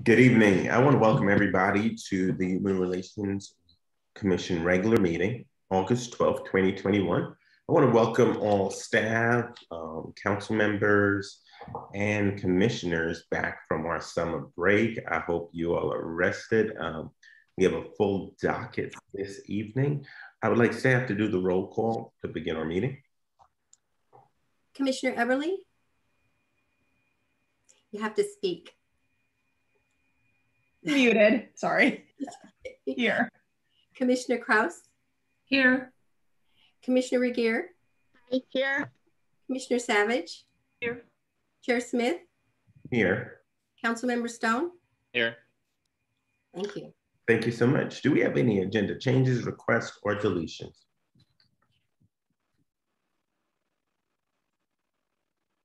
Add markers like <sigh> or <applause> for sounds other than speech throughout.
Good evening. I want to welcome everybody to the Human Relations Commission regular meeting, August 12th, 2021. I want to welcome all staff, um, council members, and commissioners back from our summer break. I hope you all are rested. Um, we have a full docket this evening. I would like staff to do the roll call to begin our meeting. Commissioner Eberle, You have to speak. Muted, sorry. <laughs> Here. Commissioner Kraus? Here. Commissioner Regehr? Hi, here. Commissioner Savage? Here. Chair Smith? Here. Councilmember Stone? Here. Thank you. Thank you so much. Do we have any agenda changes, requests, or deletions?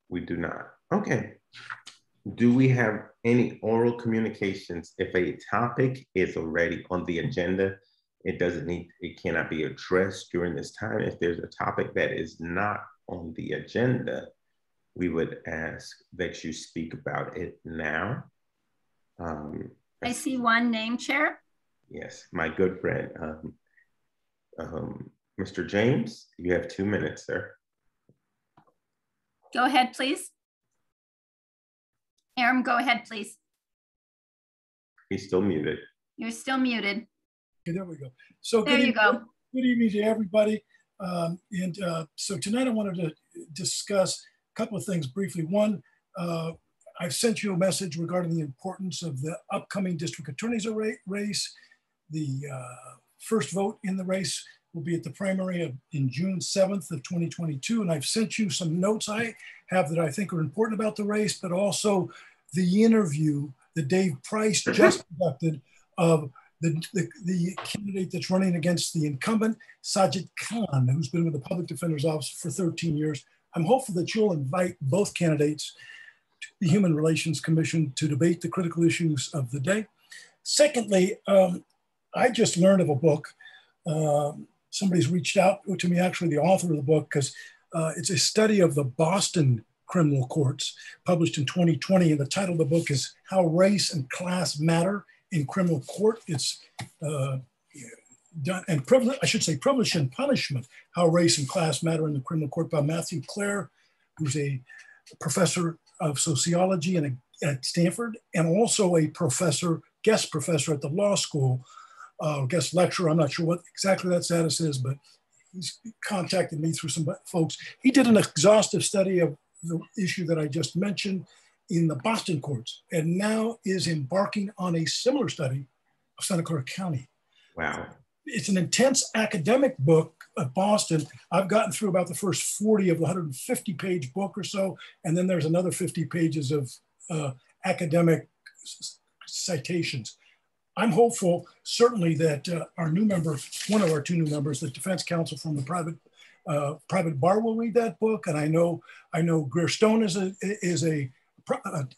We do not. Okay. Do we have any oral communications? If a topic is already on the agenda, it doesn't need, it cannot be addressed during this time. If there's a topic that is not on the agenda, we would ask that you speak about it now. Um, I see one name, Chair. Yes, my good friend, um, um, Mr. James, you have two minutes, sir. Go ahead, please. Aram, go ahead, please. He's still muted. You're still muted. Okay, there we go. So There good you evening, go. Good evening to everybody. Um, and uh, so tonight I wanted to discuss a couple of things briefly. One, uh, I've sent you a message regarding the importance of the upcoming district attorney's race. The uh, first vote in the race will be at the primary of, in June 7th of 2022. And I've sent you some notes I have that I think are important about the race, but also the interview that Dave Price just conducted of the, the, the candidate that's running against the incumbent, Sajid Khan, who's been with the Public Defender's Office for 13 years. I'm hopeful that you'll invite both candidates to the Human Relations Commission to debate the critical issues of the day. Secondly, um, I just learned of a book. Um, somebody's reached out to me, actually, the author of the book, because uh, it's a study of the Boston criminal courts published in 2020. And the title of the book is How Race and Class Matter in Criminal Court. It's uh, done, and privilege, I should say, privilege and punishment, How Race and Class Matter in the Criminal Court by Matthew Clare, who's a professor of sociology and a, at Stanford, and also a professor, guest professor at the law school, uh, guest lecturer. I'm not sure what exactly that status is, but he's contacted me through some folks. He did an exhaustive study of the issue that I just mentioned in the Boston courts, and now is embarking on a similar study of Santa Clara County. Wow. It's an intense academic book of Boston. I've gotten through about the first 40 of the 150 page book or so, and then there's another 50 pages of uh, academic citations. I'm hopeful, certainly, that uh, our new member, one of our two new members, the defense counsel from the private uh, private bar, will read that book. And I know, I know, Greer Stone is a is a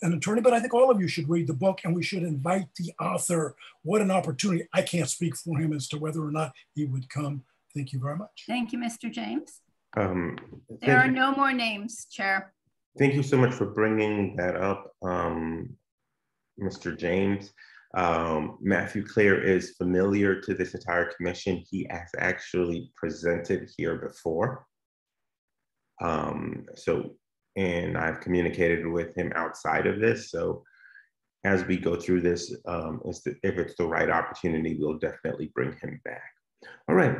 an attorney, but I think all of you should read the book, and we should invite the author. What an opportunity! I can't speak for him as to whether or not he would come. Thank you very much. Thank you, Mr. James. Um, There are thank, no more names, Chair. thank you so much for bringing that up, um, Mr. James. Um, Matthew Clare is familiar to this entire commission. He has actually presented here before. Um, so, and I've communicated with him outside of this. So as we go through this, um, if it's the right opportunity, we'll definitely bring him back. All right.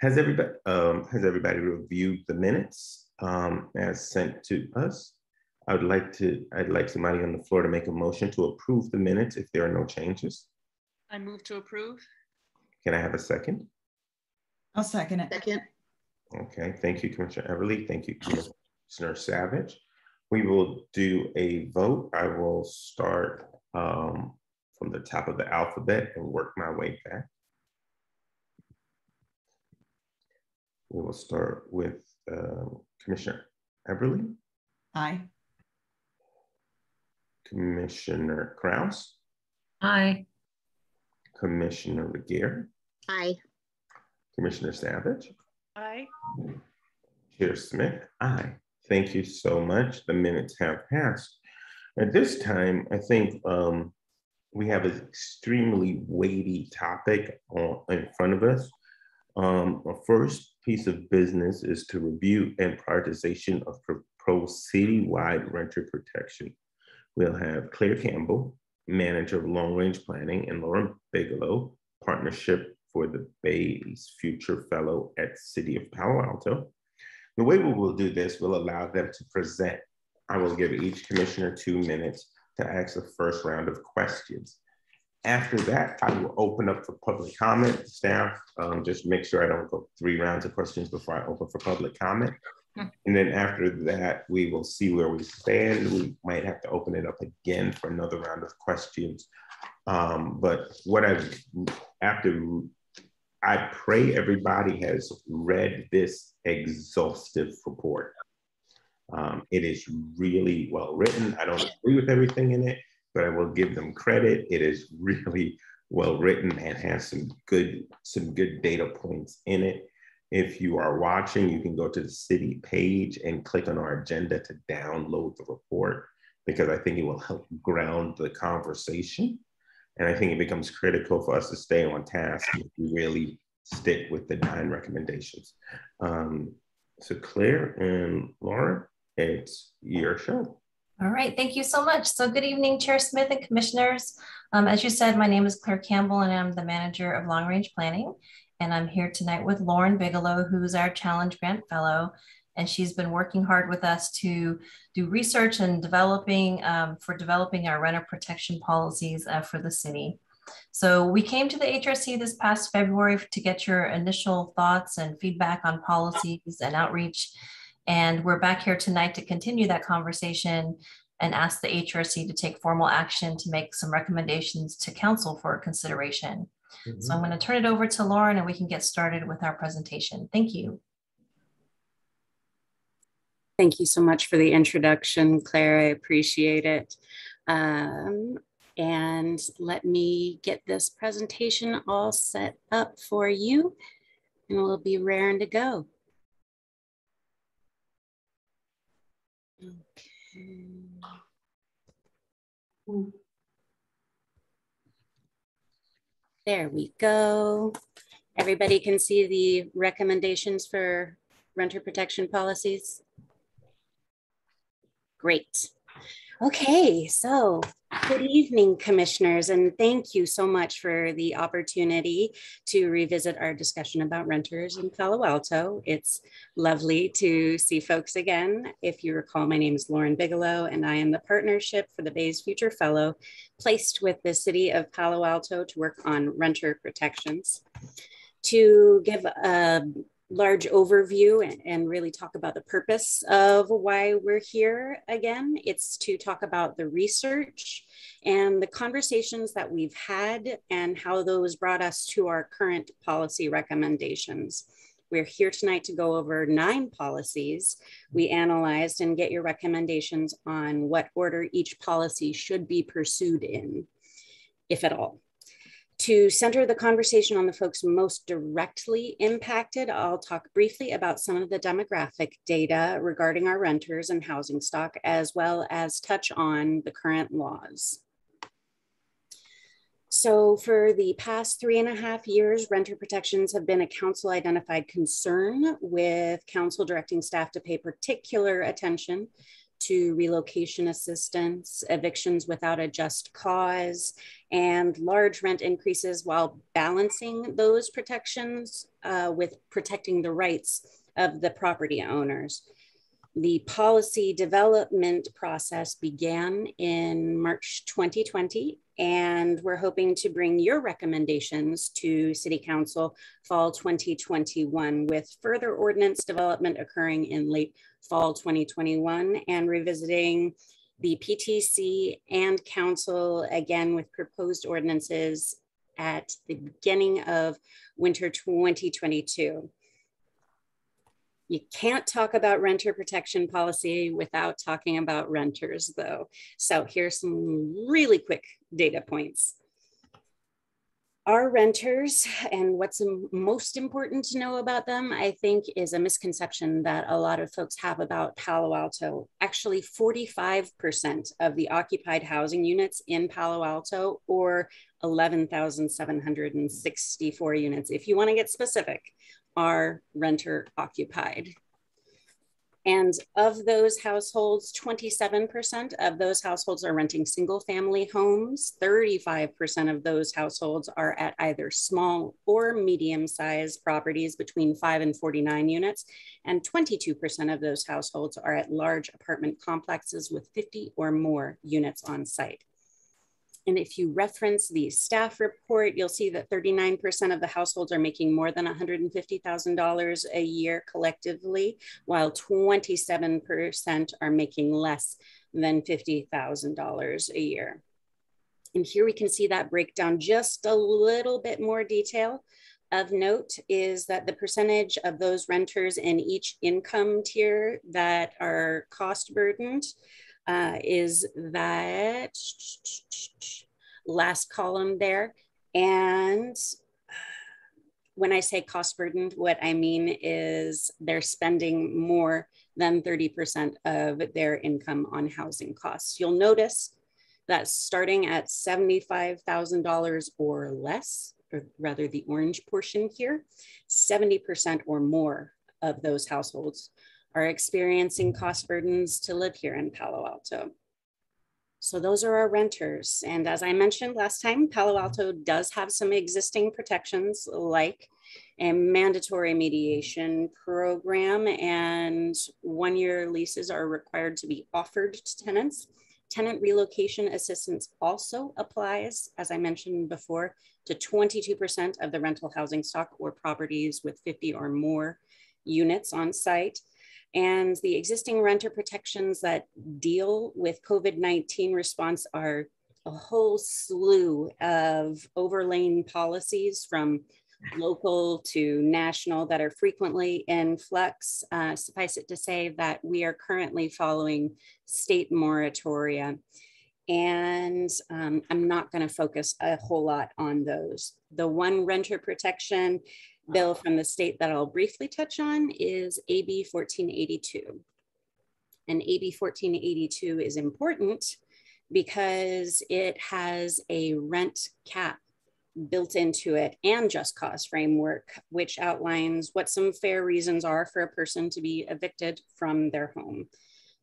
Has everybody, um, has everybody reviewed the minutes um, as sent to us? I would like to, I'd like somebody on the floor to make a motion to approve the minutes if there are no changes. I move to approve. Can I have a second? I'll second it. Second. Okay, thank you, Commissioner Eberle. Thank you, Commissioner Savage. We will do a vote. I will start um, from the top of the alphabet and work my way back. We will start with uh, Commissioner Eberle, Aye. Commissioner Kraus, Aye. Commissioner Regehr, Aye. Commissioner Savage, Aye. Chair Smith, aye. Thank you so much. The minutes have passed. At this time, I think um, we have an extremely weighty topic on, in front of us. Um, our first piece of business is to review and prioritization of proposed citywide renter protection. We'll have Claire Campbell, manager of long range planning, and Lauren Bigelow, partnership for the Bay's Future Fellow at City of Palo Alto. The way we will do this will allow them to present. I will give each commissioner two minutes to ask the first round of questions. After that, I will open up for public comment. Staff, um, just make sure I don't go three rounds of questions before I open for public comment. And then after that, we will see where we stand. We might have to open it up again for another round of questions. Um, but what I've, after, I pray everybody has read this exhaustive report. Um, it is really well written. I don't agree with everything in it, but I will give them credit. It is <laughs> really well written and has some good some good data points in it. If you are watching, you can go to the city page and click on our agenda to download the report because I think it will help ground the conversation. And I think it becomes critical for us to stay on task if we really stick with the nine recommendations. Um, so Claire and Laura, it's your show. All right, thank you so much. So good evening, Chair Smith and commissioners. Um, as you said, my name is Claire Campbell and I'm the manager of long range planning. And I'm here tonight with Lauren Bigelow, who's our Challenge Grant Fellow. And she's been working hard with us to do research and developing um, for developing our renter protection policies uh, for the city. So we came to the HRC this past February to get your initial thoughts and feedback on policies and outreach. And we're back here tonight to continue that conversation and ask the HRC to take formal action to make some recommendations to council for consideration. Mm -hmm. So I'm going to turn it over to Lauren and we can get started with our presentation. Thank you. Thank you so much for the introduction, Claire. I appreciate it. Um, and let me get this presentation all set up for you and we'll be raring to go. Okay. There we go. Everybody can see the recommendations for renter protection policies. Great. Okay, so good evening, commissioners, and thank you so much for the opportunity to revisit our discussion about renters in Palo Alto. It's lovely to see folks again. If you recall, my name is Lauren Bigelow, and I am the partnership for the Bay's Future Fellow placed with the City of Palo Alto to work on renter protections. To give a large overview and, and, really talk about the purpose of why we're here again. It's to talk about the research and the conversations that we've had and how those brought us to our current policy recommendations. We're here tonight to go over nine policies we analyzed and get your recommendations on what order each policy should be pursued in, if at all. To center the conversation on the folks most directly impacted, I'll talk briefly about some of the demographic data regarding our renters and housing stock, as well as touch on the current laws. So for the past three and a half years, renter protections have been a council identified concern with council directing staff to pay particular attention to relocation assistance, evictions without a just cause, and large rent increases while balancing those protections uh, with protecting the rights of the property owners. The policy development process began in March 2020, and we're hoping to bring your recommendations to City Council fall 2021 with further ordinance development occurring in late fall 2021 and revisiting the PTC and council again with proposed ordinances at the beginning of winter 2022. You can't talk about renter protection policy without talking about renters though. So here's some really quick data points. Our renters and what's most important to know about them, I think, is a misconception that a lot of folks have about Palo Alto. Actually, 45% of the occupied housing units in Palo Alto, or 11,764 units, if you want to get specific, are renter occupied. And of those households, 27% of those households are renting single family homes. 35% of those households are at either small or medium sized properties between 5 and 49 units. And 22% of those households are at large apartment complexes with 50 or more units on site. And if you reference the staff report, you'll see that 39% of the households are making more than $150,000 a year collectively, while 27% are making less than $50,000 a year. And here we can see that breakdown just a little bit more detail. Of note is that the percentage of those renters in each income tier that are cost burdened uh, is that last column there. And when I say cost burdened, what I mean is they're spending more than 30% of their income on housing costs. You'll notice that starting at $75,000 or less, or rather the orange portion here, 70% or more of those households are experiencing cost burdens to live here in Palo Alto. So those are our renters. And as I mentioned last time, Palo Alto does have some existing protections like a mandatory mediation program and one-year leases are required to be offered to tenants. Tenant relocation assistance also applies, as I mentioned before, to 22% of the rental housing stock or properties with 50 or more units on site. And the existing renter protections that deal with COVID 19 response are a whole slew of overlaying policies from local to national that are frequently in flux. Uh, suffice it to say that we are currently following state moratoria. And um, I'm not going to focus a whole lot on those. The one renter protection bill from the state that I'll briefly touch on is AB 1482. And AB 1482 is important because it has a rent cap built into it and just cause framework, which outlines what some fair reasons are for a person to be evicted from their home.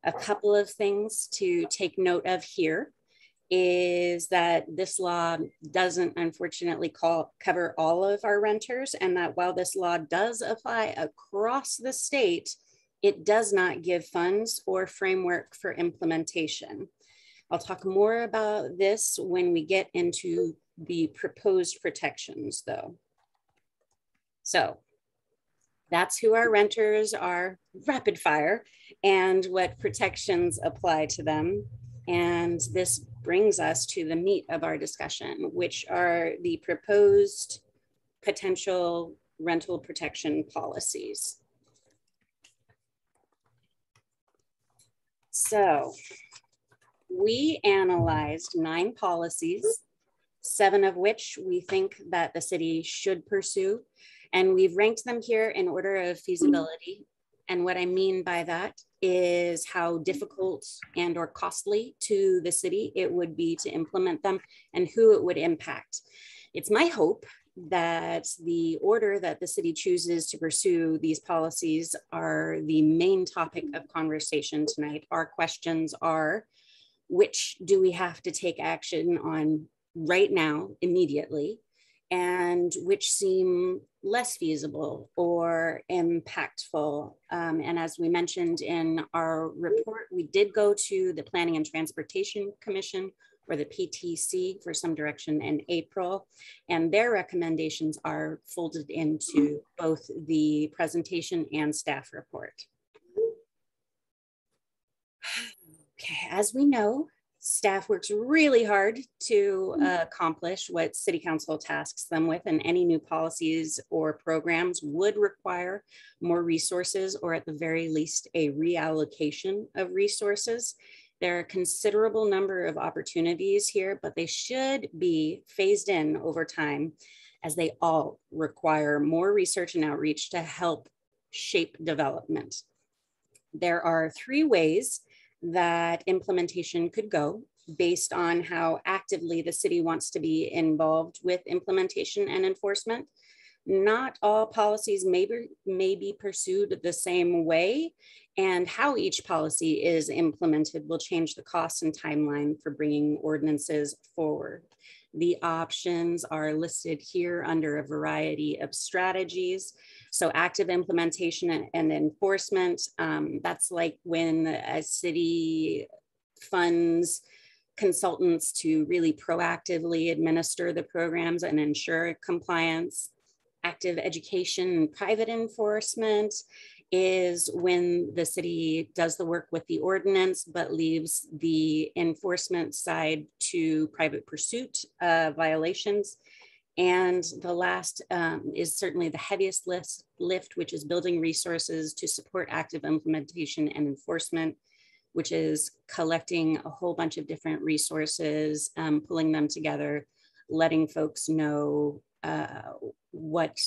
A couple of things to take note of here is that this law doesn't unfortunately call, cover all of our renters and that while this law does apply across the state, it does not give funds or framework for implementation. I'll talk more about this when we get into the proposed protections though. So that's who our renters are rapid fire and what protections apply to them. And this brings us to the meat of our discussion, which are the proposed potential rental protection policies. So we analyzed nine policies, seven of which we think that the city should pursue. And we've ranked them here in order of feasibility. And what I mean by that is how difficult and or costly to the city it would be to implement them and who it would impact. It's my hope that the order that the city chooses to pursue these policies are the main topic of conversation tonight. Our questions are, which do we have to take action on right now, immediately? And which seem less feasible or impactful. Um, and as we mentioned in our report, we did go to the Planning and Transportation Commission or the PTC for some direction in April. And their recommendations are folded into both the presentation and staff report. <sighs> Okay, as we know, staff works really hard to uh, mm-hmm. accomplish what city council tasks them with and any new policies or programs would require more resources or at the very least a reallocation of resources There are a considerable number of opportunities here, but they should be phased in over time as they all require more research and outreach to help shape development. There are three ways that implementation could go based on how actively the city wants to be involved with implementation and enforcement. Not all policies may be, may be pursued the same way, and how each policy is implemented will change the cost and timeline for bringing ordinances forward. The options are listed here under a variety of strategies. So active implementation and, and enforcement, um, that's like when a city funds consultants to really proactively administer the programs and ensure compliance. Active education and private enforcement is when the city does the work with the ordinance, but leaves the enforcement side to private pursuit uh, violations. And the last um, is certainly the heaviest list, lift, which is building resources to support active implementation and enforcement, which is collecting a whole bunch of different resources, um, pulling them together, letting folks know uh, what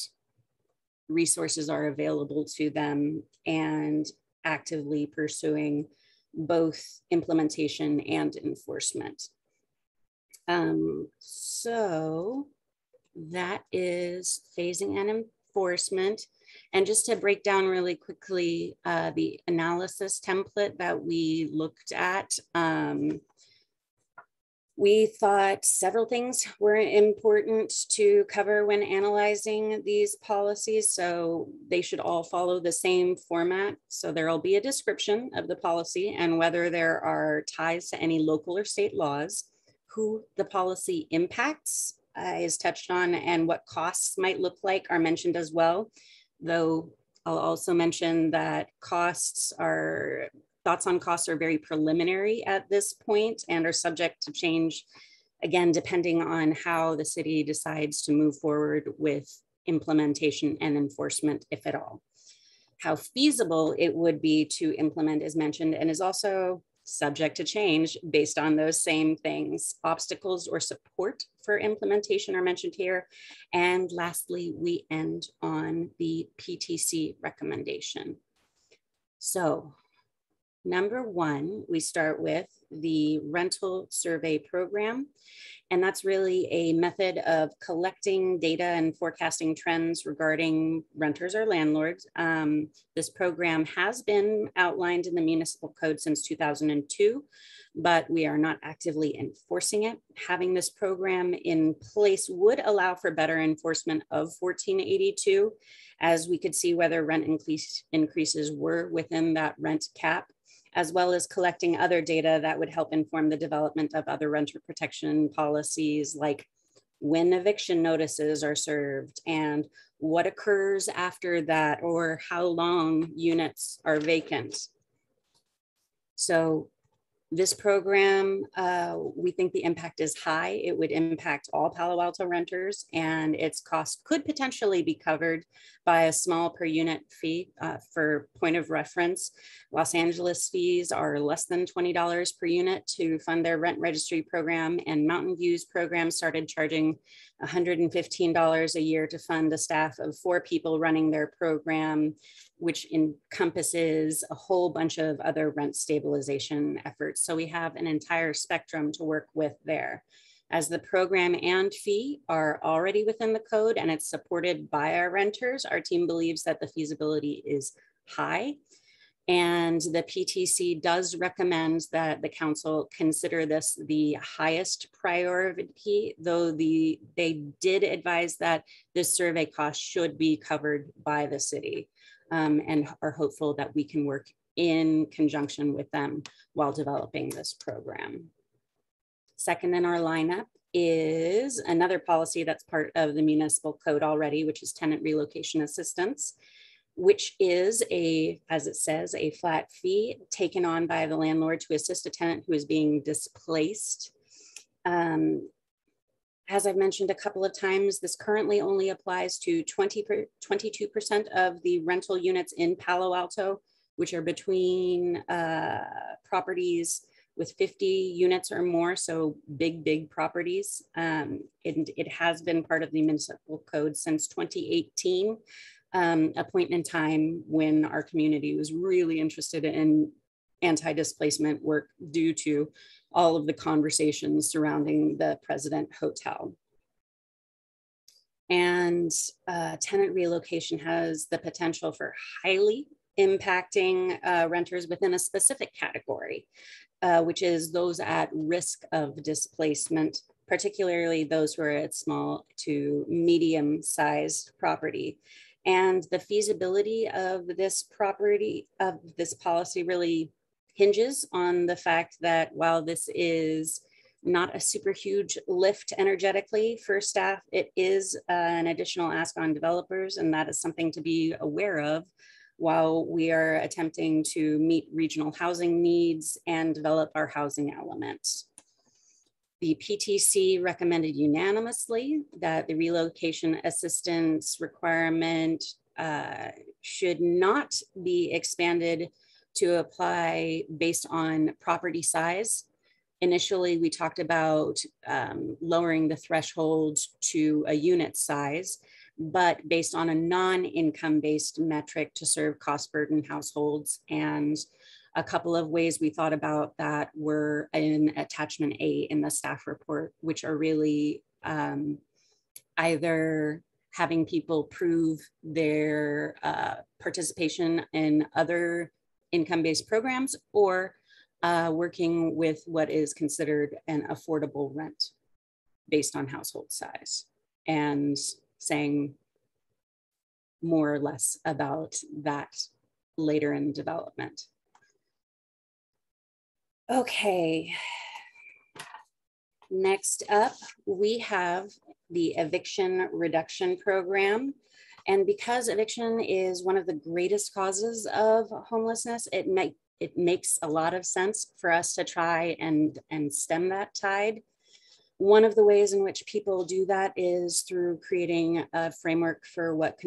resources are available to them and actively pursuing both implementation and enforcement. Um, so that is phasing and enforcement. And just to break down really quickly uh, the analysis template that we looked at, um, we thought several things were important to cover when analyzing these policies. So they should all follow the same format. So there'll be a description of the policy and whether there are ties to any local or state laws, who the policy impacts uh, is touched on, and what costs might look like are mentioned as well. Though I'll also mention that costs are thoughts on costs are very preliminary at this point and are subject to change again depending on how the city decides to move forward with implementation and enforcement if at all how feasible it would be to implement is mentioned and is also subject to change based on those same things obstacles or support for implementation are mentioned here. And lastly we end on the ptc recommendation. So Number one, we start with the rental survey program. And that's really a method of collecting data and forecasting trends regarding renters or landlords. Um, this program has been outlined in the municipal code since 2002, but we are not actively enforcing it. Having this program in place would allow for better enforcement of 1482, as we could see whether rent increase, increases were within that rent cap as well as collecting other data that would help inform the development of other renter protection policies like when eviction notices are served and what occurs after that or how long units are vacant. So this program, uh, we think the impact is high. It would impact all Palo Alto renters and its cost could potentially be covered by a small per unit fee uh, for point of reference. Los Angeles fees are less than $20 per unit to fund their rent registry program and Mountain View's program started charging $115 a year to fund a staff of four people running their program which encompasses a whole bunch of other rent stabilization efforts. So we have an entire spectrum to work with there. As the program and fee are already within the code and it's supported by our renters, our team believes that the feasibility is high. And the PTC does recommend that the council consider this the highest priority, though the they did advise that this survey cost should be covered by the city um, and are hopeful that we can work in conjunction with them while developing this program. Second in our lineup is another policy that's part of the municipal code already, which is tenant relocation assistance, which is a, as it says, a flat fee taken on by the landlord to assist a tenant who is being displaced. Um, as I've mentioned a couple of times, this currently only applies to 20 per, 22% of the rental units in Palo Alto, which are between uh, properties with 50 units or more, so big, big properties. Um, it, it has been part of the municipal code since 2018, um, a point in time when our community was really interested in anti-displacement work due to all of the conversations surrounding the President Hotel. And uh, tenant relocation has the potential for highly impacting uh, renters within a specific category, uh, which is those at risk of displacement, particularly those who are at small to medium sized property. And the feasibility of this property, of this policy really hinges on the fact that while this is not a super huge lift energetically for staff, it is uh, an additional ask on developers, and that is something to be aware of while we are attempting to meet regional housing needs and develop our housing element. The PTC recommended unanimously that the relocation assistance requirement uh, should not be expanded to apply based on property size. Initially, we talked about um, lowering the threshold to a unit size, but based on a non-income based metric to serve cost burden households. And a couple of ways we thought about that were in attachment A in the staff report, which are really um, either having people prove their uh, participation in other income-based programs or uh, working with what is considered an affordable rent based on household size and saying more or less about that later in development. Okay. Next up, we have the eviction reduction program. And because eviction is one of the greatest causes of homelessness, it, make, it makes a lot of sense for us to try and, and stem that tide. One of the ways in which people do that is through creating a framework for what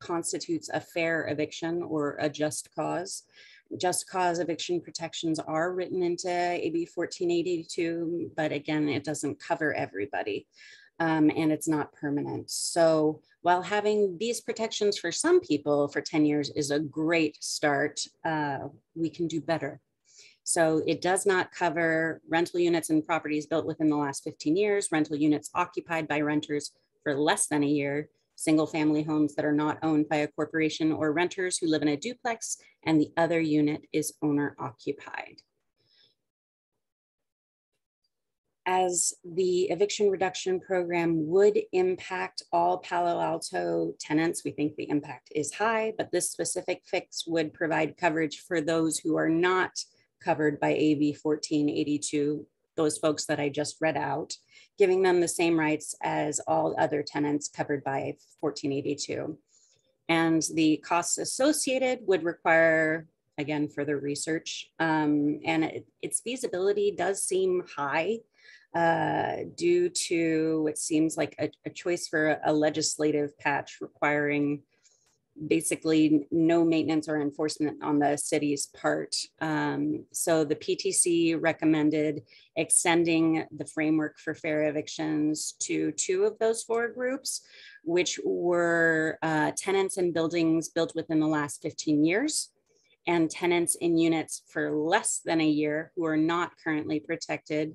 constitutes a fair eviction or a just cause. Just cause eviction protections are written into AB 1482, but again, it doesn't cover everybody um, and it's not permanent. So while having these protections for some people for 10 years is a great start, uh, we can do better. So it does not cover rental units and properties built within the last 15 years, rental units occupied by renters for less than a year, single family homes that are not owned by a corporation or renters who live in a duplex, and the other unit is owner occupied. As the eviction reduction program would impact all Palo Alto tenants, we think the impact is high, but this specific fix would provide coverage for those who are not covered by AB 1482, those folks that I just read out, giving them the same rights as all other tenants covered by 1482. And the costs associated would require again further research. Um, and it, its feasibility does seem high uh, due to what seems like a, a choice for a legislative patch requiring basically no maintenance or enforcement on the city's part. Um, so the PTC recommended extending the framework for fair evictions to two of those four groups, which were uh, tenants in buildings built within the last 15 years and tenants in units for less than a year who are not currently protected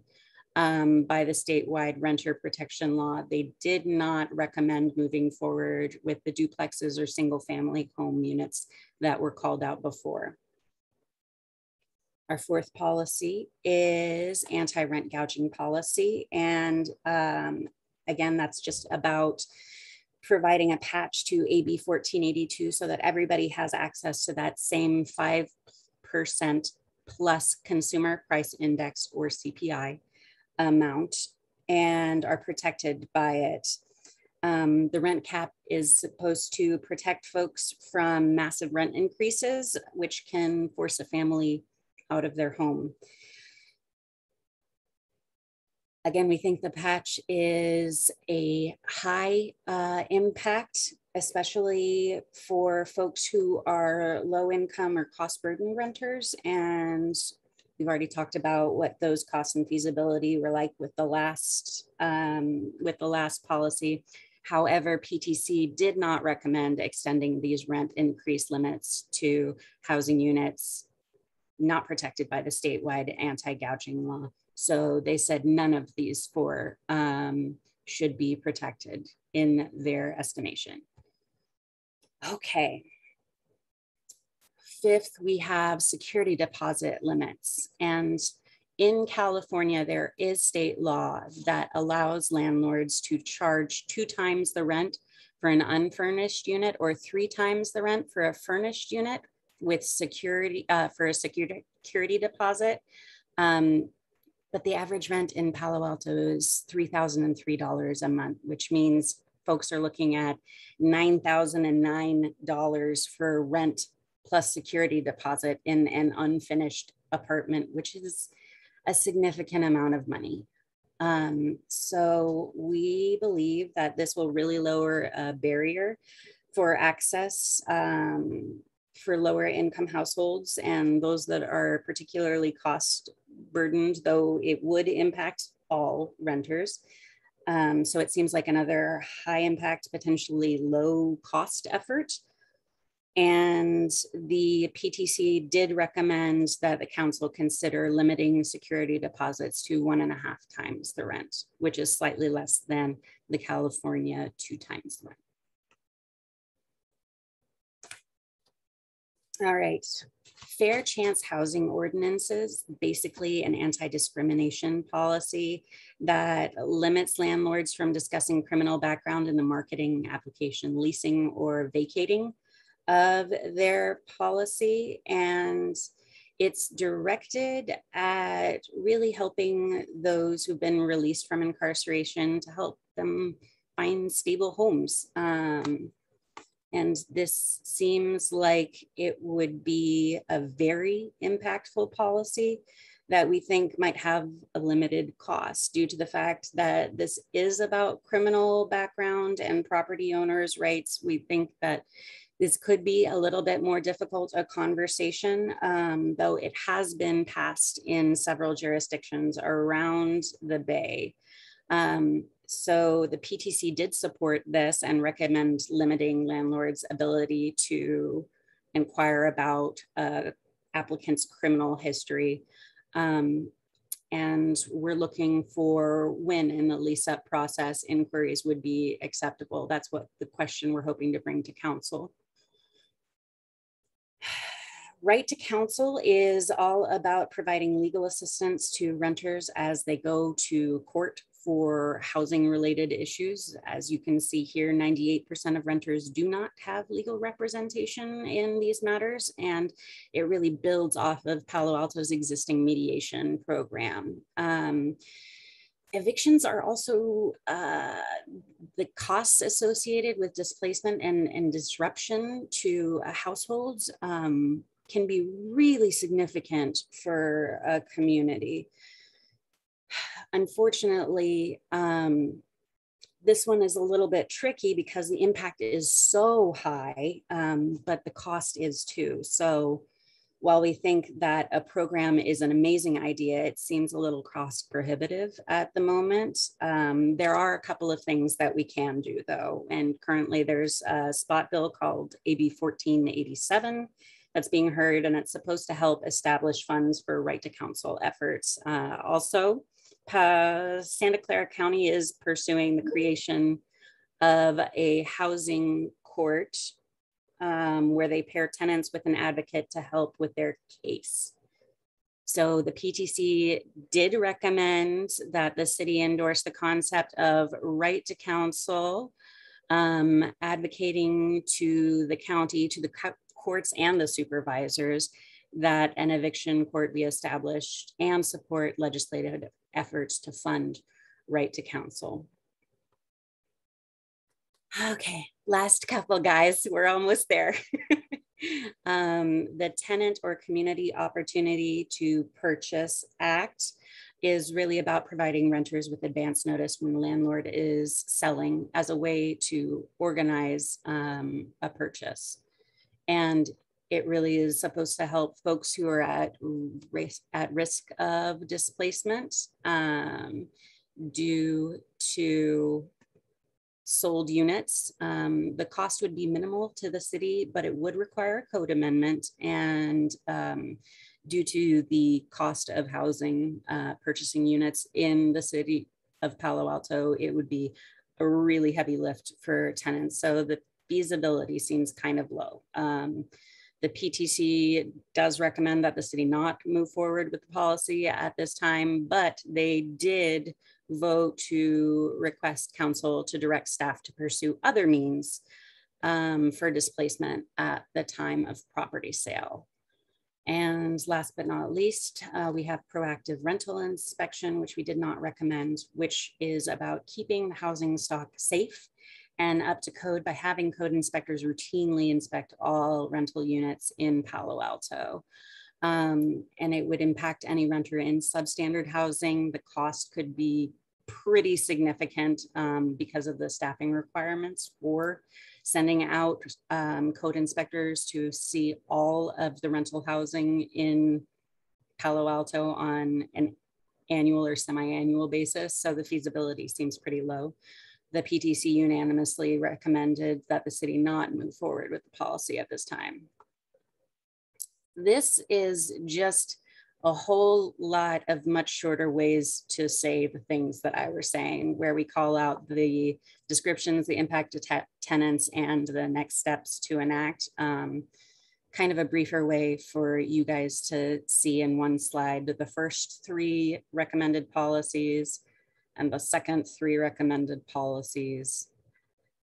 um, by the statewide renter protection law. They did not recommend moving forward with the duplexes or single family home units that were called out before. Our fourth policy is anti-rent gouging policy. And um, again, that's just about providing a patch to AB 1482 so that everybody has access to that same 5% plus consumer price index or CPI amount and are protected by it. Um, the rent cap is supposed to protect folks from massive rent increases, which can force a family out of their home. Again, we think the patch is a high uh, impact, especially for folks who are low income or cost burden renters and We've already talked about what those costs and feasibility were like with the last um, with the last policy. However, PTC did not recommend extending these rent increase limits to housing units not protected by the statewide anti-gouging law. So they said none of these four um, should be protected in their estimation. Okay. Fifth, we have security deposit limits. And in California, there is state law that allows landlords to charge two times the rent for an unfurnished unit or three times the rent for a furnished unit with security uh, for a security, deposit. Um, but the average rent in Palo Alto is $3,003 a month, which means folks are looking at $9,009 for rent plus security deposit in an unfinished apartment, which is a significant amount of money. Um, so we believe that this will really lower a barrier for access um, for lower income households and those that are particularly cost burdened, though it would impact all renters. Um, so it seems like another high impact, potentially low cost effort. And the PTC did recommend that the council consider limiting security deposits to one and a half times the rent, which is slightly less than the California two times the rent. All right, fair chance housing ordinances, basically an anti-discrimination policy that limits landlords from discussing criminal background in the marketing, application, leasing, or vacating of their policy. And it's directed at really helping those who've been released from incarceration to help them find stable homes. Um, and this seems like it would be a very impactful policy that we think might have a limited cost due to the fact that this is about criminal background and property owners' rights. We think that this could be a little bit more difficult a conversation, um, though it has been passed in several jurisdictions around the Bay. Um, so the PTC did support this and recommend limiting landlords' ability to inquire about uh, applicants' criminal history. Um, and we're looking for when in the lease up process inquiries would be acceptable. That's what the question we're hoping to bring to council. Right to counsel is all about providing legal assistance to renters as they go to court for housing related issues. As you can see here, 98% of renters do not have legal representation in these matters, and it really builds off of Palo Alto's existing mediation program. Um, evictions are also uh, the costs associated with displacement and, and disruption to households um, can be really significant for a community unfortunately, um, this one is a little bit tricky because the impact is so high, um, but the cost is too. So while we think that a program is an amazing idea, it seems a little cost prohibitive at the moment. Um, there are a couple of things that we can do though. And currently there's a spot bill called AB 1487 that's being heard and it's supposed to help establish funds for right to counsel efforts. Uh, also, Santa Clara County is pursuing the creation of a housing court um, where they pair tenants with an advocate to help with their case. So the PTC did recommend that the city endorse the concept of right to counsel, um, advocating to the county, to the courts and the supervisors that an eviction court be established and support legislative efforts to fund right to counsel. Okay, last couple guys, we're almost there. <laughs> um, the Tenant or Community Opportunity to Purchase Act is really about providing renters with advance notice when the landlord is selling as a way to organize um, a purchase. And it really is supposed to help folks who are at risk, at risk of displacement um, due to sold units. Um, the cost would be minimal to the city, but it would require a code amendment. And um, due to the cost of housing, uh, purchasing units in the city of Palo Alto, it would be a really heavy lift for tenants. So the feasibility seems kind of low. Um, the PTC does recommend that the city not move forward with the policy at this time, but they did vote to request council to direct staff to pursue other means um, for displacement at the time of property sale. And last but not least, uh, we have proactive rental inspection, which we did not recommend, which is about keeping the housing stock safe and up to code by having code inspectors routinely inspect all rental units in Palo Alto. Um, and it would impact any renter in substandard housing. The cost could be pretty significant um, because of the staffing requirements for sending out um, code inspectors to see all of the rental housing in Palo Alto on an annual or semi-annual basis. So the feasibility seems pretty low. The PTC unanimously recommended that the city not move forward with the policy at this time. This is just a whole lot of much shorter ways to say the things that I was saying, where we call out the descriptions, the impact to te tenants, and the next steps to enact. Um, kind of a briefer way for you guys to see in one slide the first three recommended policies and the second three recommended policies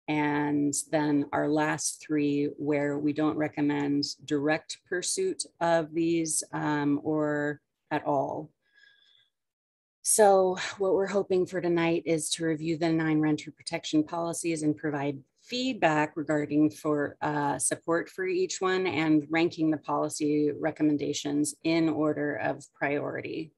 and then our last three where we don't recommend direct pursuit of these um, or at all. So what we're hoping for tonight is to review the nine renter protection policies and provide feedback regarding for uh, support for each one and ranking the policy recommendations in order of priority.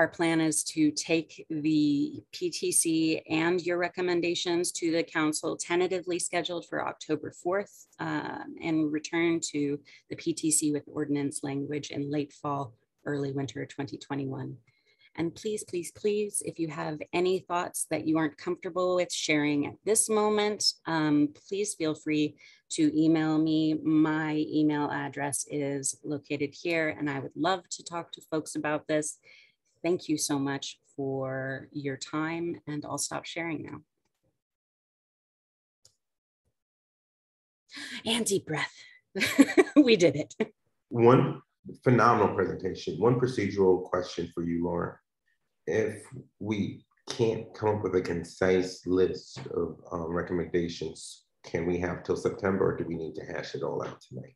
Our plan is to take the PTC and your recommendations to the council tentatively scheduled for October 4th um, and return to the PTC with ordinance language in late fall, early winter 2021. And please, please, please, if you have any thoughts that you aren't comfortable with sharing at this moment, um, please feel free to email me. My email address is located here, and I would love to talk to folks about this thank you so much for your time and I'll stop sharing now. And deep breath. <laughs> we did it. One phenomenal presentation. One procedural question for you, Lauren. If we can't come up with a concise list of um, recommendations, can we have till September or do we need to hash it all out tonight?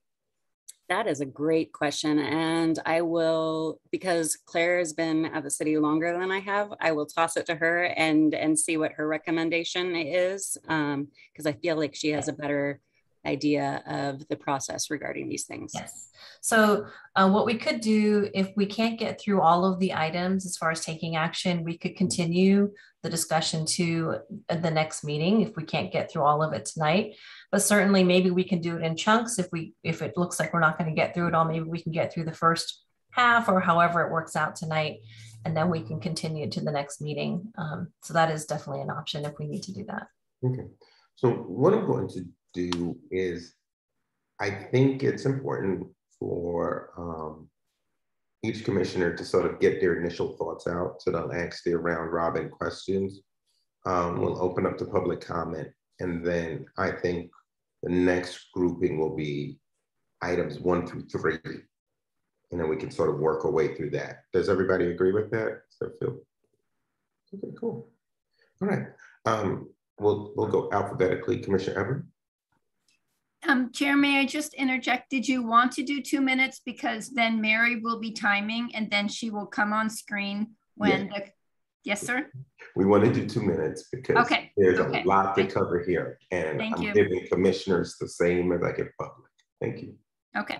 That is a great question. And I will, because Claire has been at the city longer than I have, I will toss it to her and, and see what her recommendation is. Because um, I feel like she has a better idea of the process regarding these things. Yes. So uh, what we could do if we can't get through all of the items as far as taking action, we could continue the discussion to the next meeting if we can't get through all of it tonight. But certainly maybe we can do it in chunks if we if it looks like we're not going to get through it all, maybe we can get through the first half or however it works out tonight and then we can continue to the next meeting. Um, so that is definitely an option if we need to do that. Okay. So what I'm going to do is I think it's important for um, each commissioner to sort of get their initial thoughts out. So they'll ask their round robin questions. Um, we'll open up to public comment. And then I think the next grouping will be items one through three. And then we can sort of work our way through that. Does everybody agree with that? That feel? Okay, cool. All right. Um, we'll, we'll go alphabetically. Commissioner Everett? Um, Chair, may I just interject? Did you want to do two minutes? Because then Mary will be timing and then she will come on screen when yeah. the, yes, sir? We want to do two minutes because okay. there's okay. a lot to cover here. And Thank I'm you. giving commissioners the same as I give public. Thank you. Okay.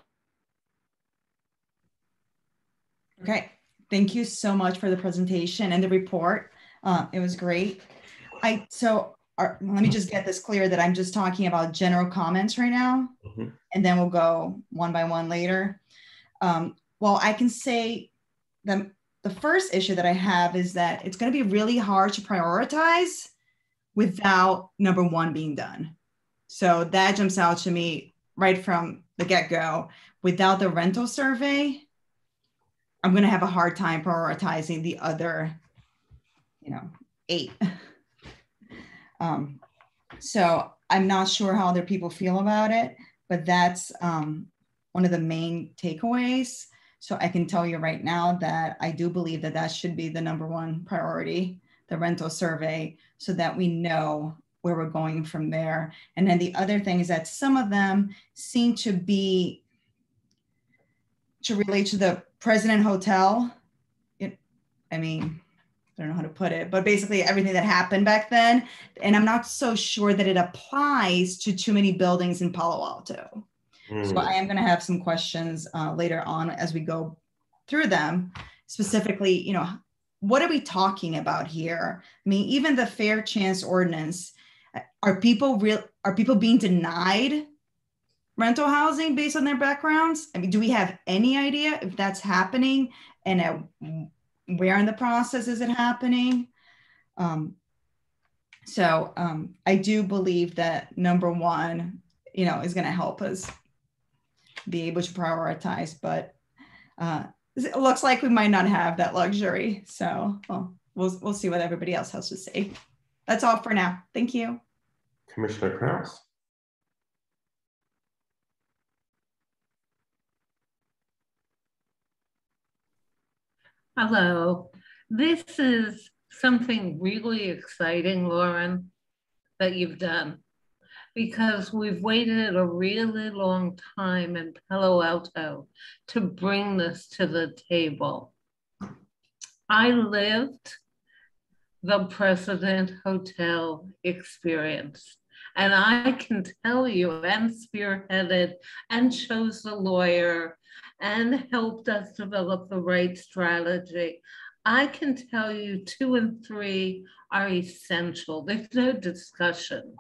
Okay. Thank you so much for the presentation and the report. Uh, it was great. I so are, let me just get this clear that I'm just talking about general comments right now, Mhm. and then we'll go one by one later. Um, well, I can say the, the first issue that I have is that it's going to be really hard to prioritize without number one being done. So that jumps out to me right from the get go. Without the rental survey, I'm going to have a hard time prioritizing the other, you know, eight. <laughs> um, so I'm not sure how other people feel about it, but that's um, one of the main takeaways. So I can tell you right now that I do believe that that should be the number one priority, the rental survey, so that we know where we're going from there. And then the other thing is that some of them seem to be to relate to the President Hotel. It, I mean, I don't know how to put it, but basically everything that happened back then. And I'm not so sure that it applies to too many buildings in Palo Alto. So Mm. I am going to have some questions uh, later on as we go through them. Specifically, you know, what are we talking about here? I mean, even the fair chance ordinance, are people real? Are people being denied rental housing based on their backgrounds? I mean, do we have any idea if that's happening and at where in the process is it happening? Um, so um, I do believe that number one, you know, is going to help us be able to prioritize, but uh, it looks like we might not have that luxury. So well, we'll we'll see what everybody else has to say. That's all for now. Thank you. Commissioner Kraus. Hello. This is something really exciting, Lauren, that you've done because we've waited a really long time in Palo Alto to bring this to the table. I lived the President Hotel experience. And I can tell you, and spearheaded and chose the lawyer and helped us develop the right strategy. I can tell you two and three are essential. There's no discussion.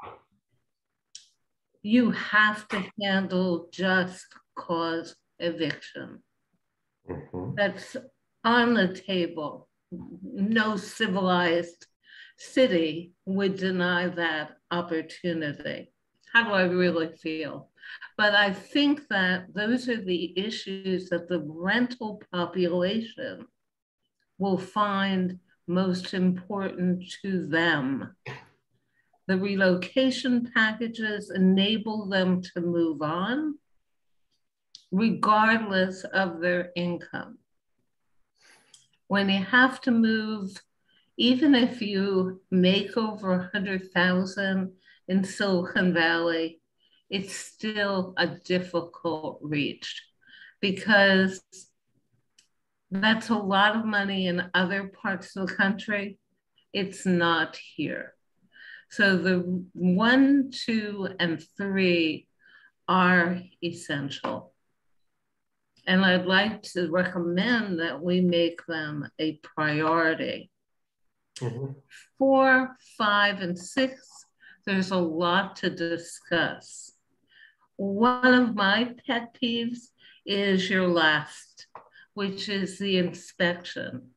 You have to handle just cause eviction. Mhm. That's on the table. No civilized city would deny that opportunity. How do I really feel? But I think that those are the issues that the rental population will find most important to them. The relocation packages enable them to move on regardless of their income. When you have to move, even if you make over 100,000 in Silicon Valley, it's still a difficult reach because that's a lot of money in other parts of the country. It's not here. So the one, two, and three are essential. And I'd like to recommend that we make them a priority. Mhm. Four, five, and six, there's a lot to discuss. One of my pet peeves is your last, which is the inspection.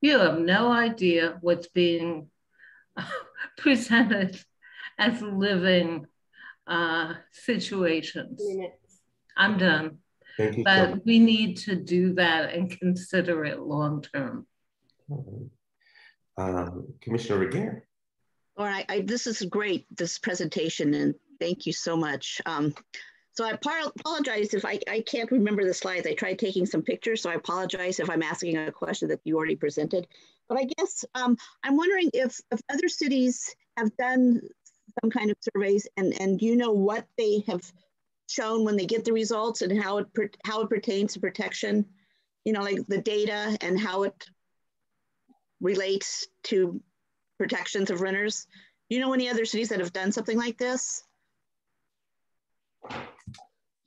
You have no idea what's being <laughs> presented as living uh, situations. Minutes. I'm done, Thank you. so but we need to do that and consider it long term. much. Um, Commissioner Regan. All right, I, this is great, this presentation, and thank you so much. Um, so I par- apologize if I, I can't remember the slides. I tried taking some pictures, so I apologize if I'm asking a question that you already presented. But I guess um, I'm wondering if, if other cities have done some kind of surveys and, and you know what they have shown when they get the results and how it, per- how it pertains to protection, you know, like the data and how it relates to protections of renters. You know any other cities that have done something like this?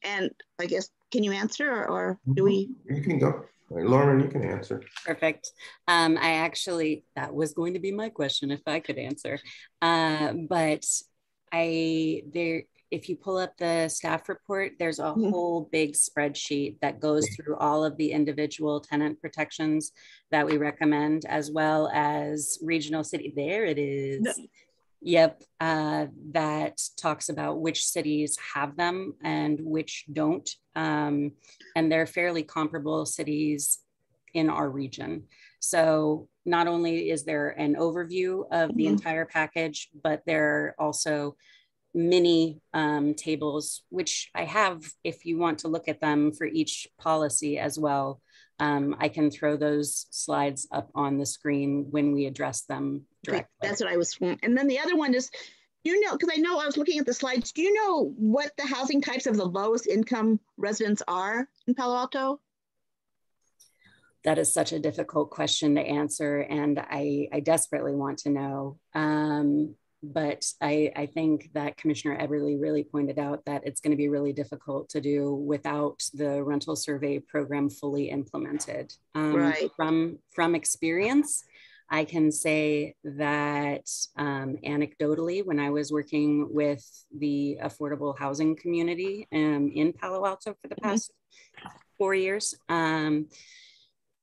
And I guess, can you answer or, or do we? You can go. Lauren, you can answer. Perfect. Um, I actually, that was going to be my question if I could answer. Uh, but I, there, if you pull up the staff report, there's a mm-hmm. whole big spreadsheet that goes through all of the individual tenant protections that we recommend, as well as regional city. There it is. Yep, uh, that talks about which cities have them and which don't. Um, and they're fairly comparable cities in our region. So not only is there an overview of the mm-hmm. entire package, but there are also mini um, tables, which I have if you want to look at them for each policy as well. Um, I can throw those slides up on the screen when we address them directly. That's what I was, and then the other one is, you know, because I know I was looking at the slides, do you know what the housing types of the lowest income residents are in Palo Alto? That is such a difficult question to answer, and I, I desperately want to know. Um, but I, I, think that Commissioner Eberle really pointed out that it's going to be really difficult to do without the rental survey program fully implemented. Um, right. From from experience, I can say that um, anecdotally, when I was working with the affordable housing community um, in Palo Alto for the mm-hmm. past mm-hmm. four years. Um,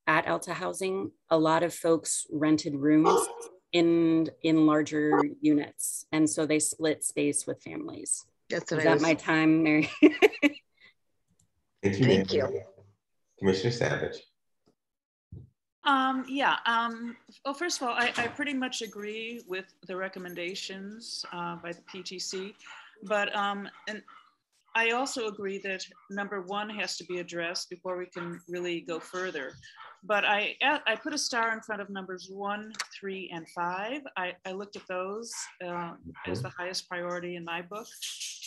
at Alta Housing, a lot of folks rented rooms in in larger units, and so they split space with families. That's Is that was... my time, Mary? <laughs> Thank you. Thank you. Commissioner Savage. Um, yeah. Um, well, first of all, I, I, pretty much agree with the recommendations uh, by the PTC, but um, and I also agree that number one has to be addressed before we can really go further but I, I put a star in front of numbers one, three, and five. I, I looked at those uh, as the highest priority in my book.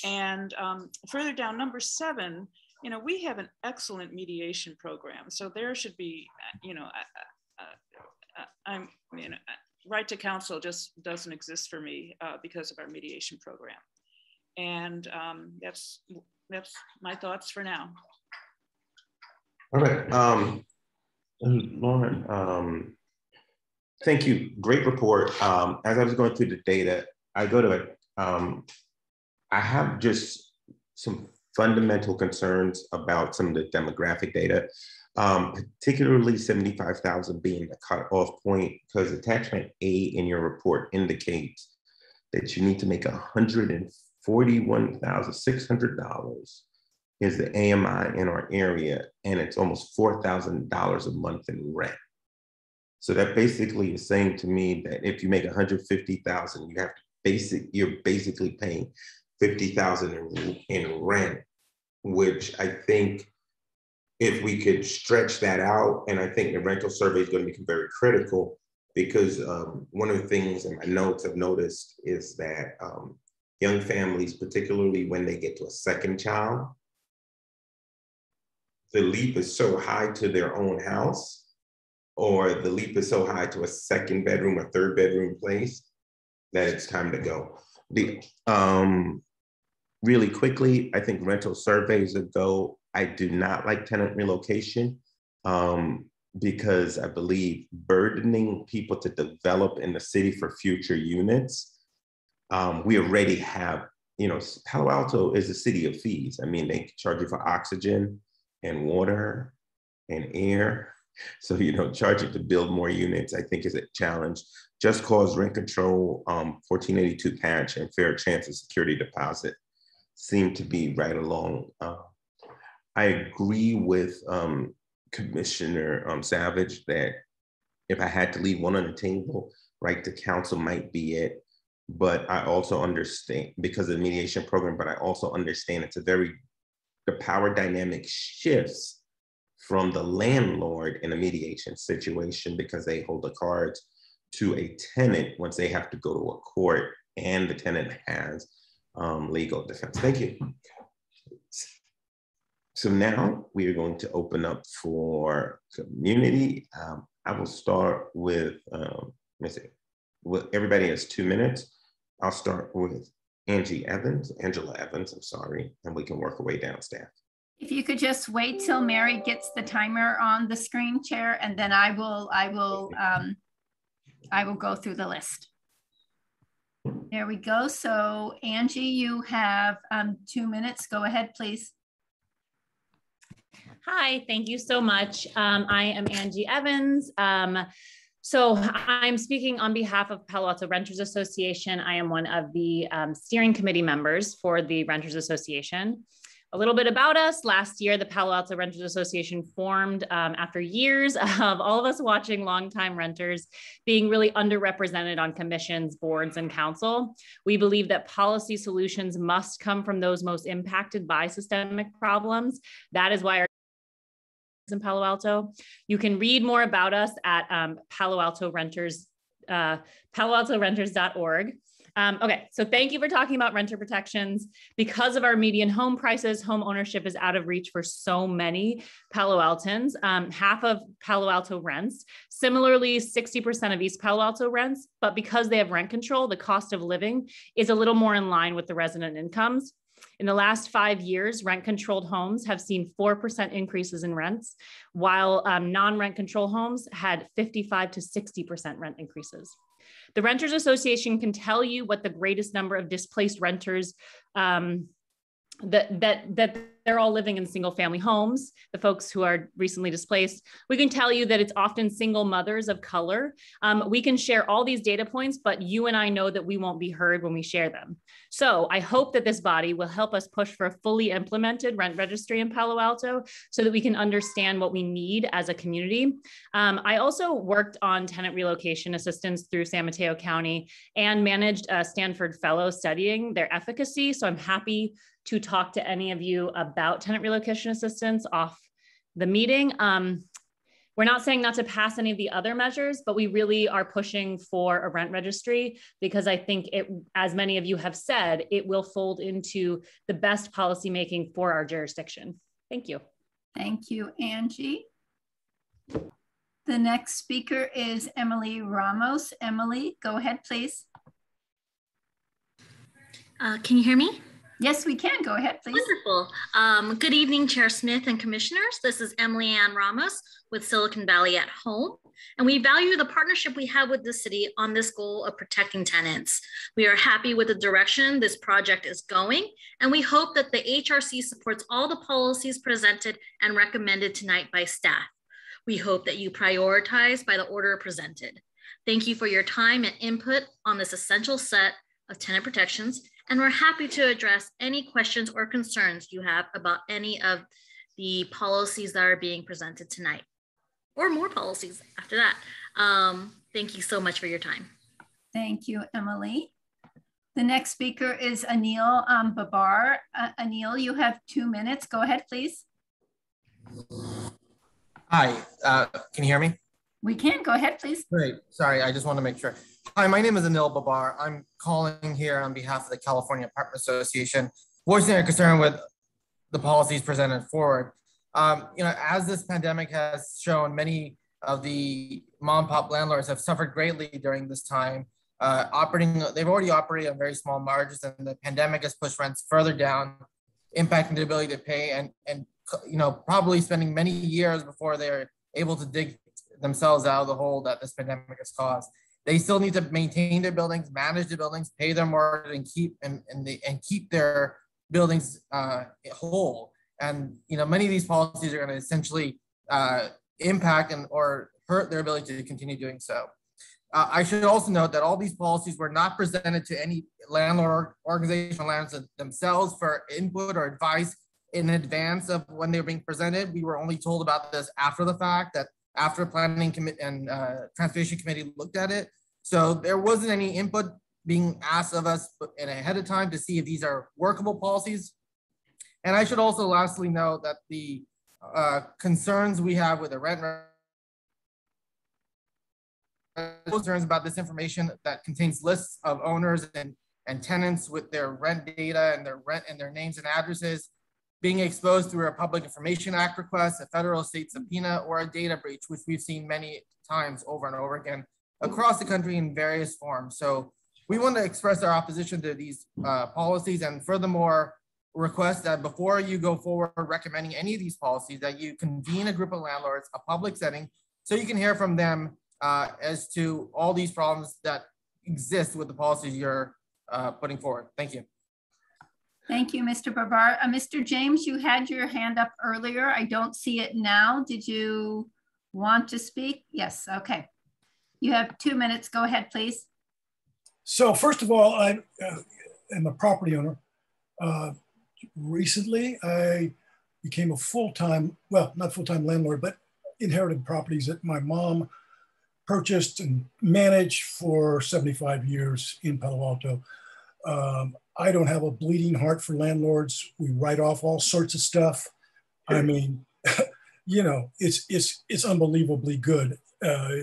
And um, further down, number seven, you know, we have an excellent mediation program. So there should be, you know, uh, uh, I'm, you know, right to counsel just doesn't exist for me uh, because of our mediation program. And um, that's, that's my thoughts for now. All right. Um, Lauren, um, thank you. Great report. Um, as I was going through the data, I go to it. Um, I have just some fundamental concerns about some of the demographic data, um, particularly 75,000 being the cutoff point, because attachment A in your report indicates that you need to make $141,600 is the AMI in our area, and it's almost $4,000 a month in rent. So that basically is saying to me that if you make 150,000, you have to basic, you're basically paying 50,000 in, in rent, which I think if we could stretch that out, and I think the rental survey is going to become very critical because um, one of the things in my notes I've noticed is that um, young families, particularly when they get to a second child, the leap is so high to their own house, or the leap is so high to a second bedroom a third bedroom place that it's time to go. The um, really quickly, I think rental surveys ago, I do not like tenant relocation um, because I believe burdening people to develop in the city for future units. Um, we already have, you know, Palo Alto is a city of fees. I mean, they charge you for oxygen, and water and air. So, you know, charging to build more units, I think is a challenge. Just cause rent control, um, 1482 patch and fair chance of security deposit seem to be right along. Uh, I agree with um, Commissioner um, Savage that if I had to leave one on the table, right to counsel might be it. But I also understand because of the mediation program, but I also understand it's a very the power dynamic shifts from the landlord in a mediation situation because they hold the cards to a tenant once they have to go to a court and the tenant has um, legal defense. Thank you. So now we are going to open up for community. Um, I will start with, um, let me see, well, everybody has two minutes. I'll start with Angie Evans, Angela Evans, I'm sorry, and we can work our way down staff. If you could just wait till Mary gets the timer on the screen, Chair, and then I will, I will, um, I will go through the list. There we go. So Angie, you have um, two minutes. Go ahead, please. Hi, thank you so much. Um, I am Angie Evans. Um, so I'm speaking on behalf of Palo Alto Renters Association. I am one of the um, steering committee members for the Renters Association. A little bit about us. Last year, the Palo Alto Renters Association formed um, after years <laughs> of all of us watching longtime renters being really underrepresented on commissions, boards, and council. We believe that policy solutions must come from those most impacted by systemic problems. That is why our in Palo Alto. You can read more about us at um, Palo Alto Renters, uh, paloaltorenters.org. Um, okay, so thank you for talking about renter protections. Because of our median home prices, home ownership is out of reach for so many Palo Altans. Um, half of Palo Alto rents. Similarly, 60% of East Palo Alto rents, but because they have rent control, the cost of living is a little more in line with the resident incomes. In the last five years, rent controlled homes have seen 4% increases in rents, while um, non rent control homes had 55 to 60% rent increases. The Renters Association can tell you what the greatest number of displaced renters um, that that that they're all living in single family homes the folks who are recently displaced. We can tell you that it's often single mothers of color. Um, we can share all these data points but you and i know that we won't be heard when we share them. So i hope that this body will help us push for a fully implemented rent registry in palo alto so that we can understand what we need as a community. Um, i also worked on tenant relocation assistance through san mateo county and managed a stanford fellow studying their efficacy. So i'm happy to talk to any of you about tenant relocation assistance off the meeting. Um, we're not saying not to pass any of the other measures, but we really are pushing for a rent registry because I think it, as many of you have said, it will fold into the best policymaking for our jurisdiction. Thank you. Thank you, Angie. The next speaker is Emily Ramos. Emily, go ahead, please. Uh, can you hear me? Yes, we can. Go ahead, please. Wonderful. Um, good evening, Chair Smith and commissioners. This is Emily Ann Ramos with Silicon Valley at Home. And we value the partnership we have with the city on this goal of protecting tenants. We are happy with the direction this project is going, and we hope that the HRC supports all the policies presented and recommended tonight by staff. We hope that you prioritize by the order presented. Thank you for your time and input on this essential set of tenant protections and we're happy to address any questions or concerns you have about any of the policies that are being presented tonight or more policies after that. Um, thank you so much for your time. Thank you, Emily. The next speaker is Anil um, Babbar. Uh, Anil, you have two minutes. Go ahead, please. Hi, uh, can you hear me? We can. Go ahead, please. Great. Sorry, I just want to make sure. Hi, my name is Anil Babbar. I'm calling here on behalf of the California Apartment Association, voicing our concern with the policies presented forward. Um, you know, as this pandemic has shown, many of the mom pop landlords have suffered greatly during this time. Uh, operating, they've already operated on very small margins, and the pandemic has pushed rents further down, impacting the ability to pay, and and you know probably spending many years before they're able to dig themselves out of the hole that this pandemic has caused. They still need to maintain their buildings, manage the buildings, pay their mortgage, and keep and and, they, and keep their buildings uh, whole. And you know, many of these policies are going to essentially uh, impact and or hurt their ability to continue doing so. Uh, I should also note that all these policies were not presented to any landlord organization landlords themselves for input or advice in advance of when they were being presented. We were only told about this after the fact that after planning committee and uh, transportation committee looked at it. So there wasn't any input being asked of us and ahead of time to see if these are workable policies. And I should also lastly note that the uh, concerns we have with the rent concerns about this information that contains lists of owners and, and tenants with their rent data and their rent and their names and addresses being exposed through a Public Information Act request, a federal state subpoena, or a data breach, which we've seen many times over and over again across the country in various forms. So we want to express our opposition to these uh, policies. And furthermore, request that before you go forward recommending any of these policies, that you convene a group of landlords, a public setting, so you can hear from them uh, as to all these problems that exist with the policies you're uh, putting forward. Thank you. Thank you, Mr. Babbar. Uh, Mr. James, you had your hand up earlier. I don't see it now. Did you want to speak? Yes, okay. You have two minutes. Go ahead, please. So first of all, I uh, am a property owner. Uh, recently, I became a full-time, well, not full-time landlord, but inherited properties that my mom purchased and managed for 75 years in Palo Alto. Um, I don't have a bleeding heart for landlords. We write off all sorts of stuff. I mean, <laughs> you know, it's it's it's unbelievably good uh,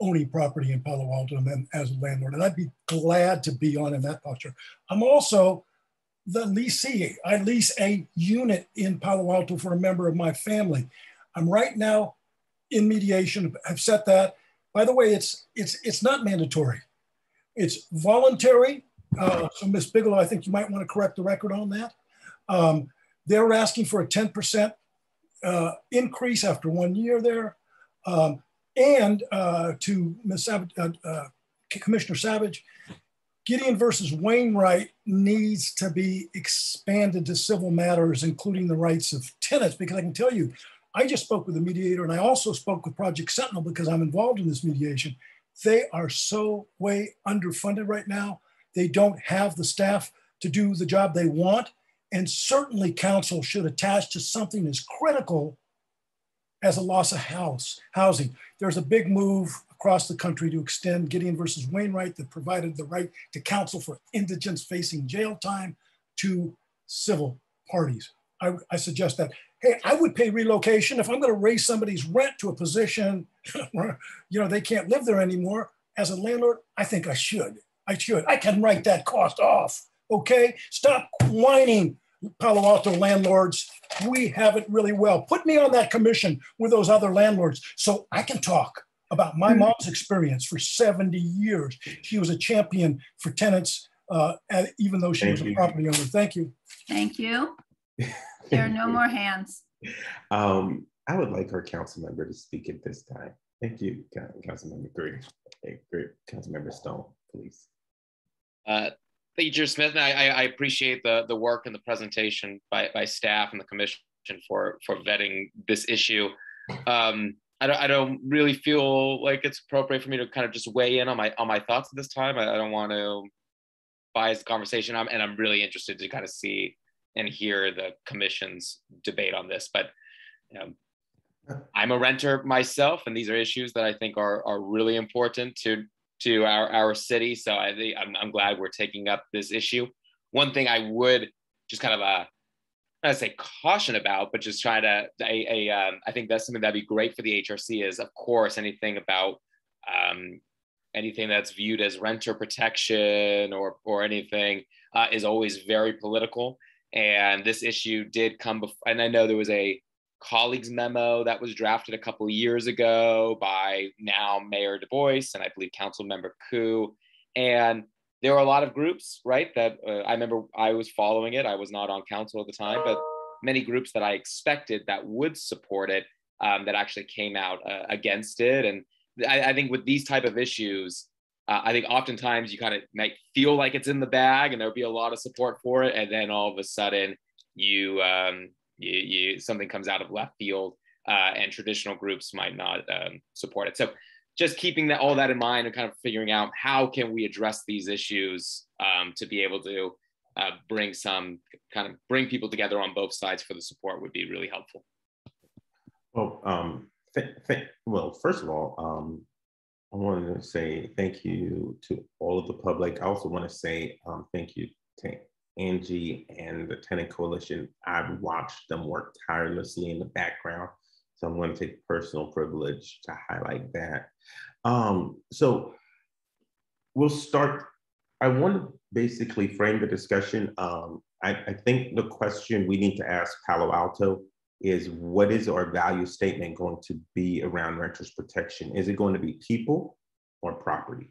owning property in Palo Alto and then as a landlord. And I'd be glad to be on in that posture. I'm also the leasee. I lease a unit in Palo Alto for a member of my family. I'm right now in mediation. I've set that. By the way, it's it's it's not mandatory. It's voluntary. Uh, so, Ms. Bigelow, I think you might want to correct the record on that. Um, they're asking for a 10% uh, increase after one year there. Um, and uh, to Ms. Savage, uh, uh, Commissioner Savage, Gideon versus Wainwright needs to be expanded to civil matters, including the rights of tenants, because I can tell you, I just spoke with the mediator and I also spoke with Project Sentinel because I'm involved in this mediation. They are so way underfunded right now. They don't have the staff to do the job they want. And certainly council should attach to something as critical as a loss of house housing. There's a big move across the country to extend Gideon versus Wainwright that provided the right to counsel for indigents facing jail time to civil parties. I, I suggest that hey, I would pay relocation if I'm going to raise somebody's rent to a position where <laughs> you know they can't live there anymore. As a landlord, I think I should. I should. I can write that cost off. Okay, stop whining, Palo Alto landlords. We have it really well. Put me on that commission with those other landlords so I can talk about my mom's experience for 70 years. She was a champion for tenants, uh, even though she Thank was a you. property owner. Thank you. Thank you. <laughs> There are no more hands. Um, I would like our council member to speak at this time. Thank you, Coun- Councilmember Greer. Okay, great. Councilmember Stone, please. Uh, Thank you, Chair Smith. I I appreciate the, the work and the presentation by, by staff and the commission for, for vetting this issue. Um, I don't, I don't really feel like it's appropriate for me to kind of just weigh in on my, on my thoughts at this time. I, I don't want to bias the conversation. I'm, and I'm really interested to kind of see and hear the commission's debate on this. But you know, I'm a renter myself, and these are issues that I think are, are really important to to our, our city. So I think I'm, I'm glad we're taking up this issue. One thing I would just kind of uh, not say caution about, but just try to, a, a, um, I think that's something that'd be great for the HRC is of course, anything about um, anything that's viewed as renter protection or, or anything uh, is always very political. And this issue did come before, and I know there was a colleagues memo that was drafted a couple years ago by now Mayor Du Bois and I believe Council Member Kou. And there were a lot of groups, right? That uh, I remember I was following it. I was not on council at the time, but many groups that I expected that would support it um, that actually came out uh, against it. And I, I think with these type of issues, uh, I think oftentimes you kind of might feel like it's in the bag and there'll be a lot of support for it. And then all of a sudden you, um, you, you something comes out of left field uh, and traditional groups might not um, support it. So just keeping that all that in mind and kind of figuring out how can we address these issues um, to be able to uh, bring some kind of bring people together on both sides for the support would be really helpful. Well, um, well, first of all, um, I wanted to say thank you to all of the public. I also want to say um, thank you to Angie and the Tenant Coalition. I've watched them work tirelessly in the background. So I'm going to take personal privilege to highlight that. Um, so we'll start. I want to basically frame the discussion. Um, I, I think the question we need to ask Palo Alto is what is our value statement going to be around renters protection? Is it going to be people or property?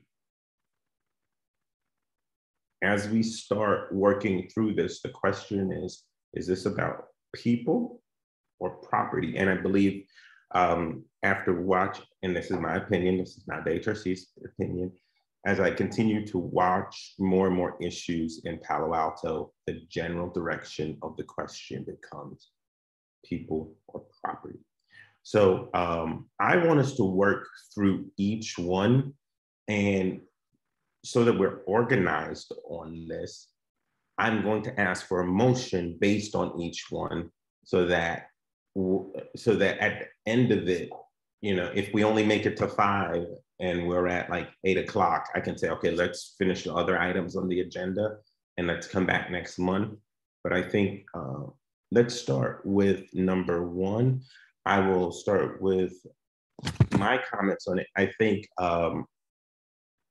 As we start working through this, the question is, is this about people or property? And I believe um, after watch, and this is my opinion, this is not the HRC's opinion, as I continue to watch more and more issues in Palo Alto, the general direction of the question becomes people or property. So um, I want us to work through each one and so that we're organized on this, I'm going to ask for a motion based on each one so that so that at the end of it, you know, if we only make it to five and we're at like eight o'clock, I can say, okay, let's finish the other items on the agenda and let's come back next month. But I think uh, let's start with number one. I will start with my comments on it. I think um,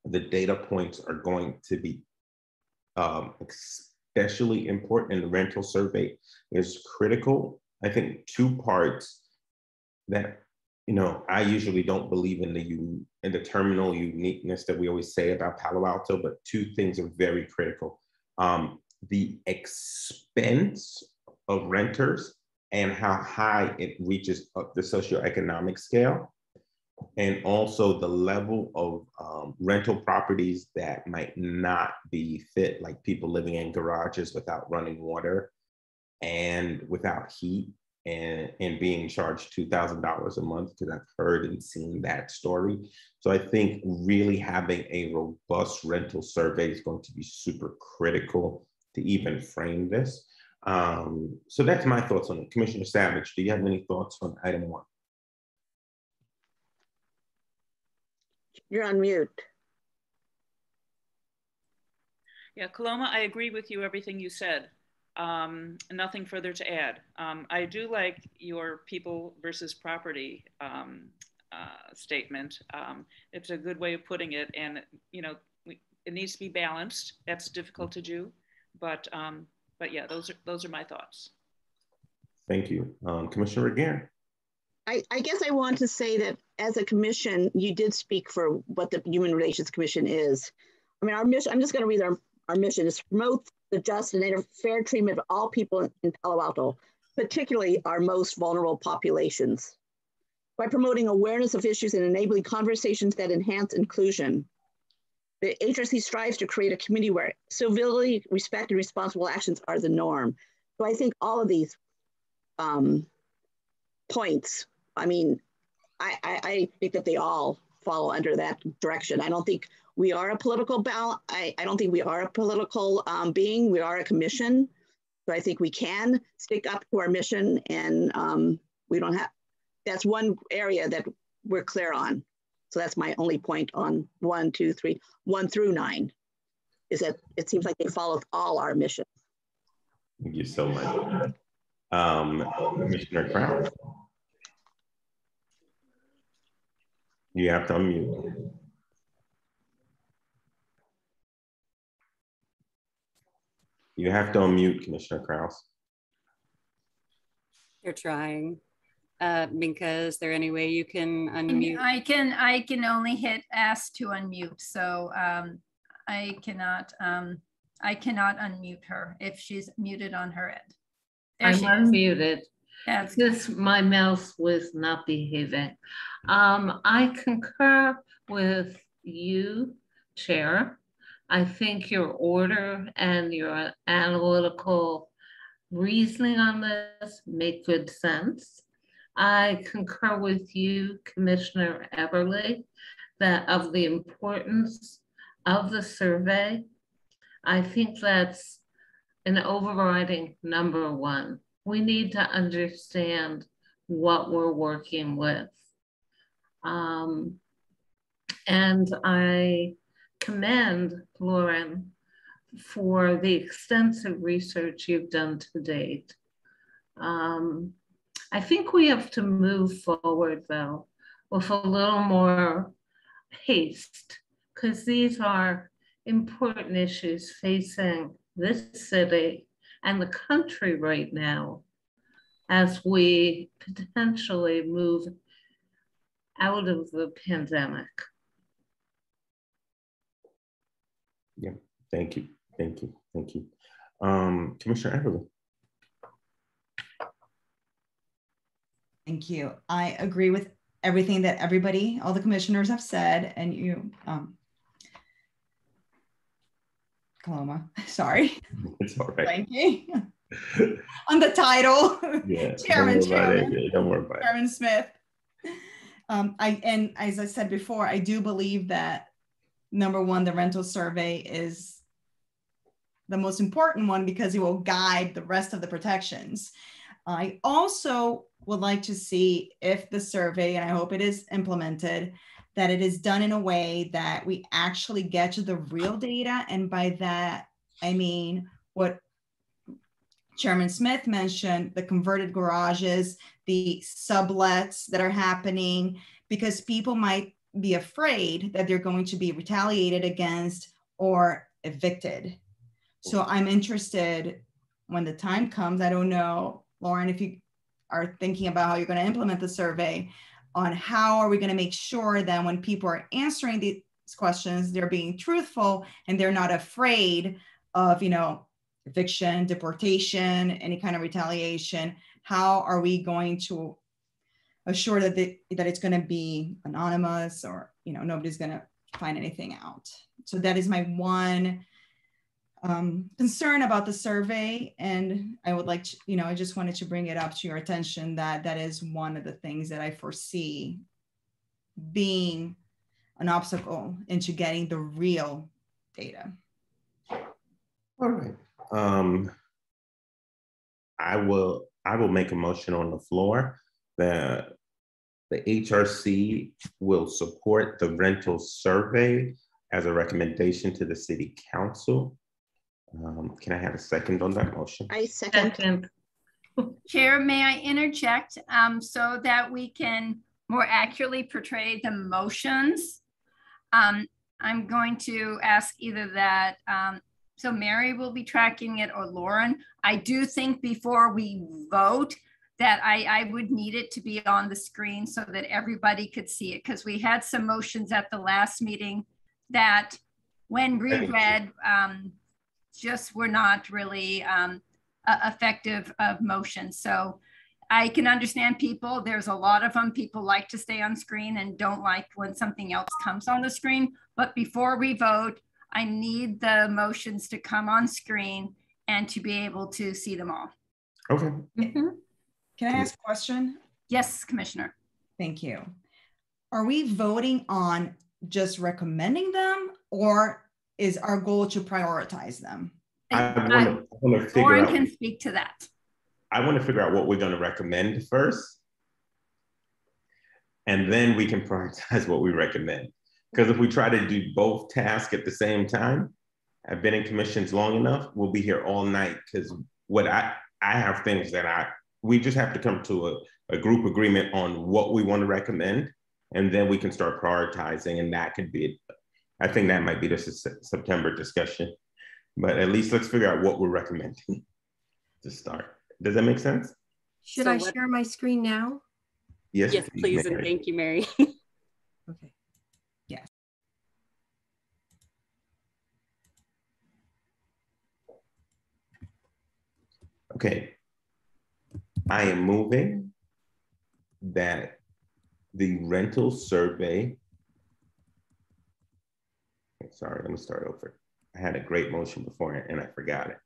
the data points are going to be um, especially important in the rental survey is critical. I think two parts that you know I usually don't believe in the in the terminal uniqueness that we always say about Palo Alto, but two things are very critical: um, the expense of renters and how high it reaches up the socioeconomic scale, and also the level of um, rental properties that might not be fit, like people living in garages without running water and without heat and, and being charged $2,000 a month, because I've heard and seen that story. So I think really having a robust rental survey is going to be super critical to even frame this. Um, so that's my thoughts on it. Commissioner Savage, do you have any thoughts on item one? You're on mute. Yeah, Kaloma, I agree with you, everything you said. Um, nothing further to add. Um, I do like your people versus property um, uh, statement. Um, it's a good way of putting it. And, you know, we, it needs to be balanced. That's difficult to do. But, um, but yeah, those are, those are my thoughts. Thank you. Um, Commissioner Regehr. I, I guess I want to say that as a commission, you did speak for what the Human Relations Commission is. I mean, our mission, I'm just going to read our, our mission is promote the just and fair treatment of all people in, Palo Alto, particularly our most vulnerable populations. By promoting awareness of issues and enabling conversations that enhance inclusion, the HRC strives to create a community where civility, respect, and responsible actions are the norm. So I think all of these um, points I mean, I, I, I think that they all fall under that direction. I don't think we are a political ballot. I, I don't think we are a political um, being. We are a commission. So I think we can stick up to our mission and um, we don't have, that's one area that we're clear on. So that's my only point on one, two, three, one through nine, is that it seems like they follow all our mission. Thank you so much. Um, Commissioner Kraus. You have to unmute. You have to unmute, Commissioner Kraus. You're trying. Uh, Minka, is there any way you can unmute? I can I can only hit ask to unmute. So um, I cannot um, I cannot unmute her if she's muted on her end. There I'm unmuted. That's this my mouse was not behaving. Um, I concur with you, Chair. I think your order and your analytical reasoning on this make good sense. I concur with you, Commissioner Eberle, that of the importance of the survey. I think that's an overriding number one. We need to understand what we're working with. Um, and I commend Lauren for the extensive research you've done to date. Um, I think we have to move forward though with a little more haste because these are important issues facing this city and the country right now as we potentially move out of the pandemic. Yeah, thank you. Thank you. Thank you. Um, Commissioner Eberle. Thank you. I agree with everything that everybody, all the commissioners have said, and you, um, Kaloma, <laughs> sorry. It's all right. Thank you. <laughs> On the title, Yeah, <laughs> Chairman, don't worry about it. Chairman. Don't worry about it. Chairman Smith. Um, I, and as I said before, I do believe that number one, the rental survey is the most important one because it will guide the rest of the protections. I also would like to see if the survey, and I hope it is implemented, that it is done in a way that we actually get to the real data. And by that, I mean what Chairman Smith mentioned, the converted garages, the sublets that are happening, because people might be afraid that they're going to be retaliated against or evicted. So I'm interested when the time comes. I don't know, Lauren, if you are thinking about how you're going to implement the survey, on how are we going to make sure that when people are answering these questions, they're being truthful and they're not afraid of, you know, eviction, deportation, any kind of retaliation. How are we going to assure that that it's going to be anonymous or you know nobody's going to find anything out? So that is my one um, concern about the survey and i would like to you know i just wanted to bring it up to your attention that that is one of the things that i foresee being an obstacle into getting the real data All right. Um, I will, I will make a motion on the floor that the HRC will support the rental survey as a recommendation to the city council. Um, can I have a second on that motion? I second. Second. Chair, may I interject um, so that we can more accurately portray the motions? Um, I'm going to ask either that, um, so Mary will be tracking it or Lauren. I do think before we vote that I, I would need it to be on the screen so that everybody could see it because we had some motions at the last meeting that when reread, um, just were not really um, uh, effective of motion. So I can understand people. There's a lot of them. People like to stay on screen and don't like when something else comes on the screen. But before we vote, I need the motions to come on screen and to be able to see them all. Okay. can i ask a question Yes, Commissioner. thank you are we voting on just recommending them or is our goal to prioritize them I want to, I want to figure Lauren out, can speak to that. I want to figure out what we're going to recommend first. And then we can prioritize what we recommend. Because if we try to do both tasks at the same time, I've been in commissions long enough, we'll be here all night. Because what I, I have things that I, we just have to come to a, a group agreement on what we want to recommend. And then we can start prioritizing. And that could be, I think that might be the September discussion. But at least let's figure out what we're recommending to start. Does that make sense? Should So I share my screen now? Yes, Yes, please, and thank you, Mary. <laughs> Okay. yes Okay. I am moving that the rental survey. Sorry, let me start over. I had a great motion before and I forgot it.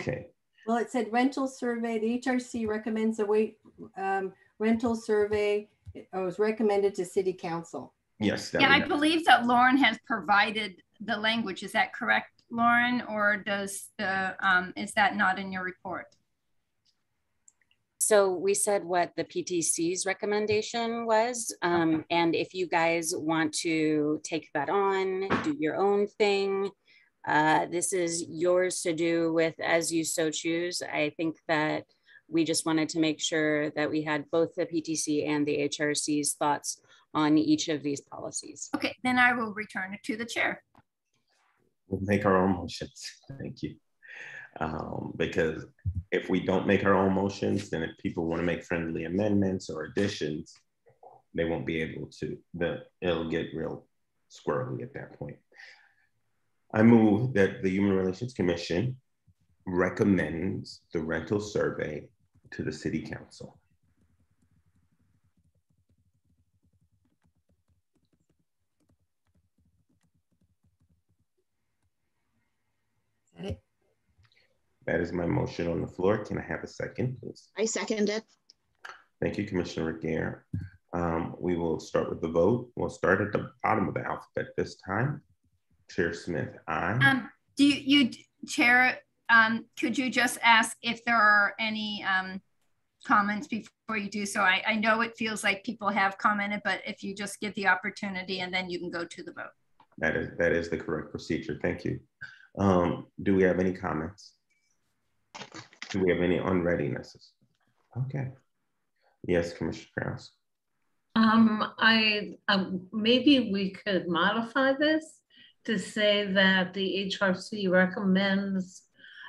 Okay, Well, it said rental survey, the HRC recommends a wait, um, rental survey. It was recommended to city council. yes. that Yeah, I was- believe that Lauren has provided the language. Is that correct, Lauren? Or does the, um, is that not in your report? So we said what the PTC's recommendation was. Um, and if you guys want to take that on, do your own thing, uh, this is yours to do with as you so choose. I think that we just wanted to make sure that we had both the PTC and the HRC's thoughts on each of these policies. Okay, then I will return it to the chair. We'll make our own motions. Thank you. Um, because if we don't make our own motions, then if people want to make friendly amendments or additions, they won't be able to, the, it'll get real squirrely at that point. I move that the Human Relations Commission recommends the rental survey to the city council. That is my motion on the floor. Can I have a second, please? I second it. Thank you, Commissioner Gare. Um, we will start with the vote. We'll start at the bottom of the alphabet this time. Chair Smith, aye. Um, do you, you Chair, um, could you just ask if there are any um, comments before you do so? I, I know it feels like people have commented, but if you just give the opportunity and then you can go to the vote. That is that is the correct procedure. Thank you. Um, do we have any comments? Do we have any unreadinesses? Okay. Yes, Commissioner Krause. Um, I um, maybe we could modify this to say that the HRC recommends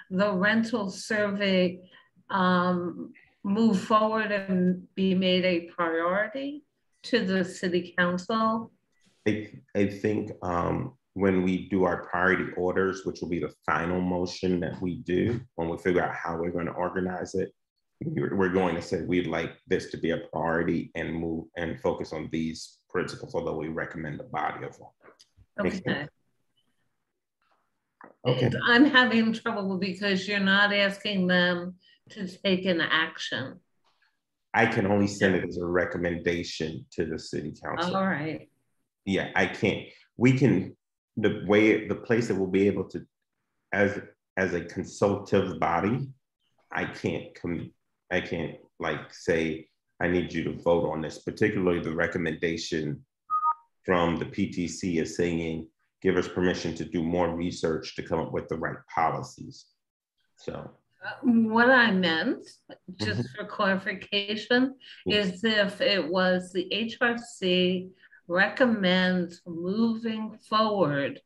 the rental survey um, move forward and be made a priority to the city council. I, I think um, when we do our priority orders, which will be the final motion that we do, when we figure out how we're going to organize it, we're going to say we'd like this to be a priority and move and focus on these principles, although we recommend the body of them. Okay. Okay. I'm having trouble because you're not asking them to take an action. I can only send it as a recommendation to the city council. All right. Yeah, I can't. We can the way the place that we'll be able to as as a consultative body, I can't come I can't like say I need you to vote on this, particularly the recommendation from the PTC is saying give us permission to do more research to come up with the right policies. So what I meant, just mm-hmm. for clarification, is if it was the HRC recommends moving forward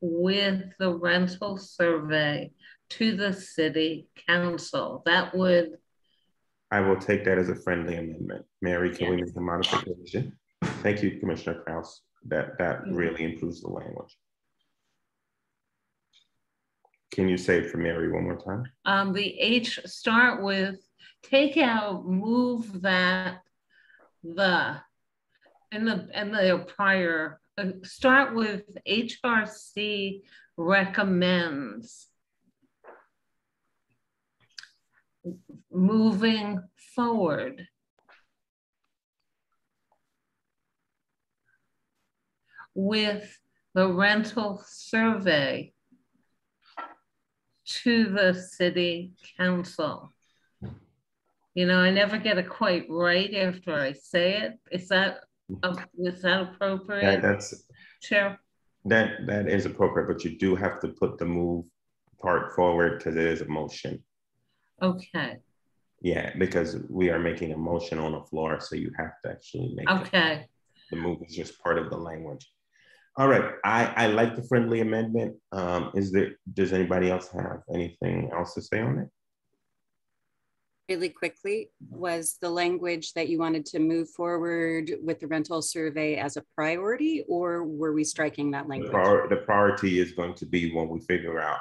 with the rental survey to the city council, that would. I will take that as a friendly amendment. Mary, can yes. we make a modification? Thank you, Commissioner Krause. That, that really improves the language. Can you say it for Mary one more time? Um, the H start with take out, move that, the, in the in the prior uh, start with HRC recommends moving forward. with the rental survey to the city council. You know, I never get it quite right after I say it. Is that is that appropriate? That, that's Chair. That that is appropriate, but you do have to put the move part forward because it is a motion. Okay. Yeah, because we are making a motion on the floor, so you have to actually make. Okay. The, the move is just part of the language. All right, I, I like the friendly amendment. Um, is there, does anybody else have anything else to say on it? Really quickly, was the language that you wanted to move forward with the rental survey as a priority or were we striking that language? The, prior, the priority is going to be when we figure out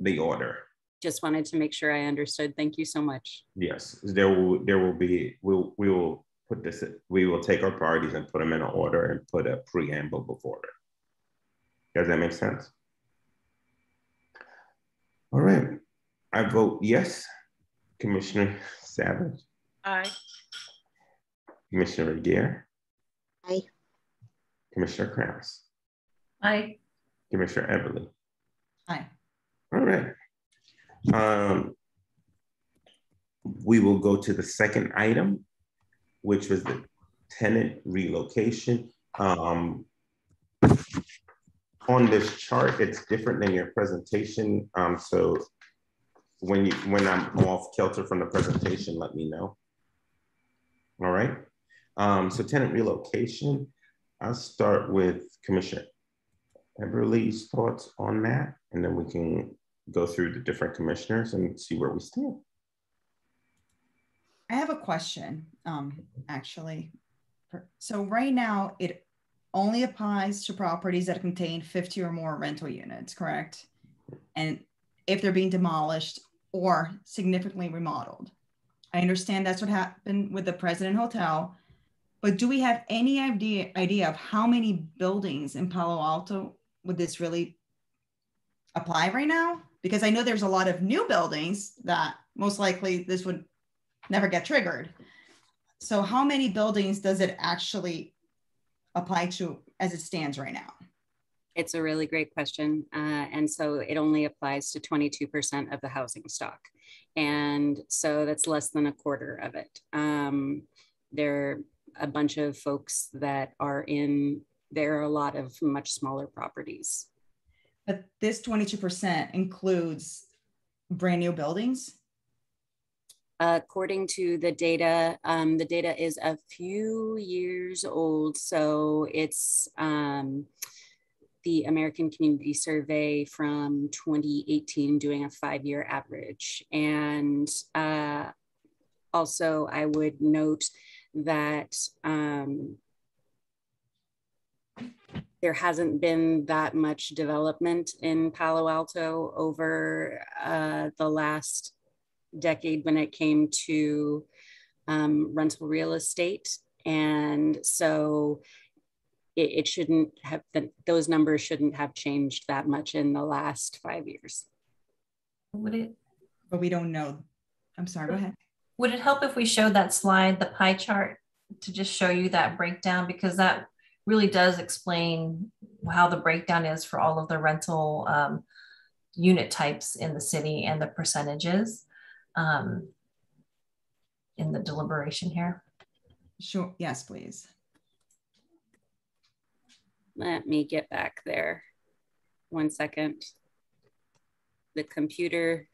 the order. Just wanted to make sure I understood. Thank you so much. Yes, there will, there will be, we'll, we will put this, we will take our priorities and put them in an order and put a preamble before it. Does that make sense? All right. I vote yes. Commissioner Savage. Aye. Commissioner Gare. Aye. Commissioner Krause. Aye. Commissioner Eberle. Aye. All right. Um, we will go to the second item, which was the tenant relocation. Um, on this chart, it's different than your presentation. Um, so when you when I'm off kilter from the presentation, let me know. All right. Um, so tenant relocation, I'll start with Commissioner Eberle's thoughts on that, and then we can go through the different commissioners and see where we stand. I have a question, um, actually. So right now, it only applies to properties that contain 50 or more rental units, correct? And if they're being demolished or significantly remodeled. I understand that's what happened with the President Hotel, but do we have any idea, idea of how many buildings in Palo Alto would this really apply right now? Because I know there's a lot of new buildings that most likely this would never get triggered. So how many buildings does it actually apply to as it stands right now? It's a really great question. Uh, and so it only applies to 22% of the housing stock. And so that's less than a quarter of it. Um, there are a bunch of folks that are in, there are a lot of much smaller properties. But this 22% includes brand new buildings? according to the data, um, the data is a few years old. So it's um, the American Community Survey from 2018 doing a five year average. And uh, also, I would note that um, there hasn't been that much development in Palo Alto over uh, the last decade when it came to um, rental real estate. And so it, it shouldn't have been, those numbers shouldn't have changed that much in the last five years. Would it? But we don't know. I'm sorry, go ahead. Would it help if we showed that slide, the pie chart, to just show you that breakdown? Because that really does explain how the breakdown is for all of the rental um, unit types in the city and the percentages um, in the deliberation here. Sure, yes, please. Let me get back there. One second. The computer,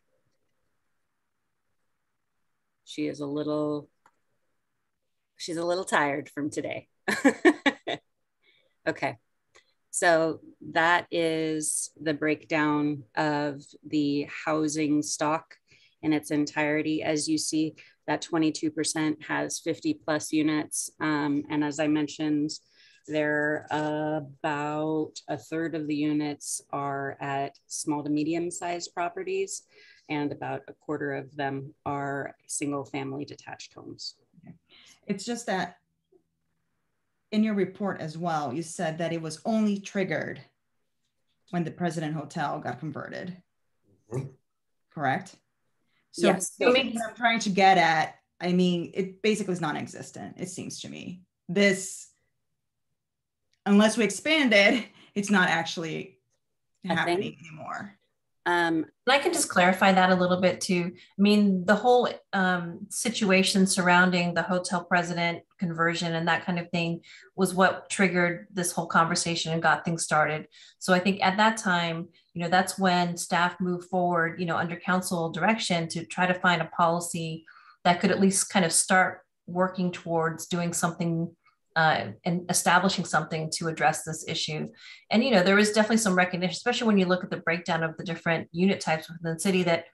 she is a little, she's a little tired from today. <laughs> okay. So that is the breakdown of the housing stock in its entirety. As you see, that 22% has 50 plus units. Um, and as I mentioned, there about a third of the units are at small to medium sized properties, and about a quarter of them are single family detached homes. It's just that in your report as well, you said that it was only triggered when the President Hotel got converted. Mm -hmm. Correct? So, yes. so what I'm trying to get at, I mean, it basically is non-existent, it seems to me. This, unless we expand it, it's not actually happening anymore. Um, I can just clarify that a little bit too. I mean, the whole um, situation surrounding the hotel president conversion and that kind of thing was what triggered this whole conversation and got things started. So I think at that time, you know, that's when staff moved forward, you know, under council direction to try to find a policy that could at least kind of start working towards doing something uh, and establishing something to address this issue. And you know, there is definitely some recognition, especially when you look at the breakdown of the different unit types within the city, that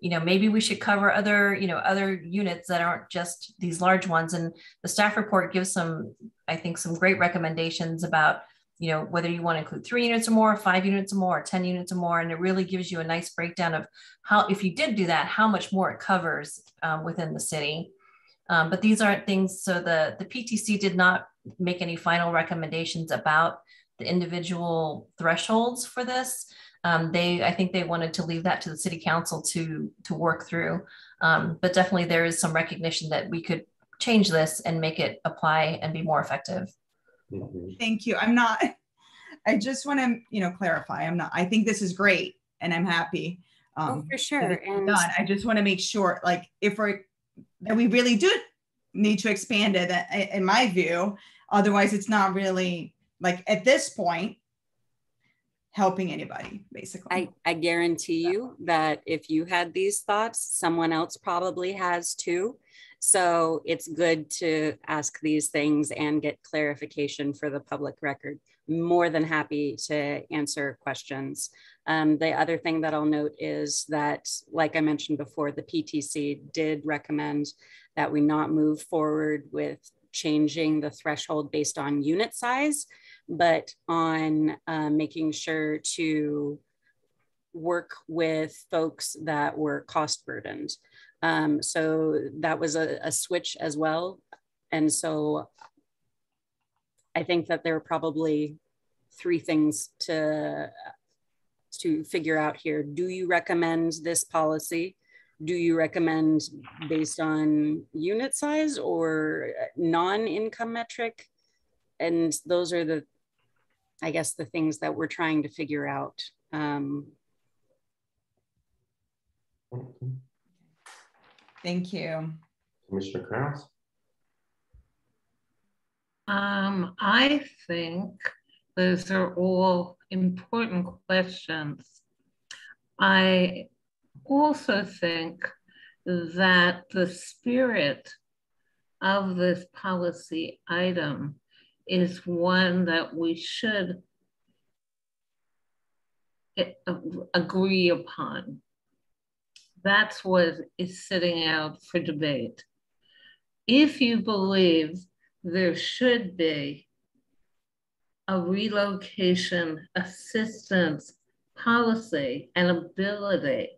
you know maybe we should cover other you know other units that aren't just these large ones. And the staff report gives some, I think, some great recommendations about you know whether you want to include three units or more, five units or more, or ten units or more, and it really gives you a nice breakdown of how, if you did do that, how much more it covers um, within the city. Um, but these aren't things, so the, the PTC did not make any final recommendations about the individual thresholds for this. Um, they, I think they wanted to leave that to the city council to, to work through. Um, but definitely there is some recognition that we could change this and make it apply and be more effective. Mm-hmm. Thank you. I'm not, <laughs> I just want to, you know, clarify. I'm not, I think this is great and I'm happy. Oh, um, oh, for sure. And done. I just want to make sure, like, if we're that we really do need to expand it in my view otherwise it's not really like at this point helping anybody basically. I, I guarantee you that if you had these thoughts someone else probably has too. So it's good to ask these things and get clarification for the public record. More than happy to answer questions um, the other thing that I'll note is that, like I mentioned before, the PTC did recommend that we not move forward with changing the threshold based on unit size, but on uh, making sure to work with folks that were cost burdened. Um, so that was a, a switch as well. And so I think that there are probably three things to to figure out here. Do you recommend this policy? Do you recommend based on unit size or non-income metric? And those are the, I guess, the things that we're trying to figure out. Um, Thank you. Commissioner Krause? Um, I think those are all important questions. I also think that the spirit of this policy item is one that we should agree upon. That's what is sitting out for debate. If you believe there should be a relocation assistance policy and ability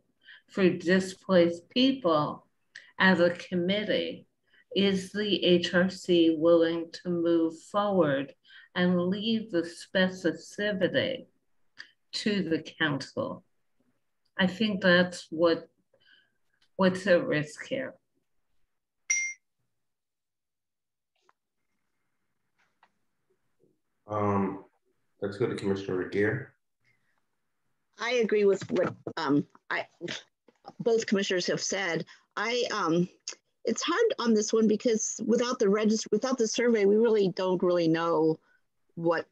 for displaced people as a committee, is the HRC willing to move forward and leave the specificity to the council? I think that's what what's at risk here. Um, let's go to Commissioner Regehr. I agree with what um, I both commissioners have said. I um, it's hard on this one because without the register, without the survey, we really don't really know what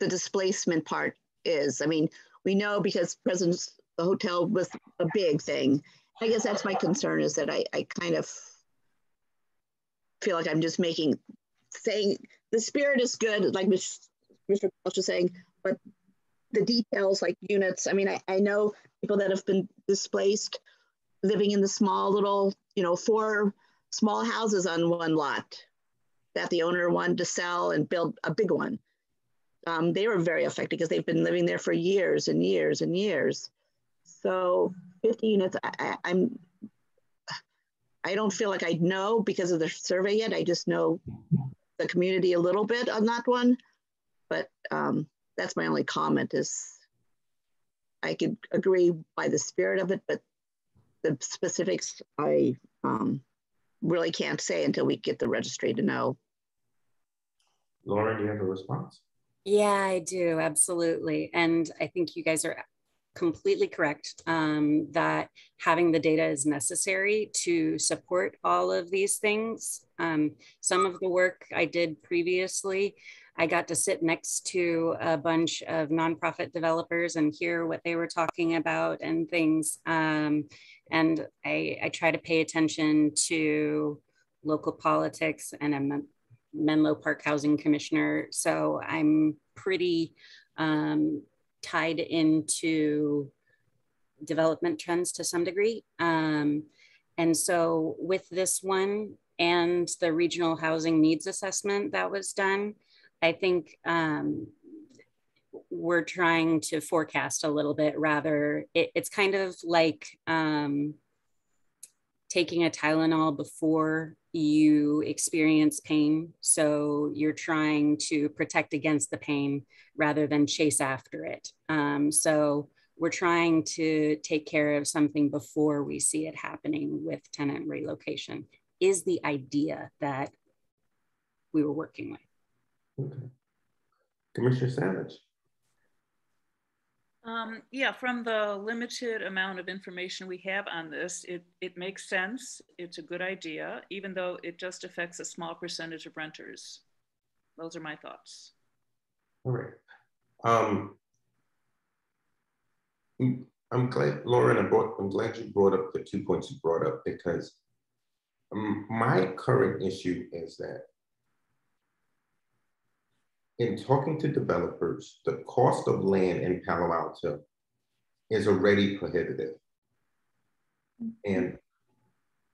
the displacement part is. I mean, we know because President's the hotel was a big thing. I guess that's my concern is that I, I kind of feel like I'm just making saying the spirit is good, like Mr. Welch was saying, but the details like units, I mean, I, I know people that have been displaced living in the small little, you know, four small houses on one lot that the owner wanted to sell and build a big one. Um, they were very affected because they've been living there for years and years and years. So 50 units, I, I'm, I don't feel like I know because of the survey yet. I just know the community a little bit on that one, but um, that's my only comment is I could agree by the spirit of it, but the specifics I um, really can't say until we get the registry to know. Laura, do you have a response? Yeah, I do, absolutely. And I think you guys are completely correct um, that having the data is necessary to support all of these things. Um, some of the work I did previously, I got to sit next to a bunch of nonprofit developers and hear what they were talking about and things. Um, and I, I, try to pay attention to local politics and I'm a Menlo Park Housing Commissioner. So I'm pretty um, tied into development trends to some degree. Um, and so with this one and the regional housing needs assessment that was done, I think um, we're trying to forecast a little bit rather. It, it's kind of like um, taking a Tylenol before you experience pain. So you're trying to protect against the pain rather than chase after it. Um, so we're trying to take care of something before we see it happening with tenant relocation, is the idea that we were working with. Okay. Commissioner Savage. Um, yeah, from the limited amount of information we have on this, it, it makes sense. It's a good idea, even though it just affects a small percentage of renters. Those are my thoughts. All right. Um, I'm glad, Lauren, I brought, I'm glad you brought up the two points you brought up because my current issue is that in talking to developers, the cost of land in Palo Alto is already prohibitive. And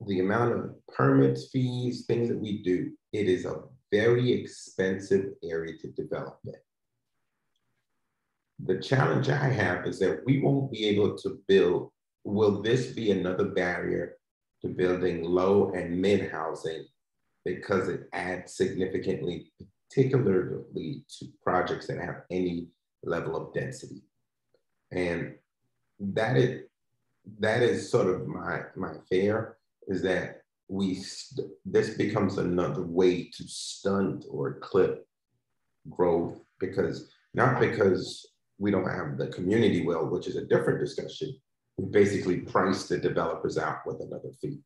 the amount of permits, fees, things that we do, it is a very expensive area to develop in. The challenge I have is that we won't be able to build, will this be another barrier to building low and mid housing because it adds significantly, particularly to projects that have any level of density. And that is, that is sort of my, my fear is that we, this becomes another way to stunt or clip growth because, not because we don't have the community will, which is a different discussion. We basically price the developers out with another fee.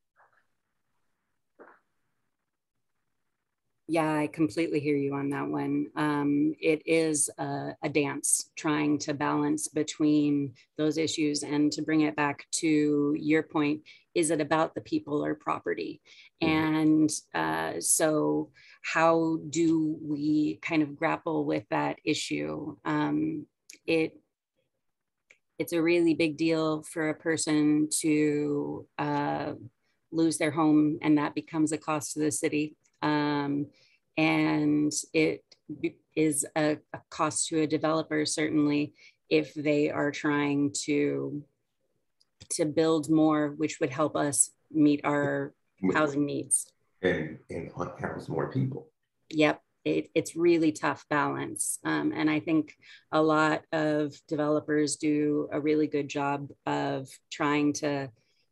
Yeah, I completely hear you on that one. Um, it is a, a, dance trying to balance between those issues and to bring it back to your point is it about the people or property? Mm-hmm. And uh, so, how do we kind of grapple with that issue? Um, it it's a really big deal for a person to uh, lose their home, and that becomes a cost to the city. Um, and it is a, a cost to a developer, certainly, if they are trying to to build more, which would help us meet our housing needs. And, and house more people. Yep. It, it's really tough balance. Um, and I think a lot of developers do a really good job of trying to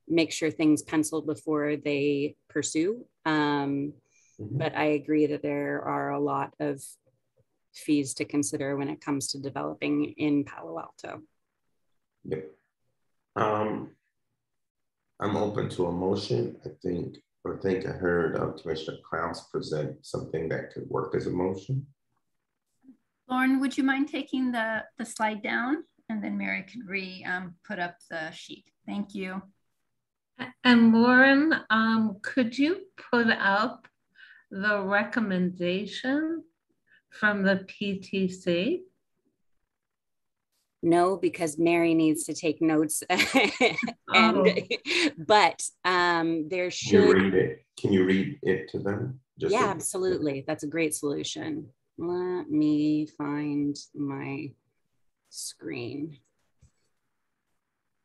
make sure things pencil before they pursue. Um, mm-hmm. But I agree that there are a lot of fees to consider when it comes to developing in Palo Alto. Yep. Um, I'm open to a motion. I think, I think I heard um, Commissioner Kraus present something that could work as a motion. Lauren, would you mind taking the, the slide down? And then Mary could re um, put up the sheet. Thank you. And Lauren, um, could you put up the recommendation from the PTC? no because mary needs to take notes. <laughs> And oh. but um there should can you read it? Can you read it to them? Just yeah absolutely. That's a great solution. Let me find my screen.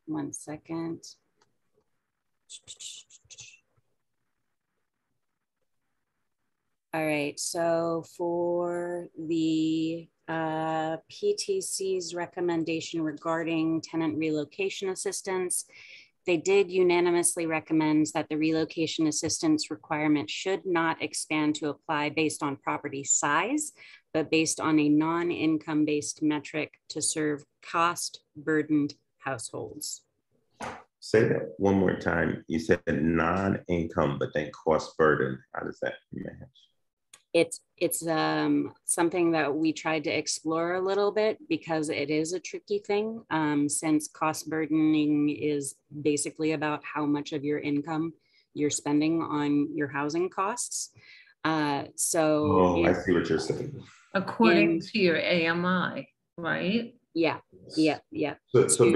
One second all right so for the uh, PTC's recommendation regarding tenant relocation assistance. They did unanimously recommend that the relocation assistance requirement should not expand to apply based on property size, but based on a non-income based metric to serve cost burdened households. Say that one more time. You said non-income, but then cost burden. How does that match? It's it's um, something that we tried to explore a little bit because it is a tricky thing um, since cost burdening is basically about how much of your income you're spending on your housing costs. Uh, so oh, I see what you're saying. According in, to your AMI, right? Yeah, yeah, yeah. So, so,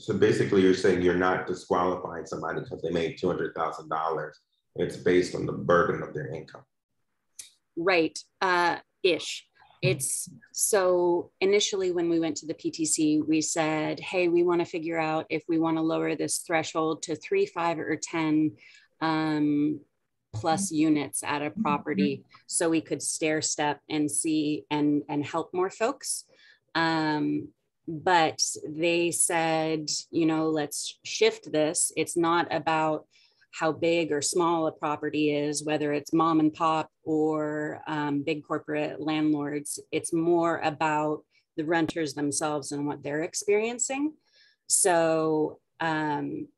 so basically, you're saying you're not disqualifying somebody because they made two hundred thousand dollars. It's based on the burden of their income right uh, ish. It's so initially when we went to the PTC, we said, hey, we want to figure out if we want to lower this threshold to three, five, or 10 um, plus units at a property so we could stair step and see and, and help more folks. Um, but they said, you know, let's shift this. It's not about how big or small a property is, whether it's mom and pop or um, big corporate landlords. It's more about the renters themselves and what they're experiencing. So, um,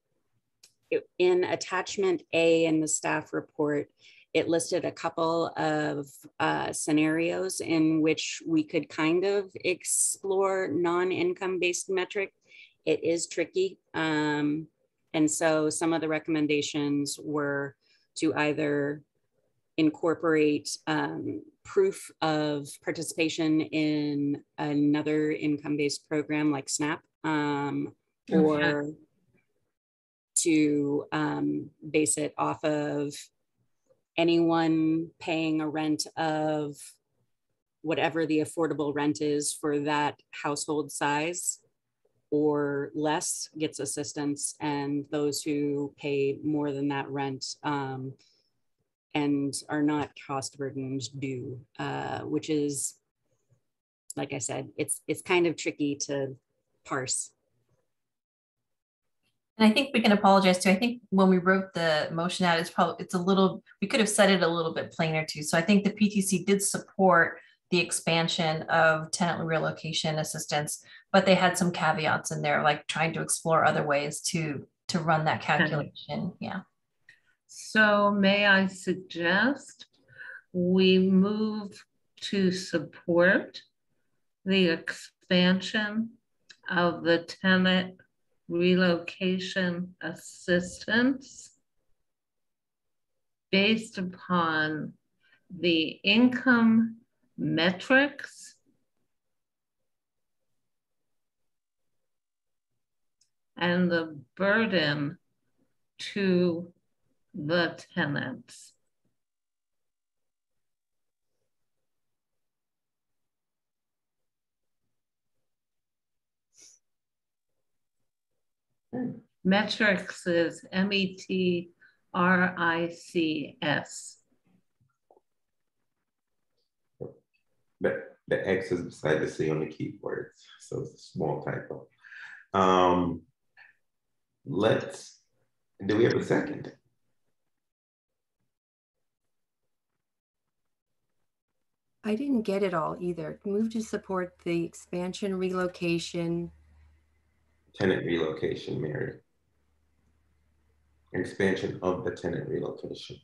in attachment A in the staff report, it listed a couple of uh, scenarios in which we could kind of explore non income based metric. It is tricky. Um, and so some of the recommendations were to either incorporate um, proof of participation in another income-based program like SNAP um, or to um, base it off of anyone paying a rent of whatever the affordable rent is for that household size or less gets assistance and those who pay more than that rent um, and are not cost burdened do, uh, which is, like I said, it's it's kind of tricky to parse. And I think we can apologize too. I think when we wrote the motion out, it's probably it's a little we could have said it a little bit plainer too. So I think the PTC did support the expansion of tenant relocation assistance, but they had some caveats in there, like trying to explore other ways to to run that calculation. Yeah. So may I suggest we move to support the expansion of the tenant relocation assistance based upon the income metrics and the burden to the tenants. Metrics is M E T R I C S. The, the X is beside the C on the keyboard, so it's a small typo. Um, let's, do we have a second? I didn't get it all either. Move to support the expansion relocation. Tenant relocation, Mary. Expansion of the tenant relocation.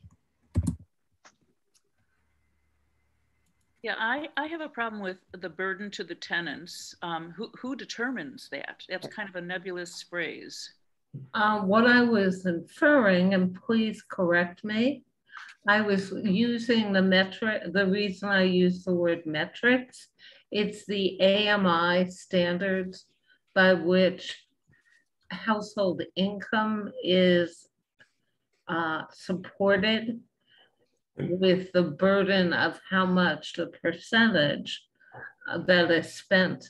Yeah, I, I have a problem with the burden to the tenants. Um, who, who determines that? That's kind of a nebulous phrase. Uh, what I was inferring, and please correct me, I was using the metric, the reason I use the word metrics, it's the AMI standards by which household income is uh, supported with the burden of how much the percentage uh, that is spent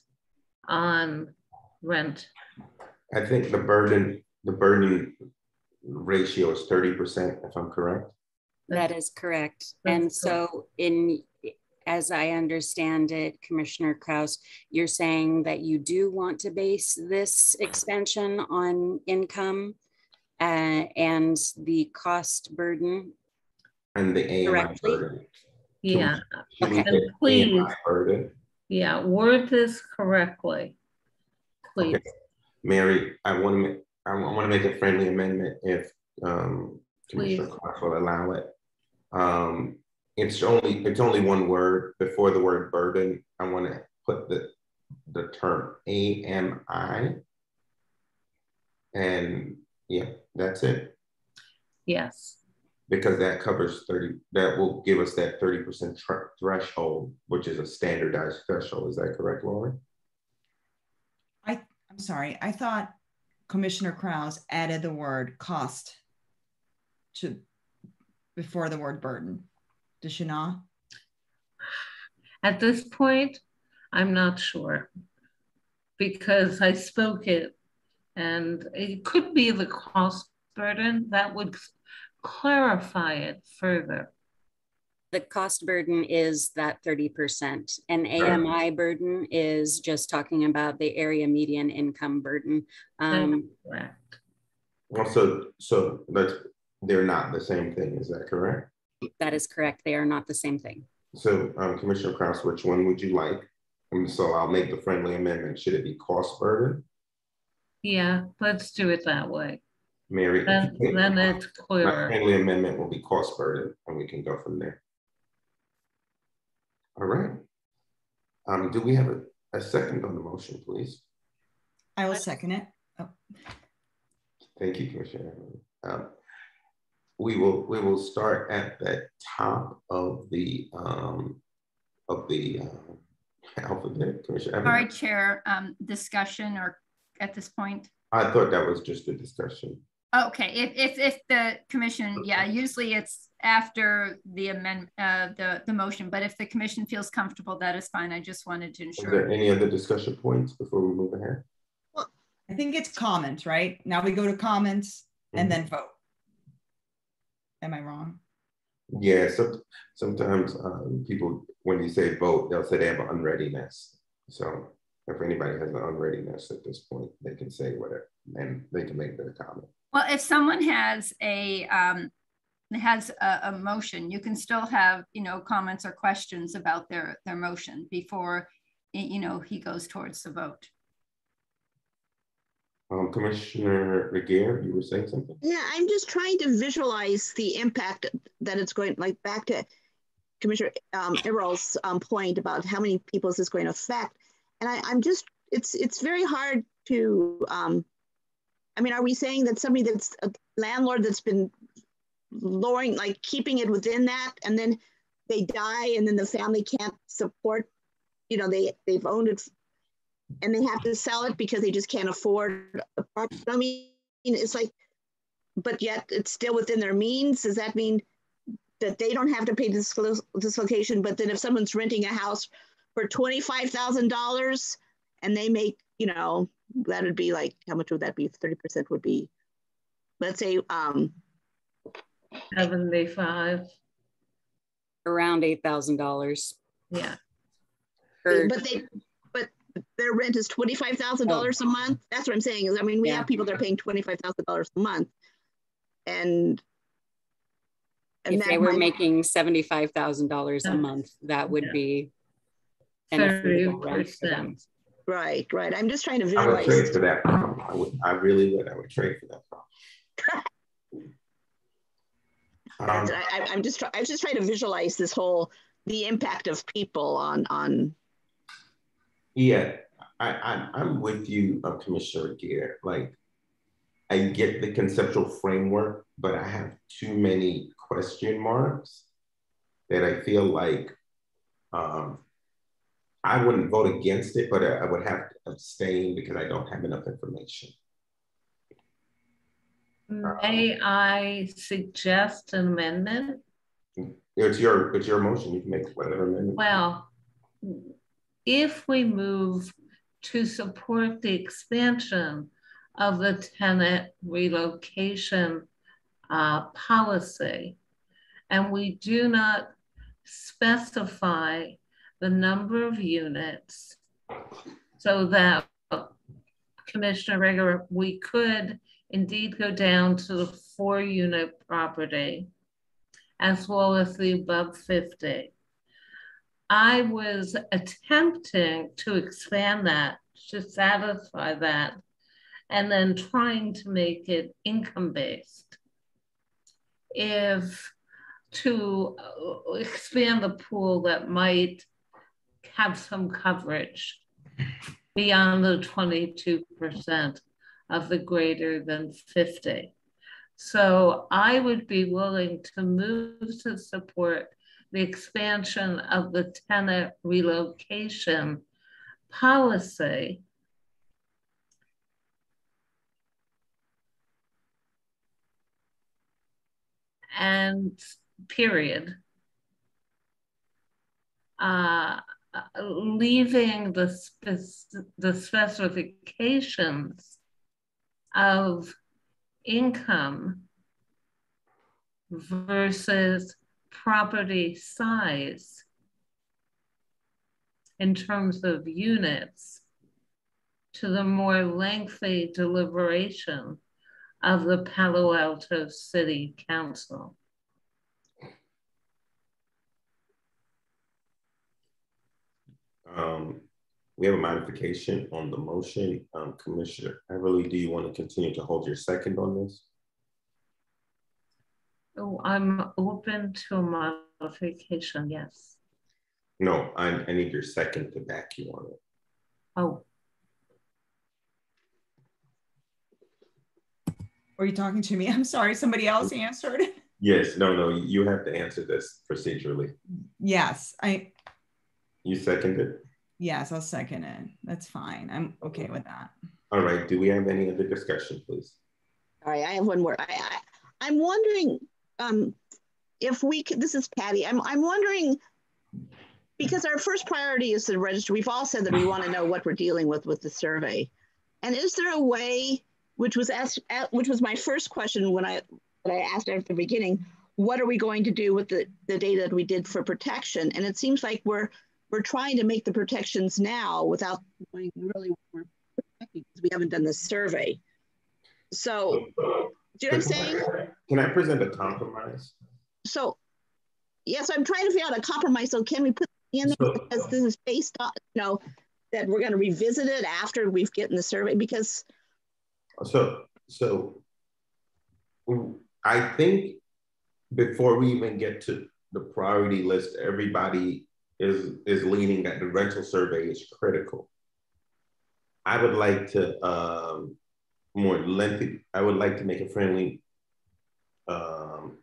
on rent. I think the burden, the burden ratio is 30%, if I'm correct. That is correct. And so in, as I understand it, Commissioner Kraus, you're saying that you do want to base this expansion on income uh, and the cost burden And the AMI burden. Yeah, we and please, burden? yeah, word this correctly, please. Okay. Mary, I want to make, I want to make a friendly amendment if um, Commissioner. Clark will allow it. Um, it's only, it's only one word before the word burden. I want to put the, the term AMI. And yeah, that's it. Yes, Because that covers 30, that will give us that 30% thr- threshold, which is a standardized threshold. Is that correct, Lauren? I, I'm sorry, I thought Commissioner Kraus added the word cost to before the word burden. Did she not? at this point, I'm not sure. Because I spoke it and it could be the cost burden that would clarify it further. The cost burden is that 30%. And AMI burden is just talking about the area median income burden. Um, Correct. Also, so that's, they're not the same thing. Is that correct? that is correct. They are not the same thing. So um, Commissioner Kraus, which one would you like? And so I'll make the friendly amendment. Should it be cost burden? Yeah, let's do it that way. Mary? if Then, you can- then it's My clearer. friendly amendment will be cost burden and we can go from there. All right. Um, do we have a, a second on the motion, please? I will second it. Oh, Thank you, Commissioner. Um, we will, we will start at the top of the, um, of the um, <laughs> alphabet, Commissioner. Sorry, Evans. Chair, um, discussion or at this point? I thought that was just a discussion. Okay, if, if, if the commission, yeah, usually it's after the amend, uh, the, the motion, but if the commission feels comfortable, that is fine. I just wanted to Is ensure. there any other discussion points before we move ahead? I think it's comments, right? Now we go to comments and then vote. Am I wrong? Yeah, so sometimes um, people, when you say vote, they'll say they have an unreadiness. So if anybody has an unreadiness at this point, they can say whatever, and they can make their comment. Well, if someone has a, um, has a, a motion, you can still have, you know, comments or questions about their, their motion before, y- you know, he goes towards the vote. Um, Commissioner Regehr, you were saying something? Yeah, I'm just trying to visualize the impact that it's going, like back to Commissioner um, Errol's um, point about how many people is this going to affect. And I, I'm just, it's it's very hard to, um, I mean, are we saying that somebody that's a landlord that's been lowering, like keeping it within that, and then they die and then the family can't support, you know, they, they've owned it and they have to sell it because they just can't afford a property. I mean, it's like, but yet it's still within their means. Does that mean that they don't have to pay this dislocation? But then if someone's renting a house for twenty-five thousand dollars and they make, you know, that would be like, how much would that be? Thirty percent would be, let's say, um, Seventy-five, Around eight thousand dollars. yeah. but they, but their rent is twenty-five thousand dollars a month. That's what I'm saying. Is I mean, we Yeah. have people that are paying twenty-five thousand dollars a month, and and If they were might- making seventy-five thousand dollars a month, that would be an affordable rent for them. Right, right. I'm just trying to I would visualize. trade for that. I would, I really would, I would trade for that. <laughs> Um, I, I'm just, try- I was just trying to visualize this whole, the impact of people on, on, Yeah, I, I, I'm with you, uh, Commissioner Greer. Like, I get the conceptual framework, but I have too many question marks that I feel like um, I wouldn't vote against it, but I, I would have to abstain because I don't have enough information. May I suggest an amendment? It's your, it's your motion. You can make whatever amendment. Well, if we move to support the expansion of the tenant relocation uh, policy, and we do not specify the number of units so that Commissioner Regehr, we could indeed go down to the four unit property as well as the above 50. I was attempting to expand that to satisfy that and then trying to make it income based. If to expand the pool that might have some coverage beyond the 22% of the greater than 50. So I would be willing to move to support the expansion of the tenant relocation policy. And period. Uh, leaving the, the specifications of income versus property size in terms of units to the more lengthy deliberation of the Palo Alto City Council. Um, we have a modification on the motion. Um, Commissioner Eberle, do you want to continue to hold your second on this? Oh, I'm open to a modification, yes. No, I, I need your second to back you on it. Oh, Were you talking to me? I'm sorry, somebody else answered. <laughs> Yes, no, no, you have to answer this procedurally. Yes, I, You second it? yes, I'll second it. That's fine. I'm okay with that. All right, do we have any other discussion, please? all right, I have one more. I, I, I'm wondering, um, if we could, this is Patty, I'm, I'm wondering, because our first priority is to register, we've all said that we want to know what we're dealing with with the survey. And is there a way, which was asked, which was my first question when I, when I asked at the beginning, what are we going to do with the, the data that we did for protection? And it seems like we're, we're trying to make the protections now without knowing really what we're protecting because we haven't done the survey. So, do you know what I'm saying? Can I present a compromise? So, yes, I'm trying to figure out a compromise. So, can we put in there because this is based on, you know, that we're going to revisit it after we've gotten the survey? Because so, so I think before we even get to the priority list, everybody is is leaning that the rental survey is critical. I would like to um, more lengthy. I would like to make a friendly um,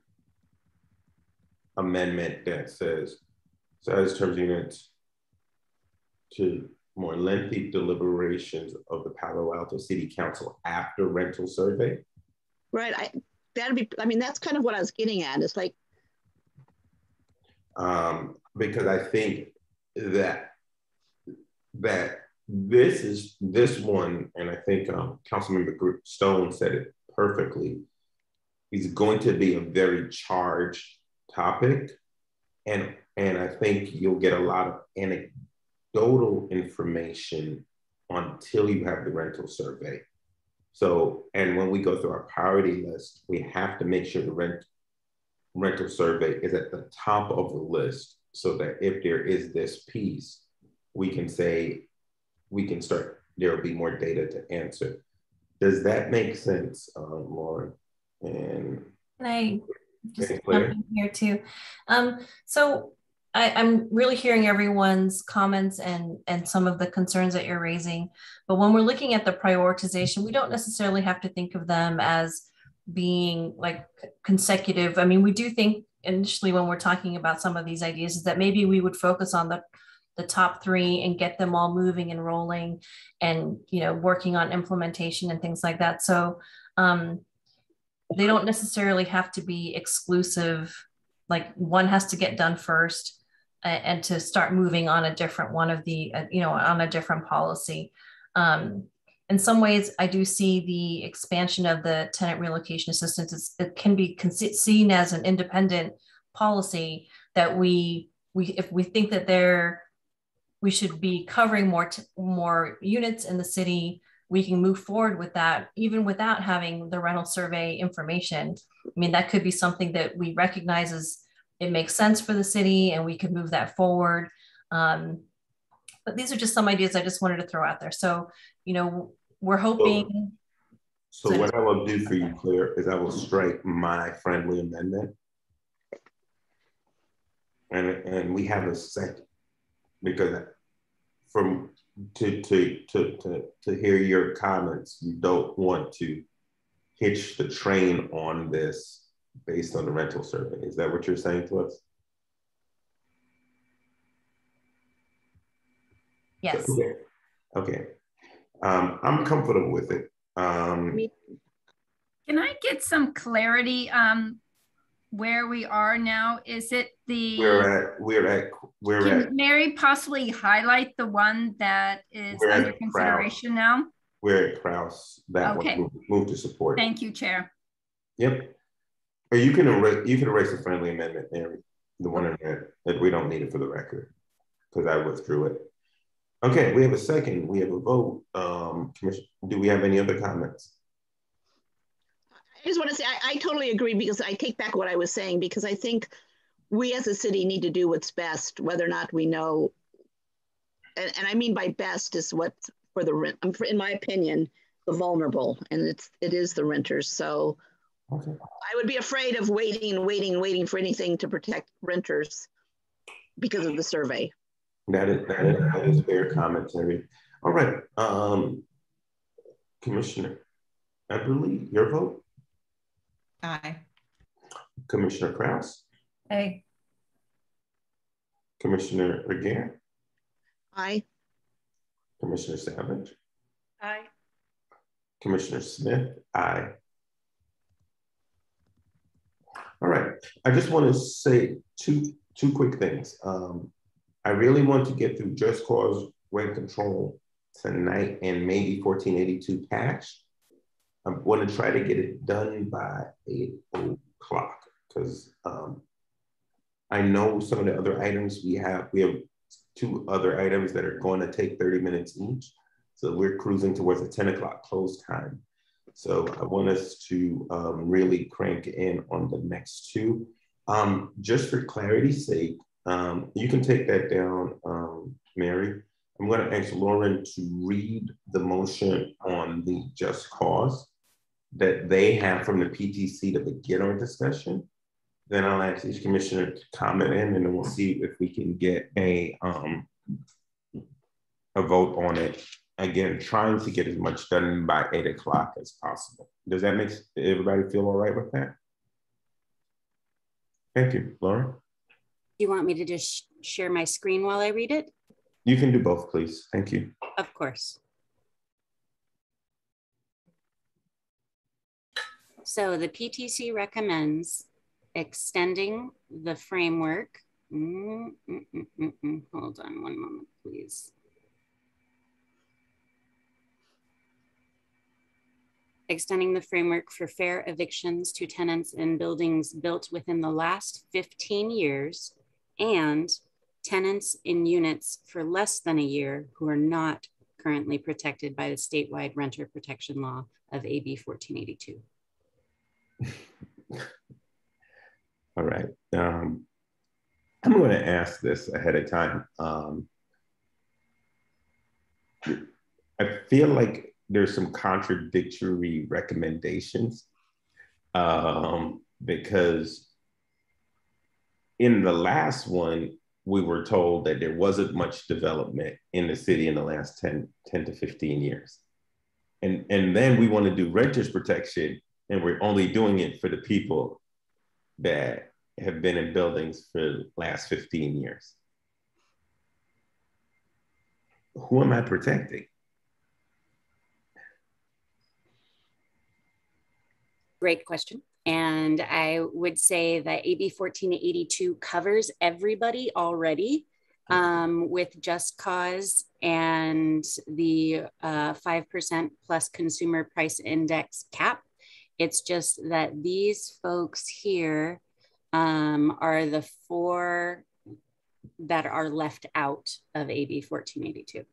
amendment that says size terms units to more lengthy deliberations of the Palo Alto City Council after rental survey. Right. I that'd be. I mean, that's kind of what I was getting at. It's like um, because I think that that this is this one, and I think um, Councilmember Stone said it perfectly. Is going to be a very charged topic, and and I think you'll get a lot of anecdotal information until you have the rental survey. So, and when we go through our priority list, we have to make sure the rent rental survey is at the top of the list so that if there is this piece, we can say, we can start, there will be more data to answer. Does that make sense, um, Lauren? And can I just jump here too? Um, so I, am really hearing everyone's comments and and some of the concerns that you're raising. But when we're looking at the prioritization, we don't necessarily have to think of them as being like consecutive. I mean, we do think initially when we're talking about some of these ideas is that maybe we would focus on the the top three and get them all moving and rolling and you know working on implementation and things like that. So um, they don't necessarily have to be exclusive. Like one has to get done first and, and to start moving on a different one of the uh, you know on a different policy. Um, in some ways, I do see the expansion of the tenant relocation assistance. It's, it can be seen as an independent policy that we we if we think that there we should be covering more more units in the city, we can move forward with that even without having the rental survey information. I mean, that could be something that we recognize as it makes sense for the city, and we could move that forward. Um, but these are just some ideas I just wanted to throw out there. So, you know, we're hoping. So, so what I will do for you, Claire, is I will strike my friendly amendment. And, and we have a second because from to, to, to, to, to hear your comments, you don't want to hitch the train on this based on the rental survey. Is that what you're saying to us? Yes. Okay. okay. Um, I'm comfortable with it. Um, Can I get some clarity um, where we are now? Is it the we're at we're at we're Can at Mary possibly highlight the one that is under consideration now? We're at Kraus. That okay. one move, to support. Thank you, Chair. Yep. Or you can erase you can erase the friendly amendment, Mary. The one in there that we don't need it for the record because I withdrew it. Okay, we have a second. We have a vote. Um, Commission, do we have any other comments? I just want to say I, I totally agree because I take back what I was saying because I think we as a city need to do what's best, whether or not we know. And, and I mean by best is what for the rent. Um, in my opinion, the vulnerable, and it's it is the renters. So okay. I would be afraid of waiting waiting waiting for anything to protect renters because of the survey. That is, that is, that is fair commentary. All right, um, Commissioner, I believe your vote. Aye. Commissioner Kraus. Aye. Commissioner Regehr. Aye. Commissioner Savage. Aye. Commissioner Smith. Aye. All right. I just want to say two two quick things. Um, I really want to get through just cause rent control tonight and maybe 1482 patch. I want to try to get it done by eight o'clock because um, I know some of the other items we have, we have two other items that are going to take 30 minutes each. So we're cruising towards a 10 o'clock close time. So I want us to um, really crank in on the next two. Um, just for clarity's sake, um, you can take that down, um, Mary. I'm going to ask Lauren to read the motion on the just cause that they have from the PTC to begin our discussion. Then I'll ask each commissioner to comment in and then we'll see if we can get a, um, a vote on it. Again, trying to get as much done by eight o'clock as possible. Does that make everybody feel all right with that? Thank you, Laura. Do you want me to just share my screen while I read it? You can do both, please. Thank you. Of course. So the PTC recommends extending the framework. Mm, mm, mm, mm Hold on one moment, please. extending the framework for fair evictions to tenants in buildings built within the last 15 years and tenants in units for less than a year who are not currently protected by the statewide renter protection law of AB 1482. <laughs> All right. Um, I'm going to ask this ahead of time. Um, I feel like there's some contradictory recommendations um, because in the last one, we were told that there wasn't much development in the city in the last 10, 10 to 15 years. And, and then we want to do renters protection and we're only doing it for the people that have been in buildings for the last 15 years. Who am I protecting? Great question. And I would say that AB 1482 covers everybody already um, with just cause and the uh, 5% plus consumer price index cap. It's just that these folks here um, are the four that are left out of AB 1482.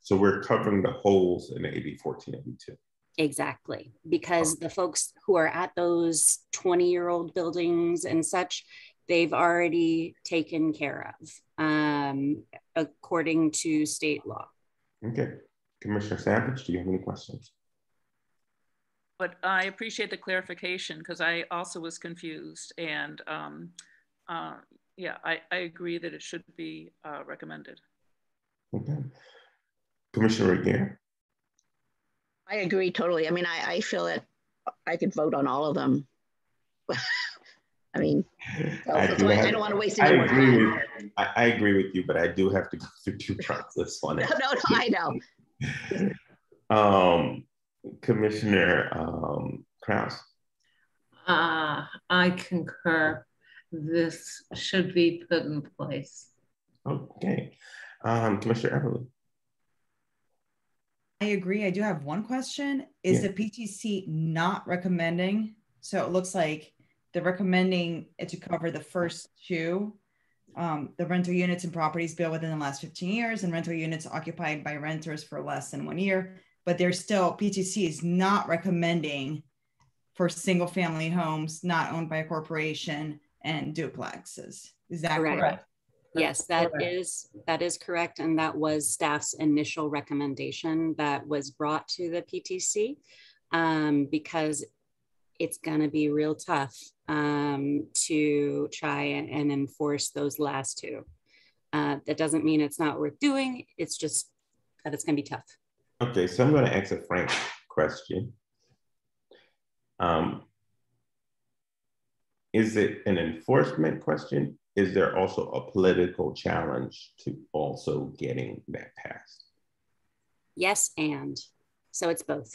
So we're covering the holes in AB 1482. Exactly, because the folks who are at those 20 year old buildings and such, they've already taken care of um, according to state law. Okay. Commissioner Savage, do you have any questions? But I appreciate the clarification because I also was confused. And um, uh, yeah, I, I agree that it should be uh, recommended. Okay. Commissioner Regehr? I agree totally. I mean, I, I feel that I could vote on all of them. <laughs> I mean, so I, do have, I, don't want to waste any I more agree time. With, I, I, agree with you, but I do have to go <laughs> through two process on it. No, no, no, I know. <laughs> um, Commissioner um, Kraus. Uh, I concur. This should be put in place. Okay. Um, Commissioner Eberle. I agree. I do have one question. Is yeah. the PTC not recommending? So it looks like they're recommending it to cover the first two um, the rental units and properties built within the last 15 years and rental units occupied by renters for less than one year. But they're still, PTC is not recommending for single family homes not owned by a corporation and duplexes. Is that correct? correct? Yes, that is that is correct, and that was staff's initial recommendation that was brought to the PTC um, because it's going to be real tough um, to try and, and, enforce those last two. Uh, that doesn't mean it's not worth doing. It's just that it's going to be tough. Okay, so I'm going to ask a frank question. Um, is it an enforcement question is there also a political challenge to also getting that passed? Yes, and so it's both,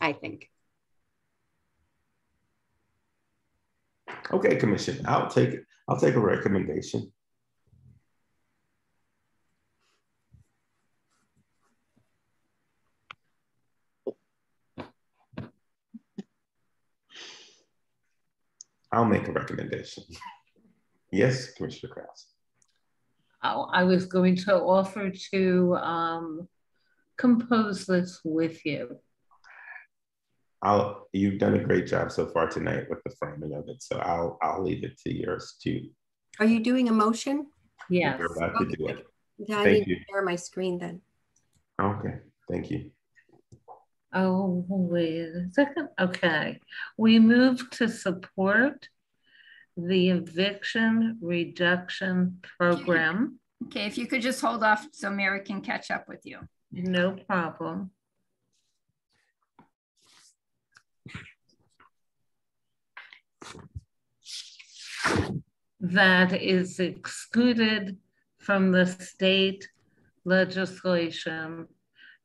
I think. Okay, Commission, I'll take I'll take a recommendation. I'll make a recommendation. Yes, Commissioner Krause. Oh, I was going to offer to um, compose this with you. I'll, you've done a great job so far tonight with the framing of it, so I'll I'll leave it to yours too. Are you doing a motion? Yes. You're about to do it. Yeah, I Thank need you. to share my screen then. Okay, thank you. Oh, wait a second. Okay. We move to support the eviction reduction program. Okay, if you could just hold off so Mary can catch up with you. No problem. That is excluded from the state legislation.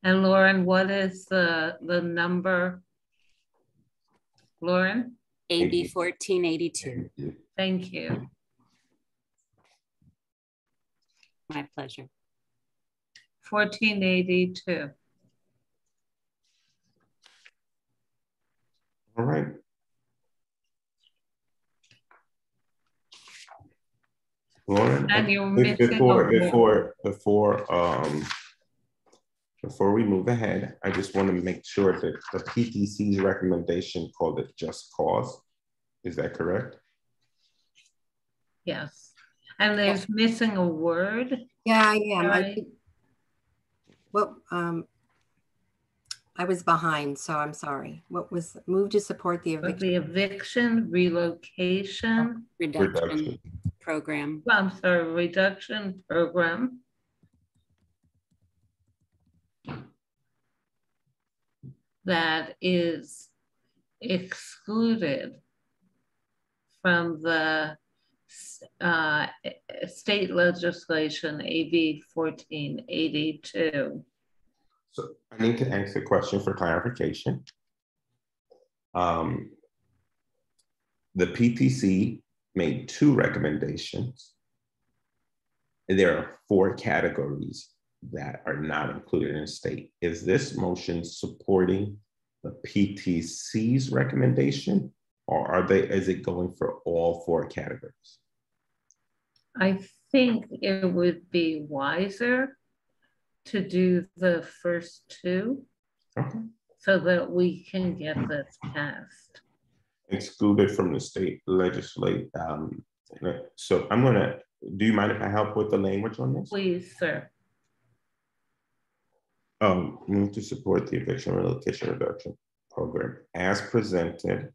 And Lauren, what is the, the number? Lauren? AB 1482. Thank you. My pleasure. 1482. All right. Lauren, And you're be- missing before before before um before we move ahead, I just want to make sure that the PTC's recommendation called it just cause. Is that correct? Yes. And there's missing a word. Yeah, yeah. am. Right. think- What, um, I was behind, so I'm sorry. What was, move to support the But eviction? the eviction relocation, Reduction program. Well, I'm sorry, reduction program. That is excluded from the uh, state legislation AB 1482. So I need to ask a question for clarification. Um, the PTC made two recommendations. And there are four categories that are not included in the state. Is this motion supporting the PTC's recommendation? Or are they, is it going for all four categories? I think it would be wiser to do the first two Okay. so that we can get this passed. excluded from the state legislate. Um, so I'm gonna, do you mind if I help with the language on this? Please, sir. Um, move to support the eviction relocation reduction program as presented.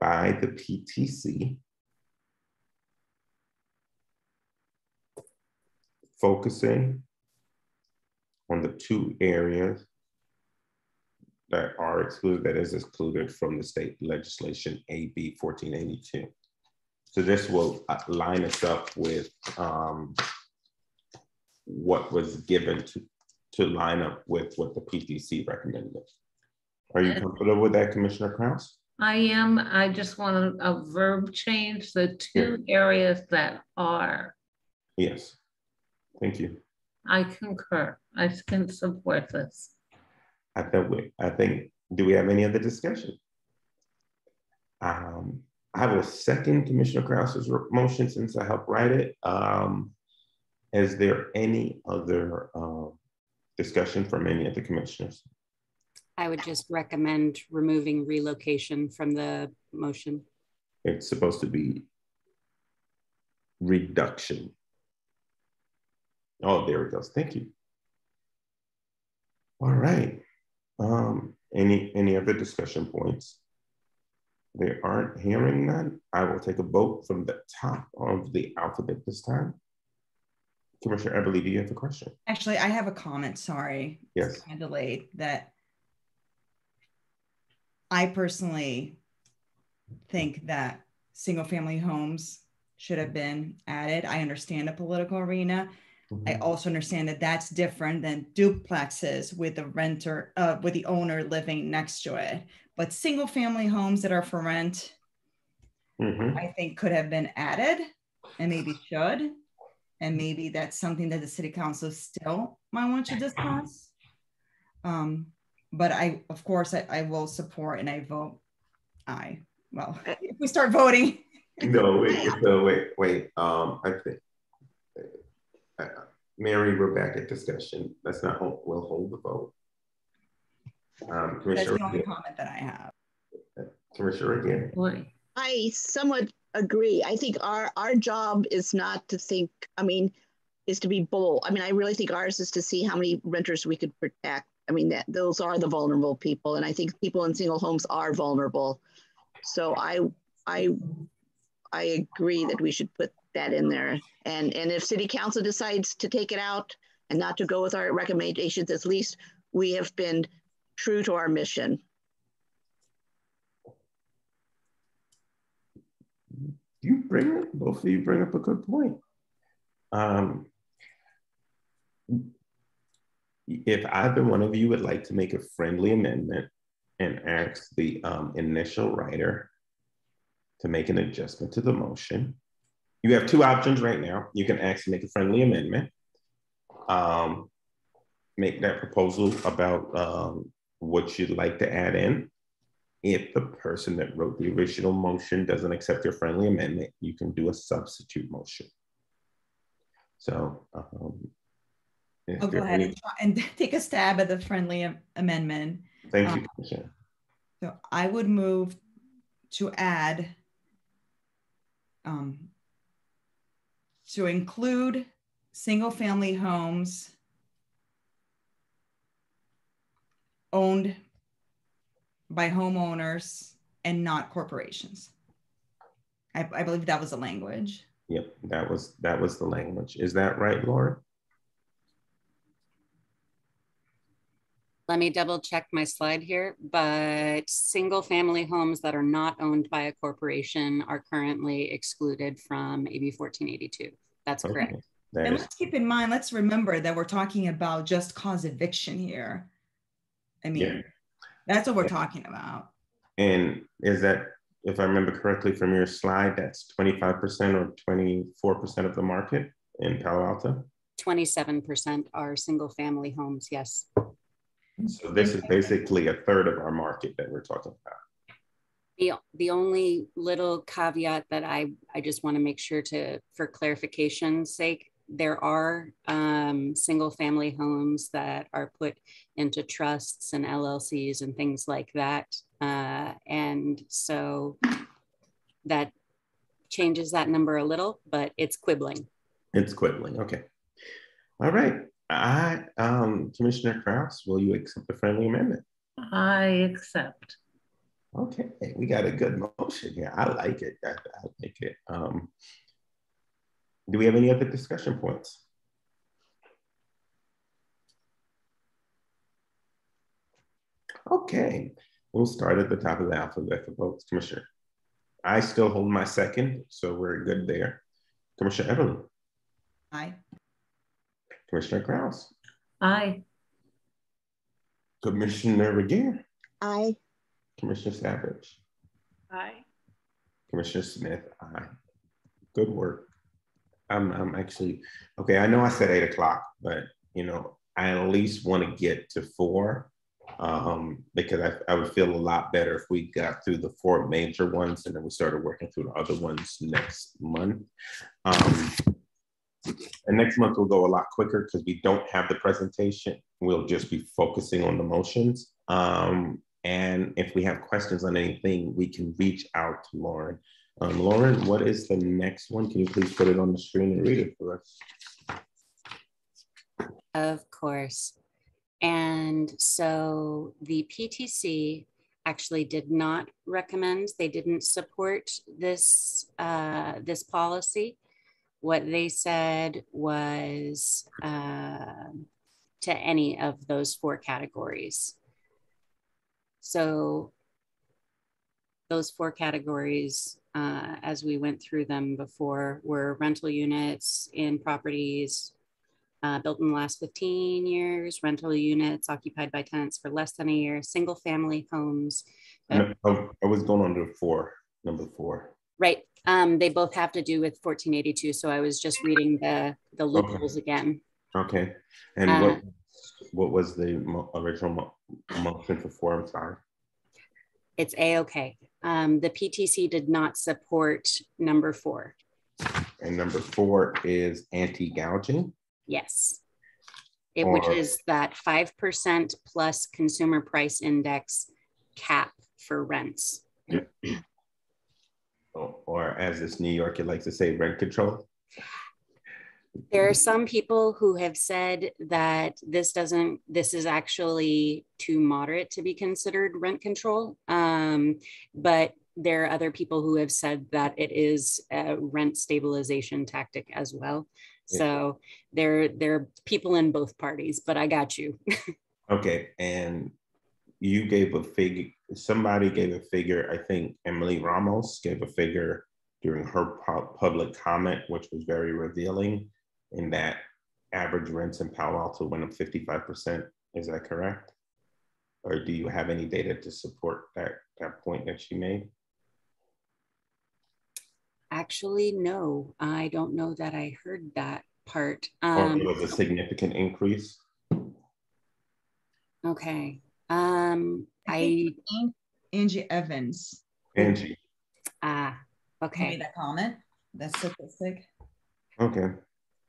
By the PTC. Focusing on the two areas that are excluded, that is excluded from the state legislation AB 1482. So this will line us up with um, what was given to, to line up with what the PTC recommended. Are you comfortable with that, Commissioner Kraus? I am, I just want a, a verb change, the two areas that are, Yes. Thank you. I concur. I can support this. I think, we- I think, do we have any other discussion? Um, I will second Commissioner Krause's motion since I helped write it. Um, is there any other, uh, discussion from any of the commissioners? I would just recommend removing relocation from the motion. It's supposed to be reduction. Oh, there it goes. Thank you. All right. Um, any any other discussion points? There aren't hearing none. I will take a vote from the top of the alphabet this time. Commissioner Eberle, do you have a question? Actually, I have a comment. Sorry. Yes. Kind of delayed that I personally think that single family homes should have been added. I understand the political arena, I also understand that that's different than duplexes with the renter, uh, with the owner living next to it. But single family homes that are for rent, Mhm. I think could have been added and maybe should. And maybe that's something that the city council still might want to discuss. Um, but I, of course, I, I will support and I vote aye. Well, if we start voting. No, wait, <laughs> so wait, wait, um, I think. Uh, Mary, we're back at discussion. Let's not, hold- we'll hold the vote. Um, That's Commissioner, the only comment that I have. Commissioner again. I somewhat agree. I think our our job is not to think. I mean, is to be bold. I mean, I really think ours is to see how many renters we could protect. I mean, that those are the vulnerable people, and I think people in single homes are vulnerable. So I I I agree that we should put that in there. And and if City Council decides to take it out and not to go with our recommendations, at least we have been true to our mission. You bring, up- both of you bring up a good point. Um, if either one of you would like to make a friendly amendment and ask the um, initial writer to make an adjustment to the motion, you have two options right now. You can ask to make a friendly amendment, um, make that proposal about um, what you'd like to add in. If the person that wrote the original motion doesn't accept your friendly amendment, you can do a substitute motion. So, um, I'll go ahead and, and <laughs> take a stab at the friendly am- amendment. thank Um, you. So I would move to add um, to include single-family homes owned by homeowners and not corporations. I, I believe that was the language. Yep, that was that was the language. Is that right, Laura? Let me double check my slide here, but single family homes that are not owned by a corporation are currently excluded from AB 1482. That's correct. Okay, And is let's keep in mind, let's remember that we're talking about just cause eviction here. I Yeah. mean, that's what we're talking about. And is that, if I remember correctly from your slide, that's 25% or 24% of the market in Palo Alto? 27% are single family homes, yes. So this is basically a third of our market that we're talking about. The, the only little caveat that I, I just want to make sure to, for clarification's sake, there are um, single family homes that are put into trusts and LLCs and things like that. Uh, and so that changes that number a little, but it's quibbling. It's quibbling, okay. All right, I, um, Commissioner Kraus, will you accept the friendly amendment? I accept. Okay, we got a good motion here. I like it. I, I like it. Um, do we have any other discussion points? Okay, we'll start at the top of the alphabet for votes. Commissioner, I still hold my second, so we're good there. Commissioner Eberle, Aye. Commissioner Kraus, Aye. Commissioner Regehr, Aye. Commissioner Savage, Aye. Commissioner Smith, aye. Good work. I'm, I'm actually, okay, I know I said eight o'clock, but you know, I at least want to get to four. Um, because I, I would feel a lot better if we got through the four major ones and then we started working through the other ones next month. Um, and next month will go a lot quicker because we don't have the presentation. We'll just be focusing on the motions. Um, and if we have questions on anything, we can reach out to Lauren. Um, Lauren, what is the next one? Can you please put it on the screen and read it for us? Of course. And so the PTC actually did not recommend, they didn't support this, uh, this policy. What they said was uh, to any of those four categories. So those four categories, uh, as we went through them before, were rental units in properties uh, built in the last 15 years, rental units occupied by tenants for less than a year, single family homes. I I was going under four, number four. Right. Um, they both have to do with 1482. So I was just reading the, the loopholes again. Okay, and Uh, what, what was the mo- original mo- motion for four, I'm sorry? It's A-OK. Um, the PTC did not support number four. And number four is anti-gouging. Yes. It, which is that 5% plus consumer price index cap for rents. <clears throat> Or- as this New Yorker likes to say, rent control. There are some people who have said that this doesn't, this is actually too moderate to be considered rent control. Um, but there are other people who have said that it is a rent stabilization tactic as well. Yeah. So there, there are people in both parties, but I got you. <laughs> Okay, and you gave a figure, somebody gave a figure, I think Emily Ramos gave a figure during her pu- public comment, which was very revealing in that average rents in Palo Alto went up 55%. Is that correct? Or do you have any data to support that, that point that she made? Actually, no, I don't know that I heard that part. Or Um, it was a significant increase? okay. Um, I, think Angie Evans Angie, ah, okay. made that comment, that statistic. okay.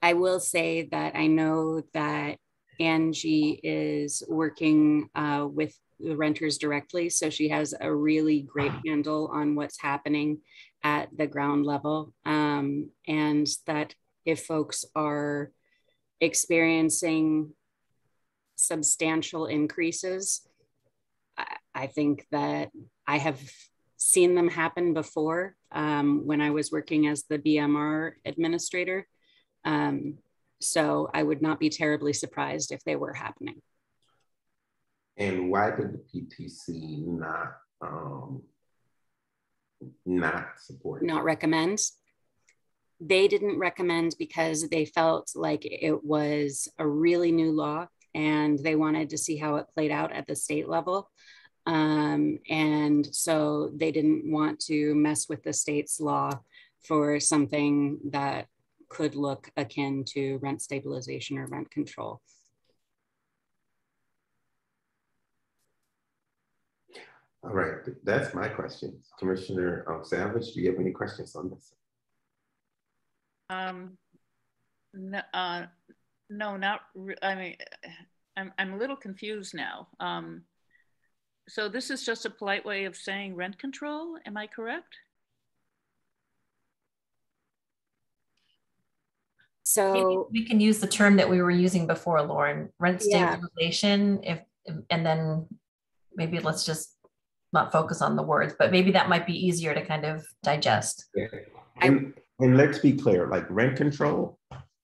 I will say that I know that Angie is working uh, with the renters directly. So she has a really great handle on what's happening at the ground level. Um, and that if folks are experiencing substantial increases, I, think that I have seen them happen before um, when I was working as the BMR administrator. Um, so I would not be terribly surprised if they were happening. And why did the PTC not, um, not support? Not recommend. They didn't recommend because they felt like it was a really new law and they wanted to see how it played out at the state level. Um, and so they didn't want to mess with the state's law for something that could look akin to rent stabilization or rent control. All right, that's my question. Commissioner um, Savage, do you have any questions on this? Um, no, uh, no, not, I mean, I'm, I'm a little confused now. Um, so this is just a polite way of saying rent control, am I correct? So we can use the term that we were using before, Lauren, rent Yeah. stabilization. If and then maybe let's just not focus on the words, but maybe that might be easier to kind of digest. And, and let's be clear, like rent control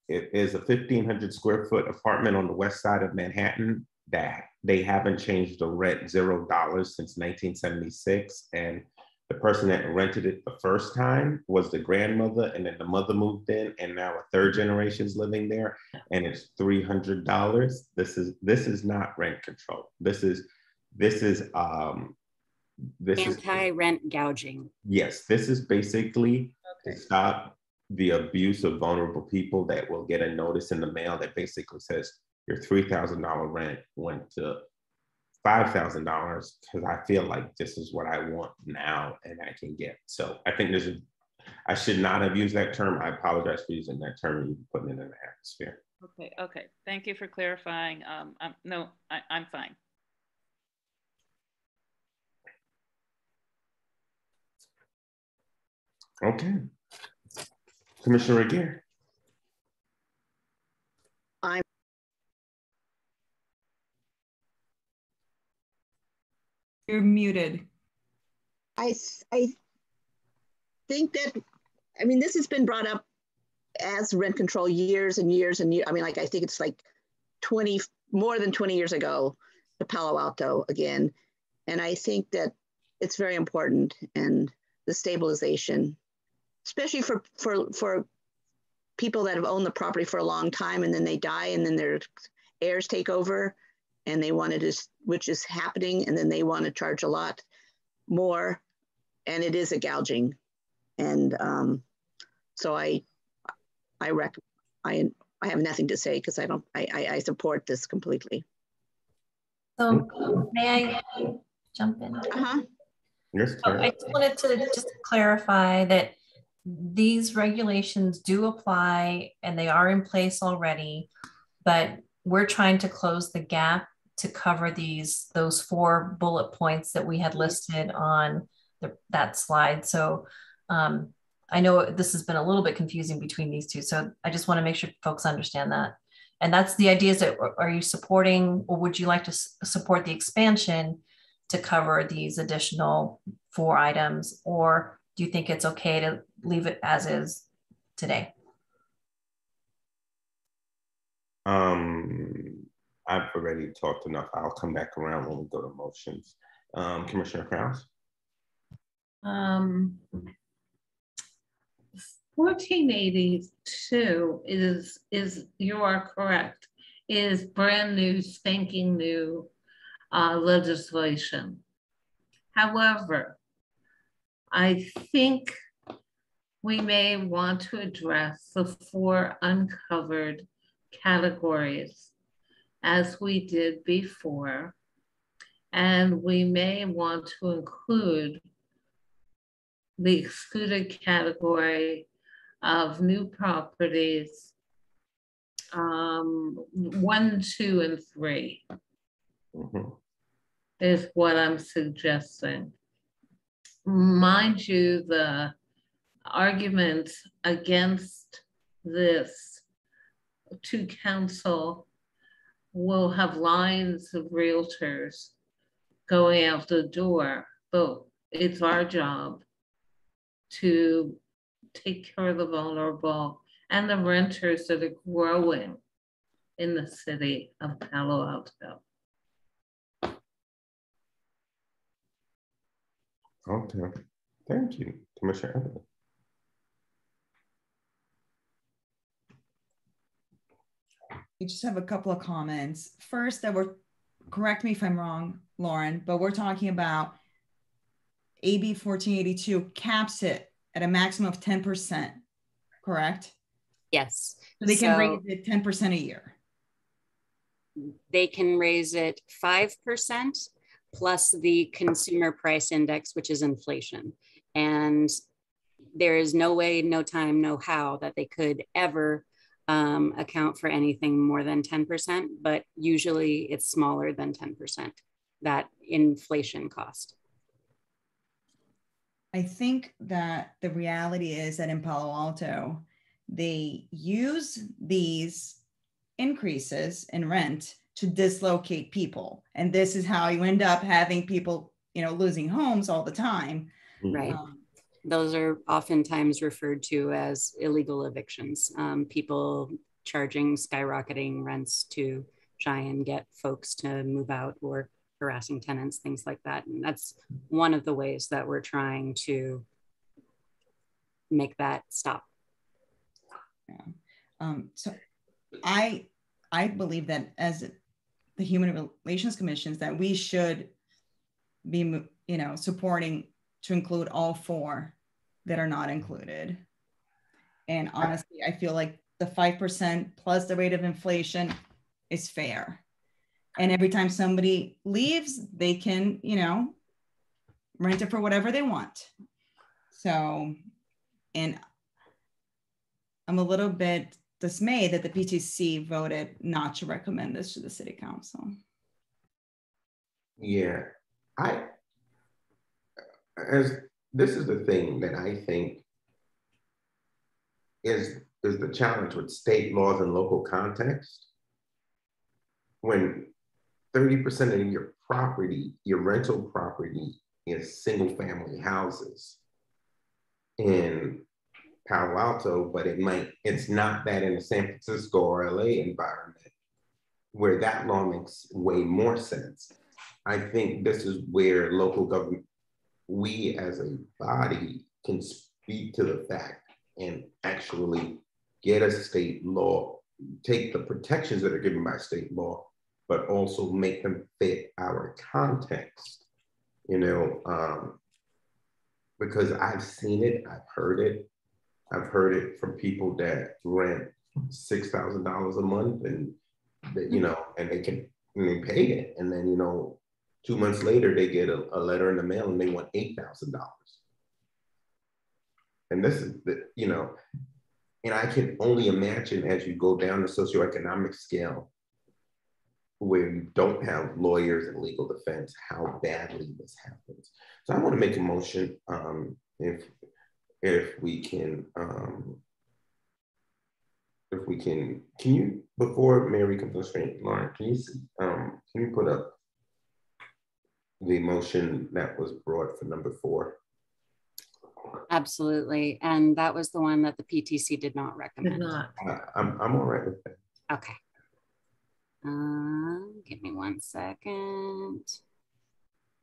it is a fifteen hundred square foot apartment on the west side of Manhattan that they haven't changed the rent zero dollars since nineteen seventy-six. And the person that rented it the first time was the grandmother, and then the mother moved in, and now a third generation is living there, and it's three hundred dollars. This is, this is not rent control. This is, this is, um, this is. anti-rent gouging. Yes, this is basically to stop the abuse of vulnerable people that will get a notice in the mail that basically says your three thousand dollar rent went to five thousand dollars because I feel like this is what I want now and I can get. So I think there's a, I should not have used that term. I apologize for using that term and putting it in the atmosphere. Okay, okay, thank you for clarifying. Um, I'm, no, I, I'm fine. Okay. Commissioner Regehr. I'm You're muted. I, I think that, I mean, this has been brought up as rent control years and years and years. I mean, like, I think it's like 20, more than 20 years ago, to Palo Alto again. And I think that it's very important and the stabilization, especially for, for, for people that have owned the property for a long time and then they die and then their heirs take over and they wanted to, which is happening, and then they want to charge a lot more, and it is a gouging. And um, so I, I rec, I, I have nothing to say because I don't, I, I, I support this completely. So may I jump in? Uh-huh. Yes, Oh, I just wanted to just clarify that these regulations do apply and they are in place already, but we're trying to close the gap to cover these those four bullet points that we had listed on the, that slide. So um, I know this has been a little bit confusing between these two. So I just want to make sure folks understand that. And that's the idea is that are you supporting or would you like to support the expansion to cover these additional four items? Or do you think it's okay to leave it as is today? Um, I've already talked enough. I'll come back around when we go to motions. Um, Commissioner Krause? Um, 1482 is, is, you are correct, is brand new, spanking new uh, legislation. However, I think we may want to address the four uncovered categories as we did before. And we may want to include the excluded category of new properties um, one, two, and 3 mm-hmm. is what I'm suggesting. Mind you, the argument against this to council will have lines of realtors going out the door, but it's our job to take care of the vulnerable and the renters that are growing in the city of Palo Alto. Okay, thank you, Commissioner Evans. We just have a couple of comments. First, that we're, correct me if I'm wrong, Lauren, but we're talking about AB 1482 caps it at a maximum of 10%, correct? Yes. So they can So- raise it 10% a year. They can raise it 5% plus the consumer price index, which is inflation. And there is no way, no time, no how that they could ever um, account for anything more than 10%, but usually it's smaller than 10%, that inflation cost. I think that the reality is that in Palo Alto, they use these increases in rent to dislocate people. And this is how you end up having people, you know, losing homes all the time. Right. Um, Those are oftentimes referred to as illegal evictions. Um, people charging skyrocketing rents to try and get folks to move out or harassing tenants, things like that. And that's one of the ways that we're trying to make that stop. Um, so I I believe that as the Human Relations Commissions that we should be you know supporting to include all four that are not included. And honestly, I feel like the 5% plus the rate of inflation is fair. And every time somebody leaves, they can, you know, rent it for whatever they want. So, and I'm a little bit dismayed that the PTC voted not to recommend this to the city council. Yeah, I, as this is the thing that I think is is the challenge with state laws and local context. When 30% of your property, your rental property is single family houses in Palo Alto, but it might, it's not that in the San Francisco or LA environment where that law makes way more sense. I think this is where local government, we as a body can speak to the fact and actually get a state law, take the protections that are given by state law, but also make them fit our context. You know, um, because I've seen it, I've heard it, I've heard it from people that rent six thousand dollars a month, and that you know, and they can and they pay it, and then you know, two months later they get a, a letter in the mail and they want eight thousand dollars. And this is the you know, and I can only imagine as you go down the socioeconomic scale, where you don't have lawyers and legal defense, how badly this happens. So I want to make a motion um, if if we can um, if we can can you before Mary comes on screen, Lauren, can you um, can you put up the motion that was brought for number four? Absolutely, and that was the one that the PTC did not recommend. Did not. I, I'm I'm all right with that. Okay. Um, give me one second.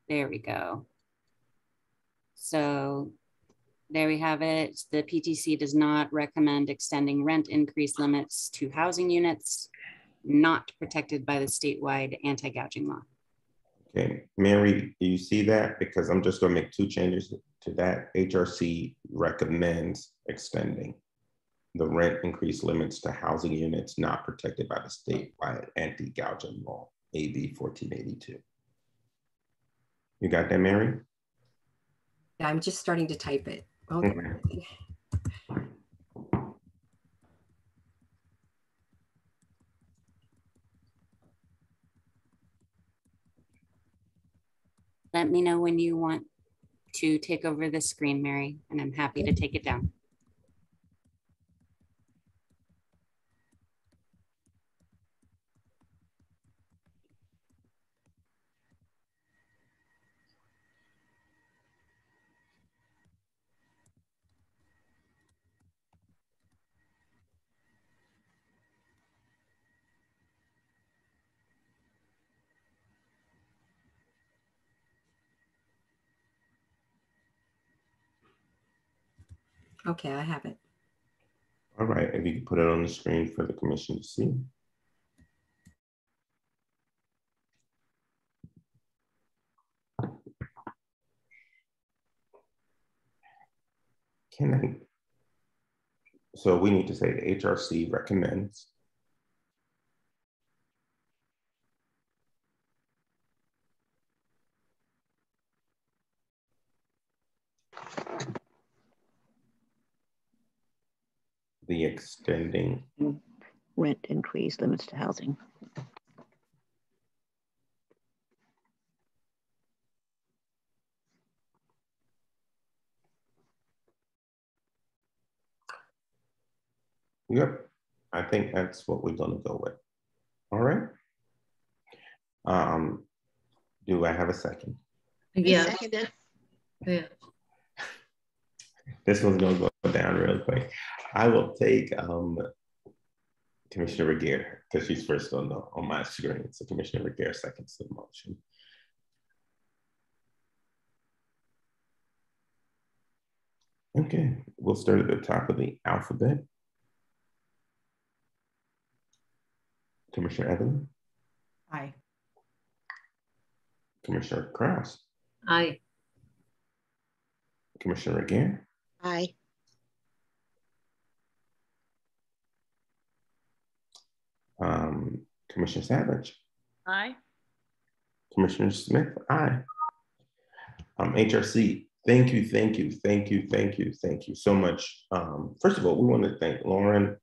There we go. So there we have it. The PTC does not recommend extending rent increase limits to housing units not protected by the statewide anti-gouging law. Okay, Mary, do you see that? Because I'm just gonna make two changes to that. HRC recommends extending the rent increase limits to housing units not protected by the statewide anti-gouging law, AB 1482. You got that, Mary? Yeah, I'm just starting to type it. Mm-hmm. Okay. Let me know when you want to take over the screen, Mary, and I'm happy to take it down. Okay, I have it. All right, if you can put it on the screen for the commission to see. Can I? So we need to say the HRC recommends. The extending Rent increase limits to housing. Yep, I think that's what we're gonna go with. All right. Um, do I have a second? Yeah. Yeah. This one's gonna go down real quick. I will take um, Commissioner Regehr because she's first on the on my screen. So Commissioner Regehr seconds the motion. Okay, we'll start at the top of the alphabet. Commissioner Eberle, Aye. Commissioner Kraus, Aye. Commissioner Regehr, Aye. um, Commissioner Savage, Aye. Commissioner Smith, aye. Um, HRC, thank you, thank you, thank you, thank you, thank you so much. Um, first of all, we want to thank Lauren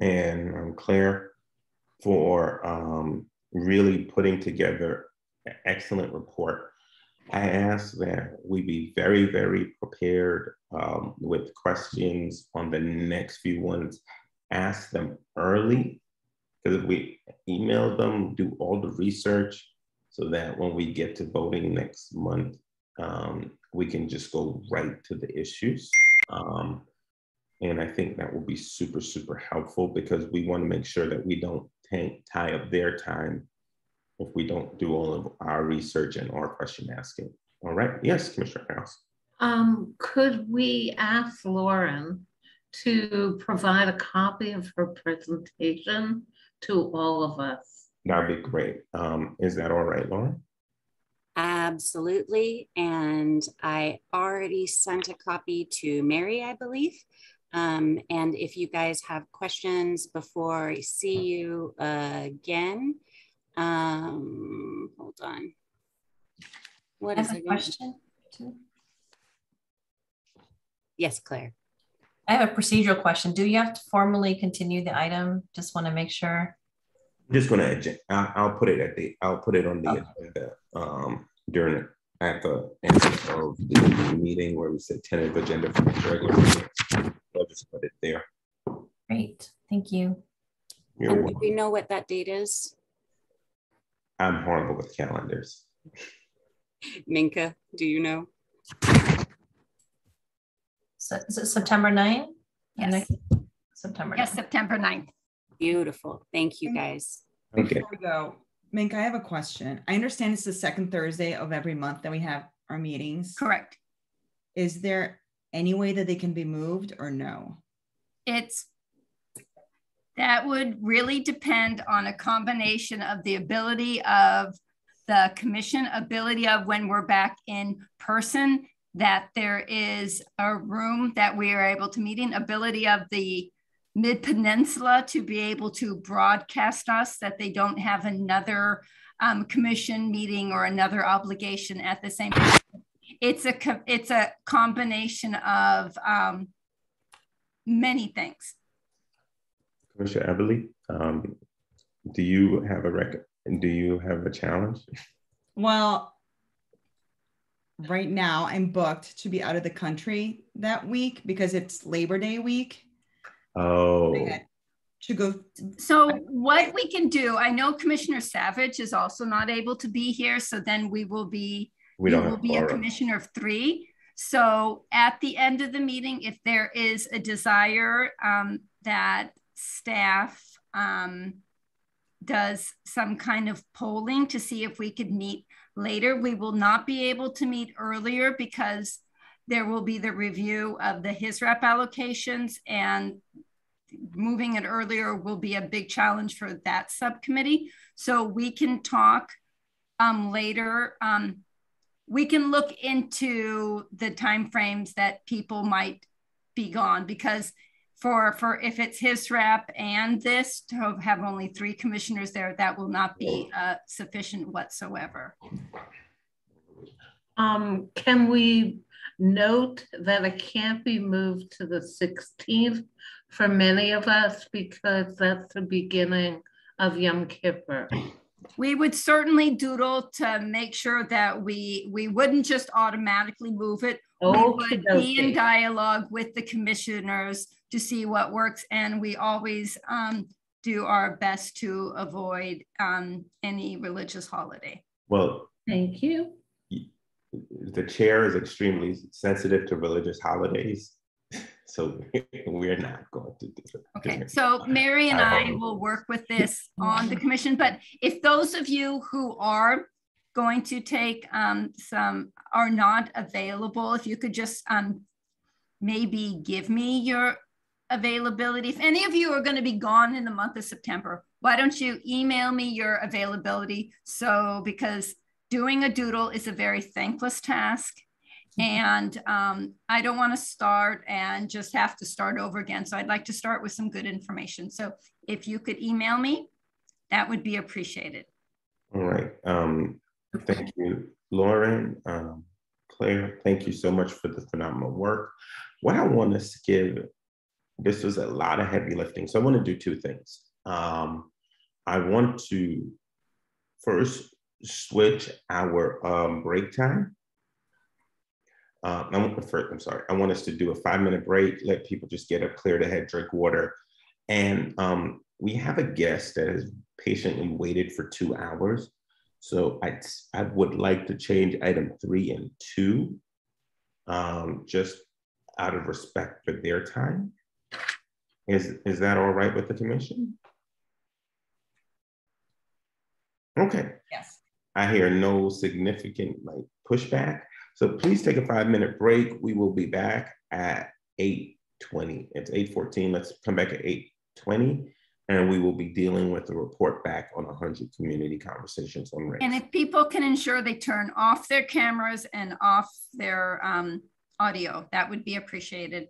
and um, Claire for um, really putting together an excellent report. I ask that we be very, very prepared um, with questions on the next few ones. Ask them early because if we email them, do all the research so that when we get to voting next month, um, we can just go right to the issues. Um, and I think that will be super, super helpful because we want to make sure that we don't tie up their time if we don't do all of our research and our question asking. All right. Yes, Commissioner House. Um, could we ask Lauren to provide a copy of her presentation to all of us. That'd be great. Um, is that all right, Lauren? Absolutely. And I already sent a copy to Mary, I believe. Um, and if you guys have questions before I see you again, um, hold on. What I is a question too. Yes, Claire. I have a procedural question. Do you have to formally continue the item? Just want to make sure. I'm just gonna, adj- I'll, I'll put it at the, I'll put it on the agenda, um, during, at the end of the meeting where we said tentative agenda for the regular meeting. I'll just put it there. Great, thank you. You're And do welcome. we know what that date is? I'm horrible with calendars. Minka, do you know? So is it September 9th? Yes. September. Yes, 9th. September 9th. Beautiful. Thank you, guys. Okay. Before we go, Mink, I have a question. I understand it's the second Thursday of every month that we have our meetings. Correct. Is there any way that they can be moved or no? It's that would really depend on a combination of the ability of the commission ability of when we're back in person that there is a room that we are able to meet in ability of the mid peninsula to be able to broadcast us that they don't have another um, commission meeting or another obligation at the same time it's a co- it's a combination of um, many things Commissioner Eberle, um, do you have a record, do you have a challenge? Well, right now I'm booked to be out of the country that week because it's Labor Day week. Oh, To go, So what we can do, I know Commissioner Savage is also not able to be here, so then we will be, We we don't will have be a commissioner of three. So at the end of the meeting, if there is a desire um, that staff um, does some kind of polling to see if we could meet later, we will not be able to meet earlier because there will be the review of the HSRAP allocations and moving it earlier will be a big challenge for that subcommittee. So we can talk um, later. Um, we can look into the timeframes that people might be gone because for for if it's his rep and this to have only three commissioners there, that will not be uh, sufficient whatsoever. Um, can we note that it can't be moved to the 16th for many of us because that's the beginning of Yom Kippur? We would certainly doodle to make sure that we we wouldn't just automatically move it. We would be in dialogue with the commissioners to see what works, and we always um, do our best to avoid um, any religious holiday. well, Thank you. the chair is extremely sensitive to religious holidays. <laughs> So <laughs> we're not going to do it. Okay, so Mary and I I- will work with this on the commission, but if those of you who are going to take um, some, are not available, if you could just um, maybe give me your availability. If any of you are going to be gone in the month of September, why don't you email me your availability? So, because doing a doodle is a very thankless task. And um, I don't want to start and just have to start over again. So I'd like to start with some good information. So if you could email me, that would be appreciated. All right. Um, thank you, Lauren, um, Claire. Thank you so much for the phenomenal work. What I want us to give, this was a lot of heavy lifting. So I want to do two things. Um, I want to first switch our um, break time. Uh, I want first, I'm sorry. I want us to do a five minute break, let people just get up, clear their head, drink water. And um, we have a guest that has patiently waited for two hours. So I, I would like to change item three and two, um, just out of respect for their time. Is, is that all right with the commission? Okay. Yes. I hear no significant like pushback. So please take a five minute break. We will be back at eight 8:20. It's 8:14. Let's come back at 8:20 and we will be dealing with the report back on 100 community conversations on race. And if people can ensure they turn off their cameras and off their um, audio, that would be appreciated.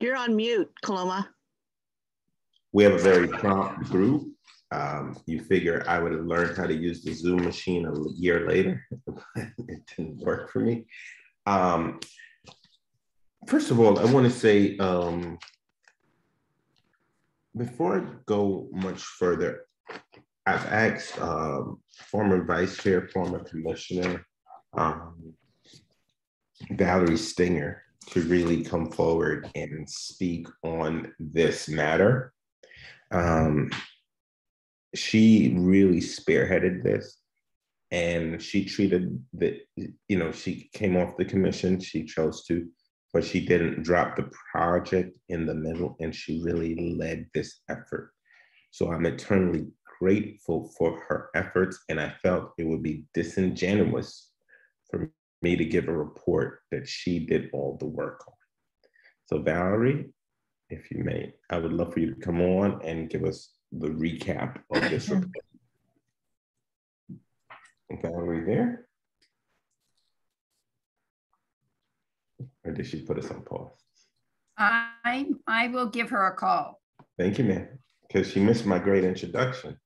You're on mute, Kaloma. We have a very prompt group. Um, you figure I would have learned how to use the Zoom machine a year later. <laughs> it didn't work for me. Um, first of all, I want to say um, before I go much further, I've asked um, former vice chair, former commissioner, um, Valerie Stinger to really come forward and speak on this matter. Um, she really spearheaded this and she treated the, you know, she came off the commission, she chose to, but she didn't drop the project in the middle and she really led this effort. So I'm eternally grateful for her efforts and I felt it would be disingenuous for me to give a report that she did all the work on. So Valerie, if you may, I would love for you to come on and give us the recap of this report. Valerie there? Or did she put us on pause? I, I will give her a call. Thank you, ma'am, because she missed my great introduction.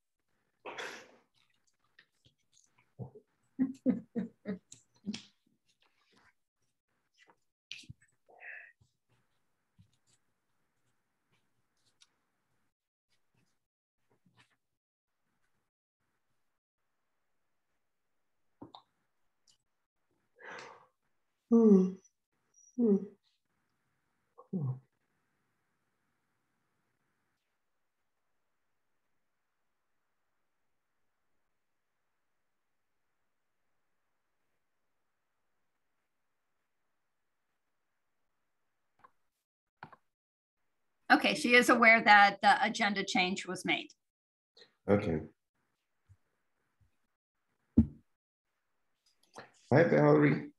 <laughs> Hmm. Hmm. Okay, she is aware that the agenda change was made. Okay. Hi, Valerie.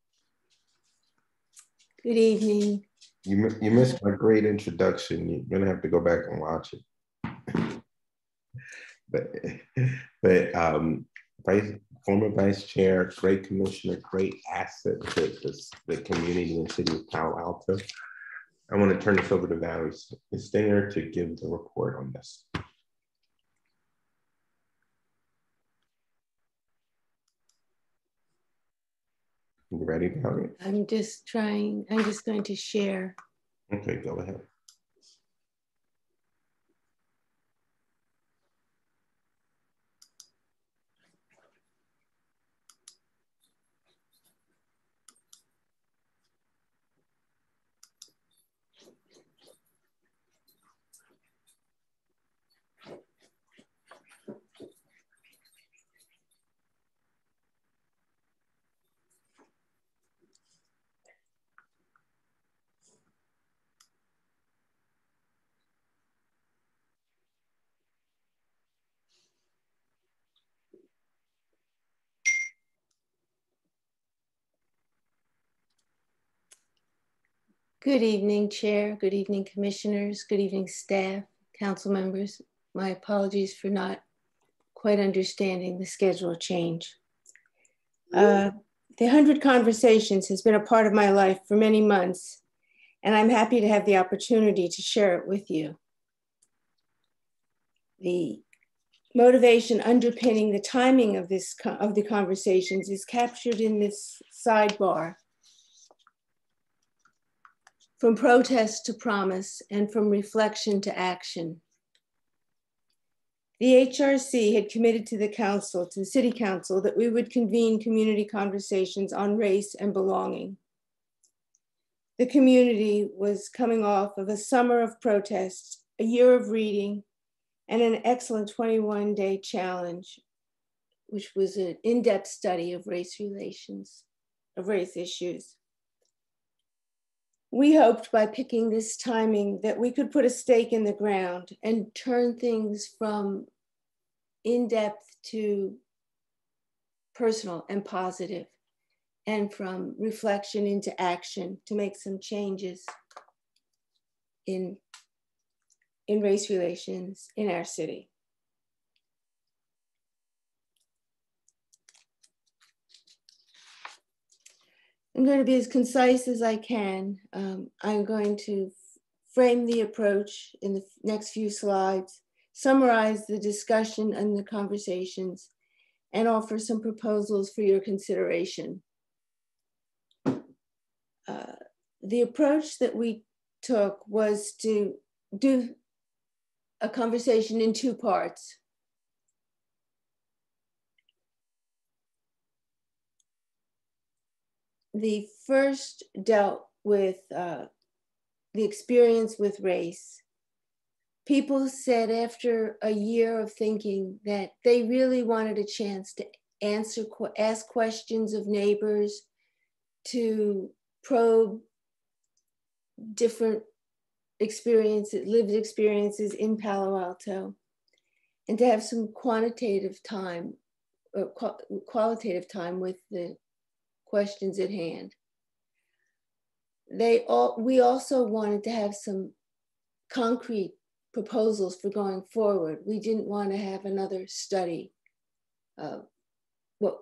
Good evening. You, you missed my great introduction. You're gonna have to go back and watch it. <laughs> but but um, vice, former vice chair, great commissioner, great asset to this, the community and city of Palo Alto. I want to turn this over to Valerie Stinger to give the report on this. You ready, Valerie? I'm just trying, I'm just going to share. Okay, go ahead. Good evening, Chair. Good evening, Commissioners. Good evening, staff, council members. My apologies for not quite understanding the schedule change. Uh, the 100 Conversations has been a part of my life for many months, and I'm happy to have the opportunity to share it with you. The motivation underpinning the timing of, this, of the conversations is captured in this sidebar from protest to promise, and from reflection to action. The HRC had committed to the council, to the city council, that we would convene community conversations on race and belonging. The community was coming off of a summer of protests, a year of reading, and an excellent 21 day challenge, which was an in-depth study of race relations, of race issues. We hoped by picking this timing that we could put a stake in the ground and turn things from in depth to personal and positive, and from reflection into action to make some changes in, in race relations in our city. I'm going to be as concise as I can. Um, I'm going to frame the approach in the next few slides, summarize the discussion and the conversations, and offer some proposals for your consideration. Uh, the approach that we took was to do a conversation in two parts. The first dealt with uh, the experience with race. People said after a year of thinking that they really wanted a chance to answer, ask questions of neighbors, to probe different experiences, lived experiences in Palo Alto, and to have some quantitative time, or qualitative time with the questions at hand. They all, we also wanted to have some concrete proposals for going forward. We didn't want to have another study of what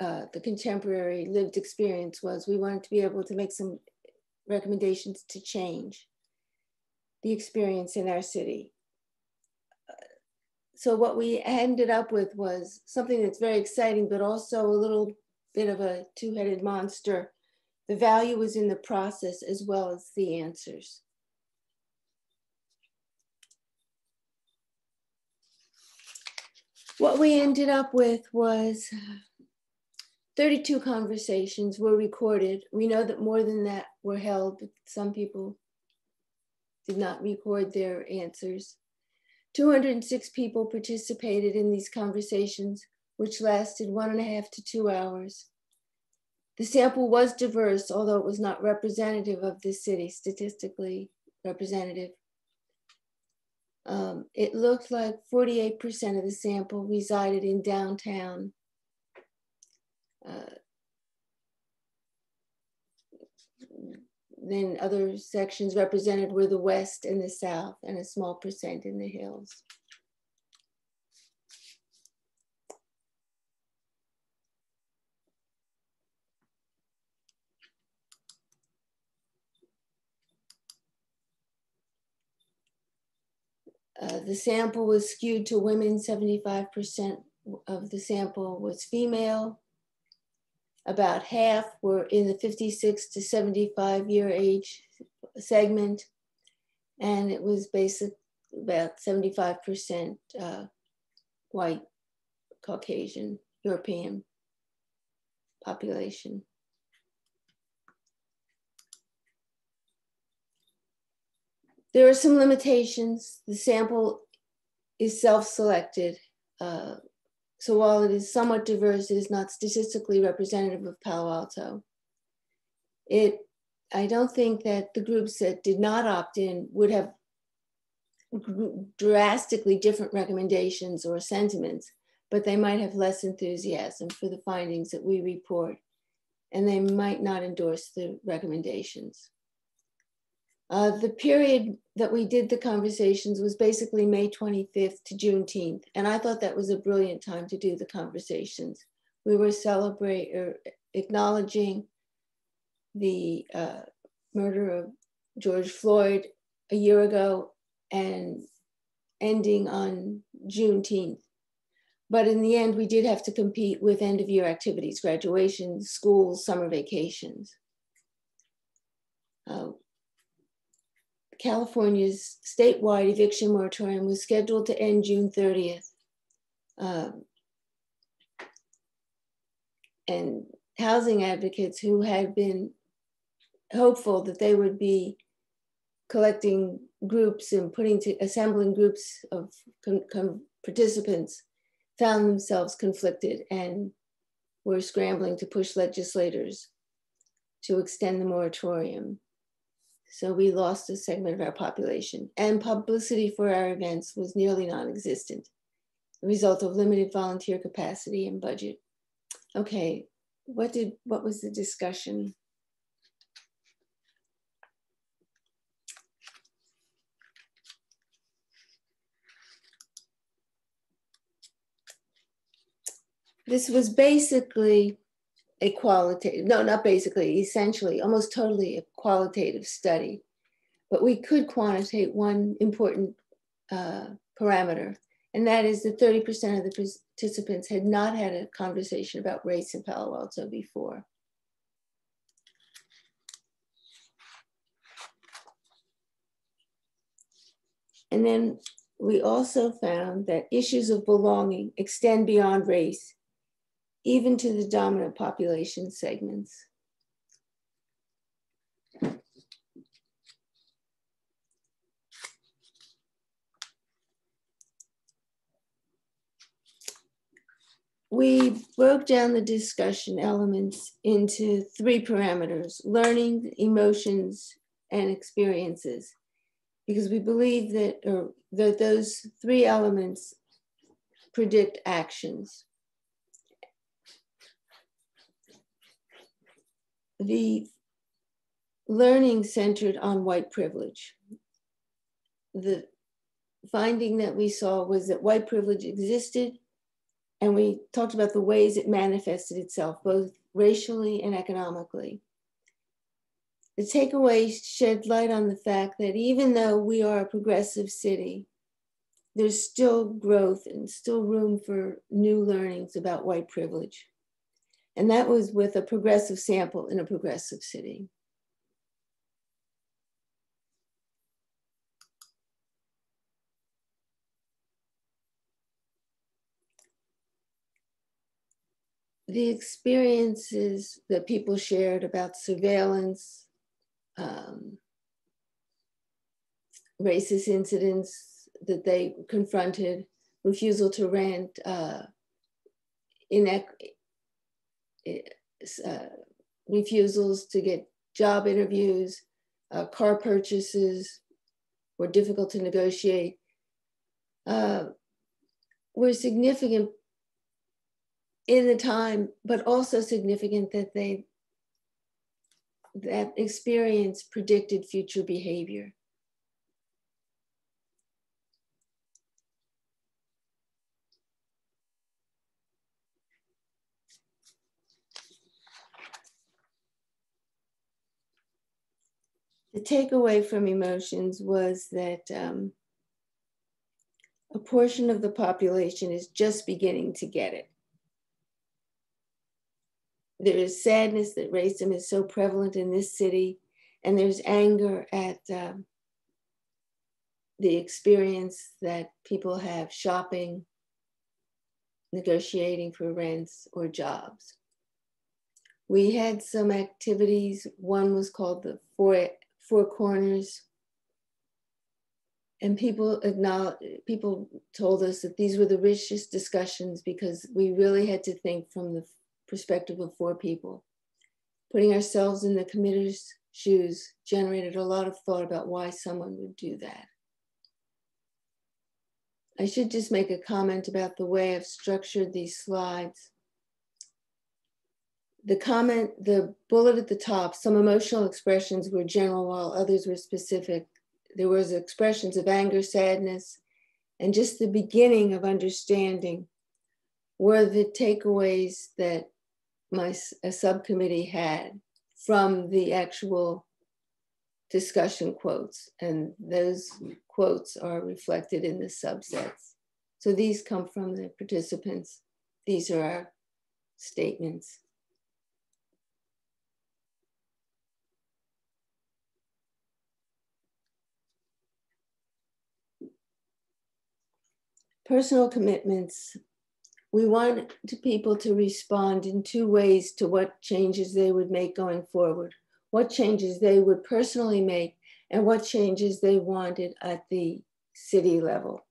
uh, the contemporary lived experience was. We wanted to be able to make some recommendations to change the experience in our city. So what we ended up with was something that's very exciting, but also a little bit of a two-headed monster. The value was in the process as well as the answers. What we ended up with was 32 conversations were recorded. We know that more than that were held, but some people did not record their answers. 206 people participated in these conversations, which lasted one and a half to two hours. The sample was diverse, although it was not representative of the city, statistically representative. Um, it looked like 48% of the sample resided in downtown, uh, then other sections represented were the west and the south and a small percent in the hills. Uh, the sample was skewed to women, 75% of the sample was female, about half were in the 56 to 75 year age segment. And it was basically about 75% uh, white, Caucasian, European population. There are some limitations. The sample is self-selected. Uh, so while it is somewhat diverse, it is not statistically representative of Palo Alto. It, I don't think that the groups that did not opt in would have drastically different recommendations or sentiments, but they might have less enthusiasm for the findings that we report, and they might not endorse the recommendations. Uh, the period that we did the conversations was basically May 25th to Juneteenth. And I thought that was a brilliant time to do the conversations. We were celebrating or acknowledging the uh, murder of George Floyd a year ago and ending on Juneteenth. But in the end, we did have to compete with end of year activities, graduations, schools, summer vacations. Uh, California's statewide eviction moratorium was scheduled to end June 30th. Um, and housing advocates who had been hopeful that they would be collecting groups and putting to assembling groups of participants found themselves conflicted and were scrambling to push legislators to extend the moratorium. So we lost a segment of our population and publicity for our events was nearly non-existent, a result of limited volunteer capacity and budget. Okay, what did, what was the discussion? This was basically a qualitative, no, not basically, essentially, almost totally a qualitative study. but we could quantitate one important uh, parameter, and that is that 30% of the participants had not had a conversation about race in Palo Alto before. And then we also found that issues of belonging extend beyond race, even to the dominant population segments. we broke down the discussion elements into three parameters learning, emotions, and experiences because we believe that, or that those three elements predict actions. The learning centered on white privilege. The finding that we saw was that white privilege existed, and we talked about the ways it manifested itself, both racially and economically. The takeaway shed light on the fact that even though we are a progressive city, there's still growth and still room for new learnings about white privilege. And that was with a progressive sample in a progressive city. The experiences that people shared about surveillance, um, racist incidents that they confronted, refusal to rent, uh, uh, refusals to get job interviews, uh, car purchases were difficult to negotiate, uh, were significant in the time, but also significant that they that experience predicted future behavior. The takeaway from emotions was that um, a portion of the population is just beginning to get it there is sadness that racism is so prevalent in this city, and there's anger at um, the experience that people have shopping, negotiating for rents or jobs. We had some activities. One was called the Four, Four Corners. And people acknowledge, people told us that these were the richest discussions because we really had to think from the perspective of four people. Putting ourselves in the committer's shoes generated a lot of thought about why someone would do that. I should just make a comment about the way I've structured these slides. The comment, the bullet at the top, some emotional expressions were general while others were specific. There was expressions of anger, sadness, and just the beginning of understanding were the takeaways that my subcommittee had from the actual discussion quotes, and those quotes are reflected in the subsets. So these come from the participants. These are our statements. Personal commitments we want people to respond in two ways to what changes they would make going forward, what changes they would personally make, and what changes they wanted at the city level.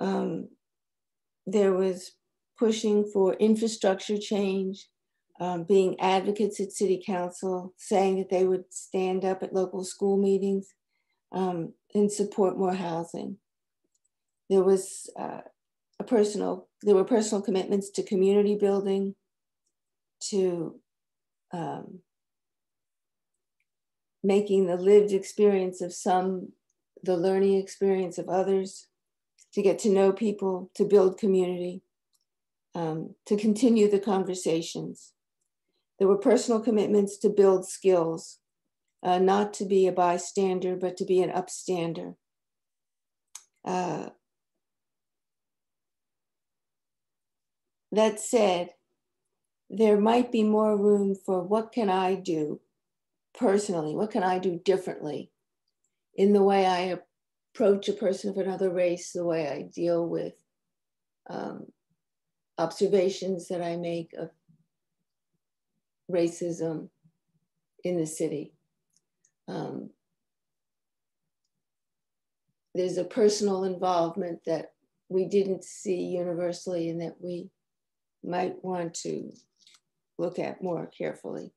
Um, there was pushing for infrastructure change, um, being advocates at city council, saying that they would stand up at local school meetings um, and support more housing. There was uh, a personal, there were personal commitments to community building, to um, making the lived experience of some the learning experience of others, to get to know people, to build community, um, to continue the conversations. There were personal commitments to build skills, uh, not to be a bystander, but to be an upstander. Uh, that said, there might be more room for what can I do personally? What can I do differently in the way I approach a person of another race, the way I deal with um, observations that I make of racism in the city. Um, there's a personal involvement that we didn't see universally and that we might want to look at more carefully.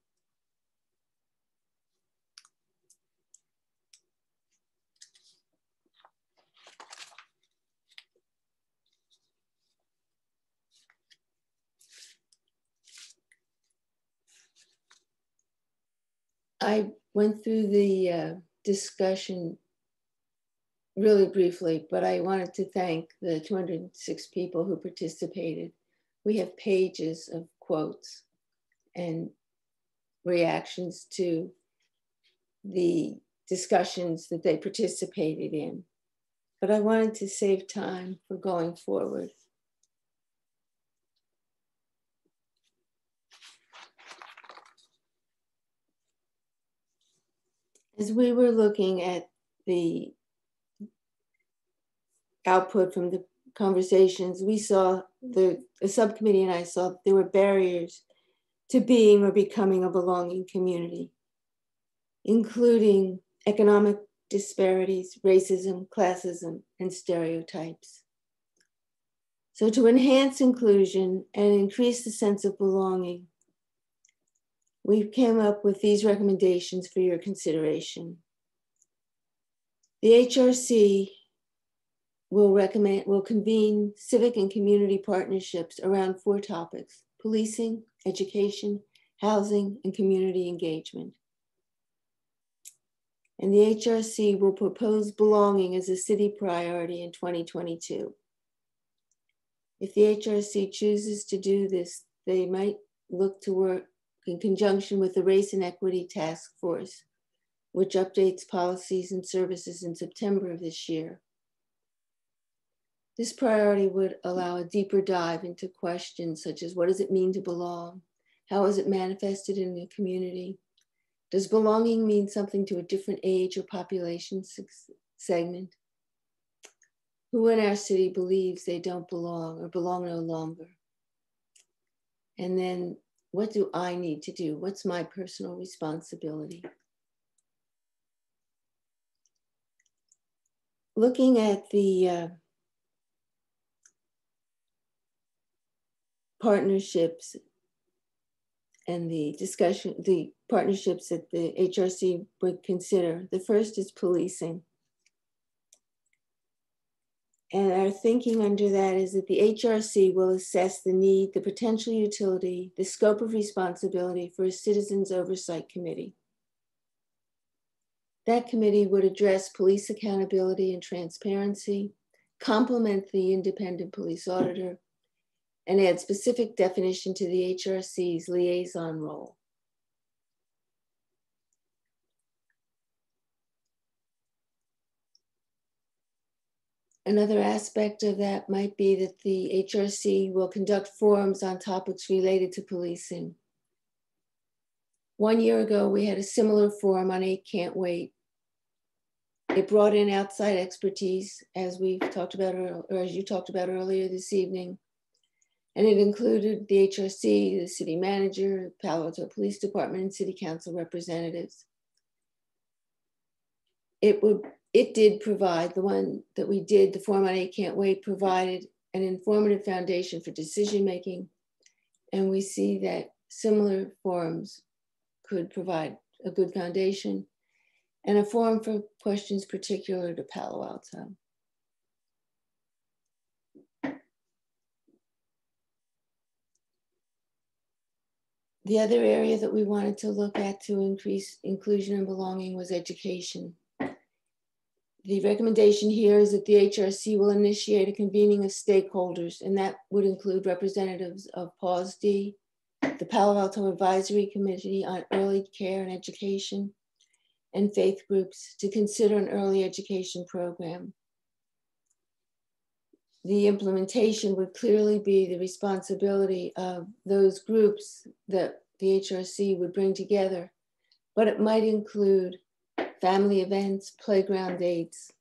I went through the uh, discussion really briefly, but I wanted to thank the 206 people who participated. We have pages of quotes and reactions to the discussions that they participated in. But I wanted to save time for going forward. As we were looking at the output from the conversations, we saw the, the subcommittee and I saw there were barriers to being or becoming a belonging community, including economic disparities, racism, classism, and stereotypes. So, to enhance inclusion and increase the sense of belonging, we came up with these recommendations for your consideration. The HRC will recommend will convene civic and community partnerships around four topics: policing, education, housing, and community engagement. And the HRC will propose belonging as a city priority in 2022. If the HRC chooses to do this, they might look to work in conjunction with the Race and Equity Task Force, which updates policies and services in September of this year. This priority would allow a deeper dive into questions such as what does it mean to belong? How is it manifested in the community? Does belonging mean something to a different age or population segment? Who in our city believes they don't belong or belong no longer? And then what do I need to do? What's my personal responsibility? Looking at the uh, partnerships and the discussion, the partnerships that the HRC would consider. The first is policing. And our thinking under that is that the HRC will assess the need, the potential utility, the scope of responsibility for a citizens oversight committee. That committee would address police accountability and transparency, complement the independent police auditor, and add specific definition to the HRC's liaison role. Another aspect of that might be that the HRC will conduct forums on topics related to policing. One year ago, we had a similar forum on Eight Can't Wait. It brought in outside expertise, as we've talked about, or as you talked about earlier this evening, and it included the HRC, the city manager, Palo Alto Police Department, and city council representatives. It would, it did provide, the one that we did, the Forum on Eight Can't Wait, provided an informative foundation for decision making. And we see that similar forums could provide a good foundation and a forum for questions particular to Palo Alto. The other area that we wanted to look at to increase inclusion and belonging was education. The recommendation here is that the HRC will initiate a convening of stakeholders, and that would include representatives of PAUSD, the Palo Alto Advisory Committee on Early Care and Education, and faith groups to consider an early education program. The implementation would clearly be the responsibility of those groups that the HRC would bring together, but it might include family events, playground dates,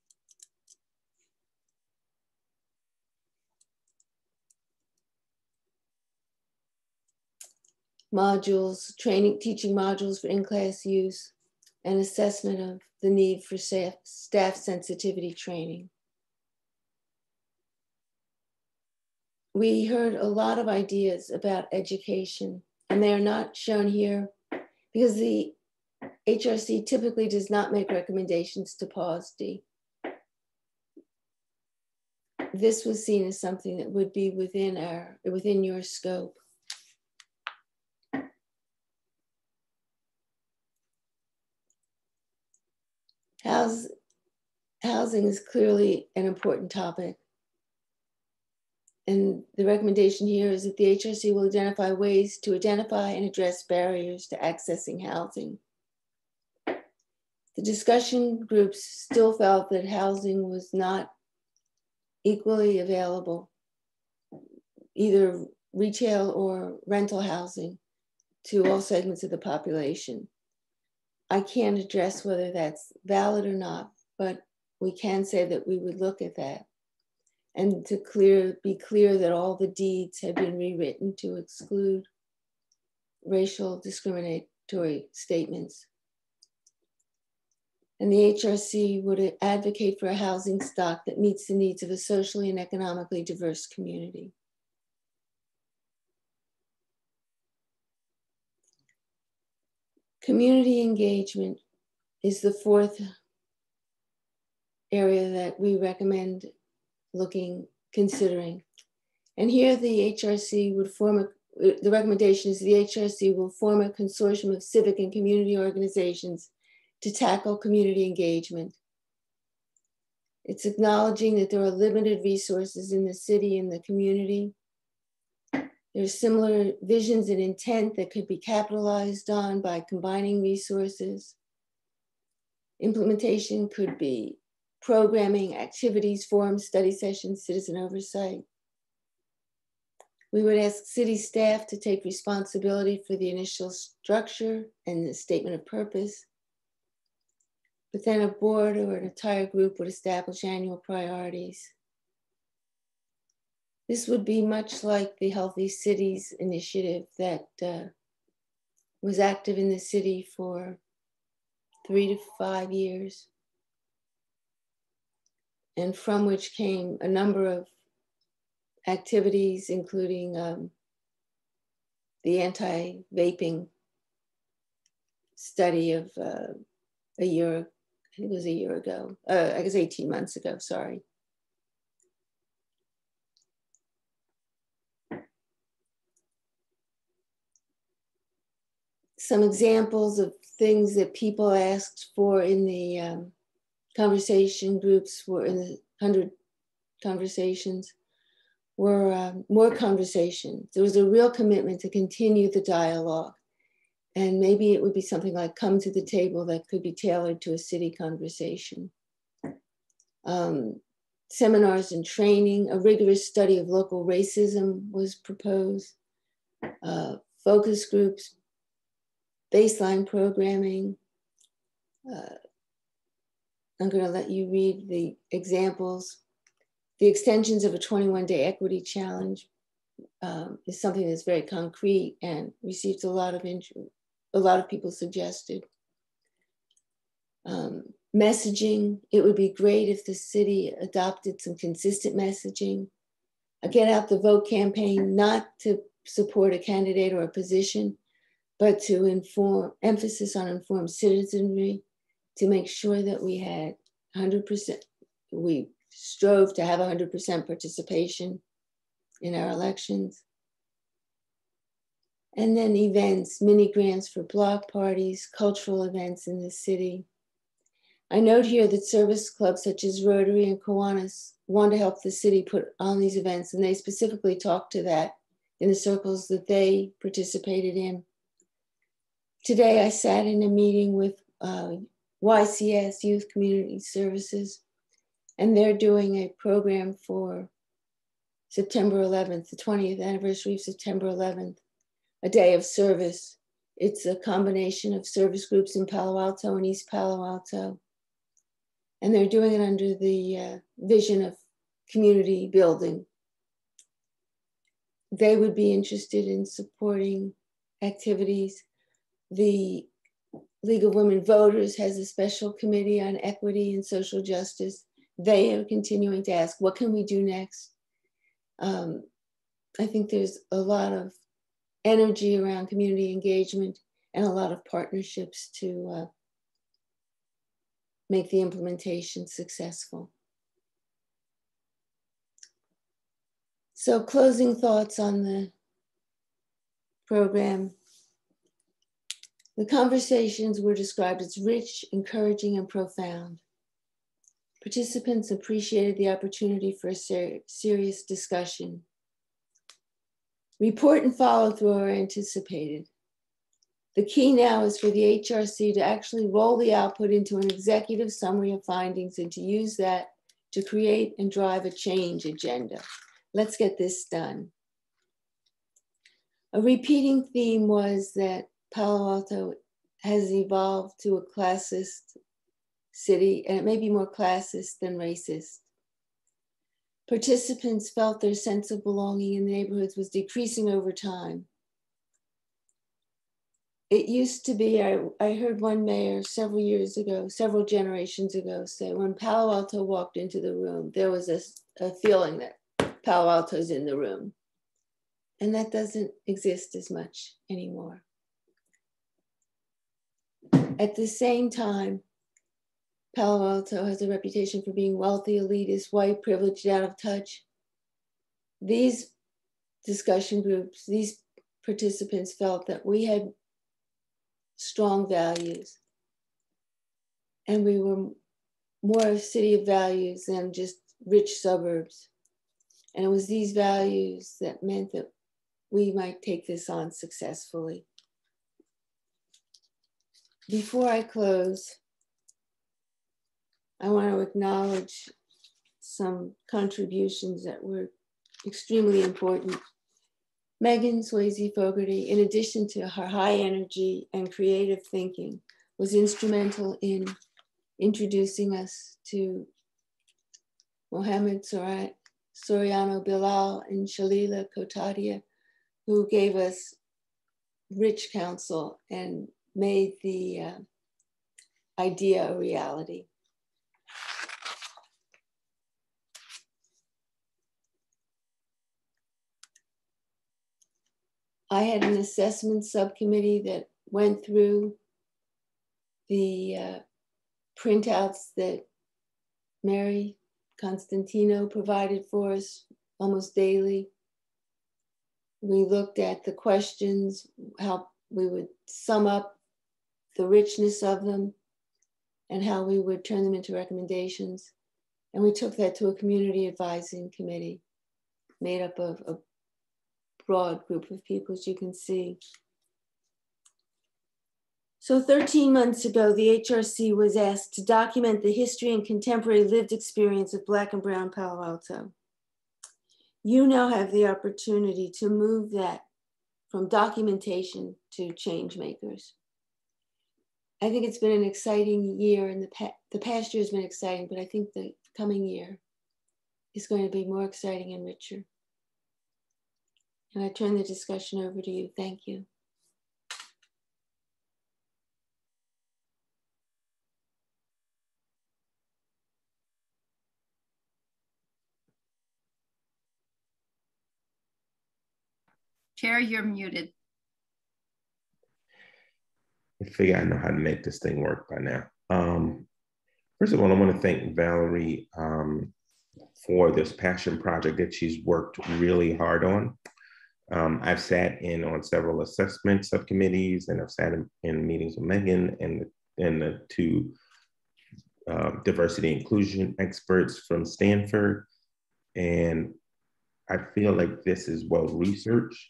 modules, training, teaching modules for in-class use, and assessment of the need for staff, staff sensitivity training. We heard a lot of ideas about education, and they are not shown here because the HRC typically does not make recommendations to PAUSD. This was seen as something that would be within our within your scope. Housing is clearly an important topic. And the recommendation here is that the HRC will identify ways to identify and address barriers to accessing housing. The discussion groups still felt that housing was not equally available, either retail or rental housing, to all segments of the population. I can't address whether that's valid or not, but we can say that we would look at that and to clear be clear that all the deeds have been rewritten to exclude racial discriminatory statements. And the HRC would advocate for a housing stock that meets the needs of a socially and economically diverse community. Community engagement is the fourth area that we recommend looking, considering. And here the HRC would form a, the recommendation is the HRC will form a consortium of civic and community organizations to tackle community engagement. It's acknowledging that there are limited resources in the city and the community there's similar visions and intent that could be capitalized on by combining resources. Implementation could be programming, activities, forums, study sessions, citizen oversight. We would ask city staff to take responsibility for the initial structure and the statement of purpose. But then a board or an entire group would establish annual priorities. This would be much like the Healthy Cities initiative that uh, was active in the city for three to five years, and from which came a number of activities, including um, the anti vaping study of uh, a year, I think it was a year ago, uh, I guess 18 months ago, sorry. some examples of things that people asked for in the um, conversation groups were in the 100 conversations were uh, more conversations. There was a real commitment to continue the dialogue. And maybe it would be something like come to the table that could be tailored to a city conversation. Um, seminars and training, a rigorous study of local racism was proposed. Uh, focus groups, baseline programming. Uh, I'm going to let you read the examples. The extensions of a 21 day equity challenge um, is something that's very concrete and receives a lot of interest. A lot of people suggested. Um, messaging, it would be great if the city adopted some consistent messaging. A get out the vote campaign, not to support a candidate or a position, but to inform, emphasis on informed citizenry, to make sure that we had 100%, we strove to have 100% participation in our elections. And then events, mini grants for block parties, cultural events in the city. I note here that service clubs such as Rotary and Kiwanis want to help the city put on these events, and they specifically talk to that in the circles that they participated in. Today, I sat in a meeting with uh, YCS, Youth Community Services, and they're doing a program for September 11th, the 20th anniversary of September 11th, a day of service. It's a combination of service groups in Palo Alto and East Palo Alto. And they're doing it under the uh, vision of community building. They would be interested in supporting activities. The League of Women Voters has a special committee on equity and social justice. They are continuing to ask, what can we do next? Um, I think there's a lot of energy around community engagement and a lot of partnerships to uh, make the implementation successful. So closing thoughts on the program. The conversations were described as rich, encouraging, and profound. Participants appreciated the opportunity for a ser serious discussion. Report and follow through are anticipated. The key now is for the HRC to actually roll the output into an executive summary of findings and to use that to create and drive a change agenda. Let's get this done. A repeating theme was that Palo Alto has evolved to a classist city, and it may be more classist than racist. Participants felt their sense of belonging in the neighborhoods was decreasing over time. It used to be, I, I heard one mayor several years ago, several generations ago, say when Palo Alto walked into the room, there was a, a feeling that Palo Alto's in the room. And that doesn't exist as much anymore. At the same time, Palo Alto has a reputation for being wealthy, elitist, white, privileged, out of touch. These discussion groups, these participants felt that we had strong values and we were more a city of values than just rich suburbs. And it was these values that meant that we might take this on successfully. Before I close, I want to acknowledge some contributions that were extremely important. Megan Swayze Fogarty, in addition to her high energy and creative thinking, was instrumental in introducing us to Mohammed Soriano Bilal and Shalila Kotadia, who gave us rich counsel and made the uh, idea a reality. I had an assessment subcommittee that went through the uh, printouts that Mary Constantino provided for us almost daily. We looked at the questions, how we would sum up the richness of them and how we would turn them into recommendations. And we took that to a community advising committee made up of a broad group of people, as you can see. So 13 months ago, the HRC was asked to document the history and contemporary lived experience of Black and Brown Palo Alto. You now have the opportunity to move that from documentation to change makers. I think it's been an exciting year, and the, pa- the past year has been exciting, but I think the coming year is going to be more exciting and richer. And I turn the discussion over to you. Thank you. Chair, you're muted. I figure I know how to make this thing work by now. Um, first of all, I want to thank Valerie um, for this passion project that she's worked really hard on. Um, I've sat in on several assessment subcommittees and I've sat in, in meetings with Megan and, and the two uh, diversity inclusion experts from Stanford. And I feel like this is well researched,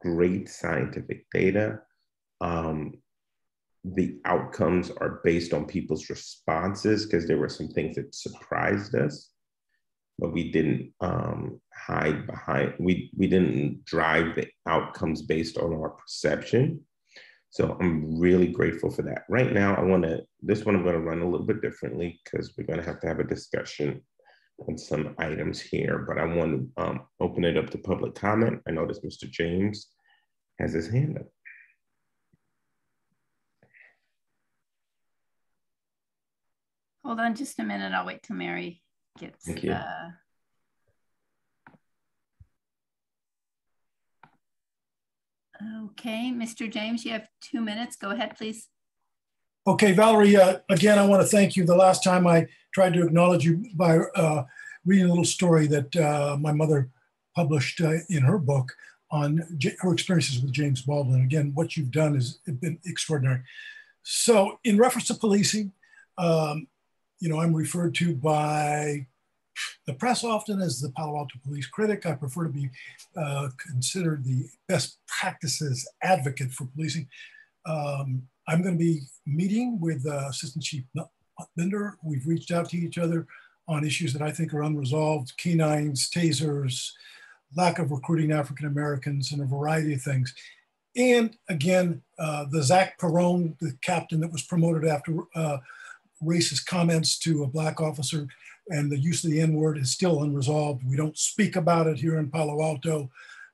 great scientific data. Um, the outcomes are based on people's responses because there were some things that surprised us but we didn't um, hide behind we we didn't drive the outcomes based on our perception. So i'm really grateful for that. Right now i want to this one i'm going to run a little bit differently because we're going to have to have a discussion on some items here but i want to um, open it up to public comment. I notice mr james has his hand up Hold on just a minute. I'll wait till Mary gets Thank you. uh, Okay, Mr. James, you have two minutes. Go ahead, please. Okay, Valerie, uh, again, I want to thank you. The last time I tried to acknowledge you by uh, reading a little story that uh, my mother published uh, in her book on J her experiences with James Baldwin. Again, what you've done has been extraordinary. So, in reference to policing, um, you know, I'm referred to by the press often as the Palo Alto police critic. I prefer to be uh, considered the best practices advocate for policing. Um, I'm going to be meeting with uh, Assistant Chief Binder. We've reached out to each other on issues that I think are unresolved, canines, tasers, lack of recruiting African Americans, and a variety of things. And again, uh, the Zach Perron, the captain that was promoted after uh, racist comments to a black officer and the use of the N word is still unresolved. We don't speak about it here in Palo Alto.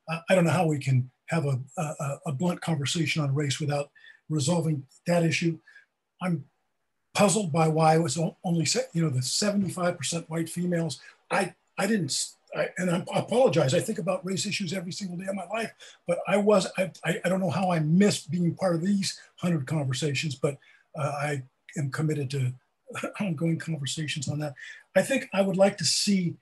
Uh, I don't know how we can have a, a, a, blunt conversation on race without resolving that issue. I'm puzzled by why it was only, you know, the 75% white females. I, I didn't, I, and I apologize. I think about race issues every single day of my life, but I was, I, I, don't know how I missed being part of these 100 conversations, but uh, I am committed to <clears throat> ongoing conversations on that. I think I would like to see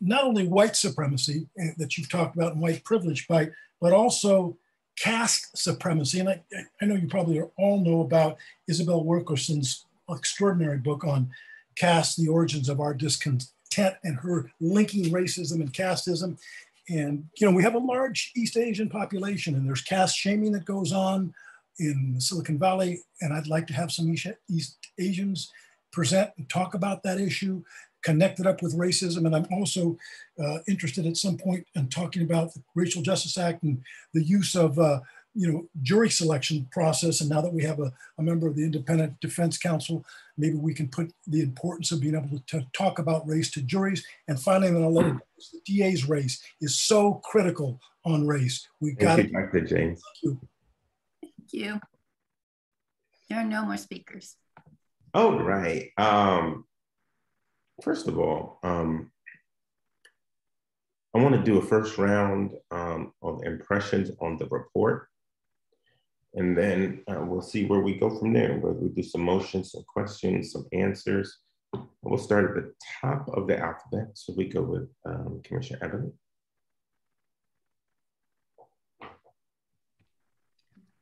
not only white supremacy eh, that you've talked about and white privilege, but, but also caste supremacy. And I, I know you probably all know about Isabel Wilkerson's extraordinary book on caste, the origins of our discontent, and her linking racism and casteism. And, you know, we have a large East Asian population and there's caste shaming that goes on in Silicon Valley. And I'd like to have some East Asians present and talk about that issue, connect it up with racism. And I'm also uh, interested at some point in talking about the Racial Justice Act and the use of uh, you know, jury selection process. And now that we have a, a, member of the Independent Defense Counsel, maybe we can put the importance of being able to, talk about race to juries. And finally, then I'll let it. The DA's race is so critical on race. We got to. Dr. James. Thank you. Thank you. There are no more speakers. Oh, right. Um, first of all, um, I want to do a first round um, of impressions on the report. And then uh, we'll see where we go from there. whether we do some motions, some questions, some answers. We'll start at the top of the alphabet. So we go with um, Commissioner Evans.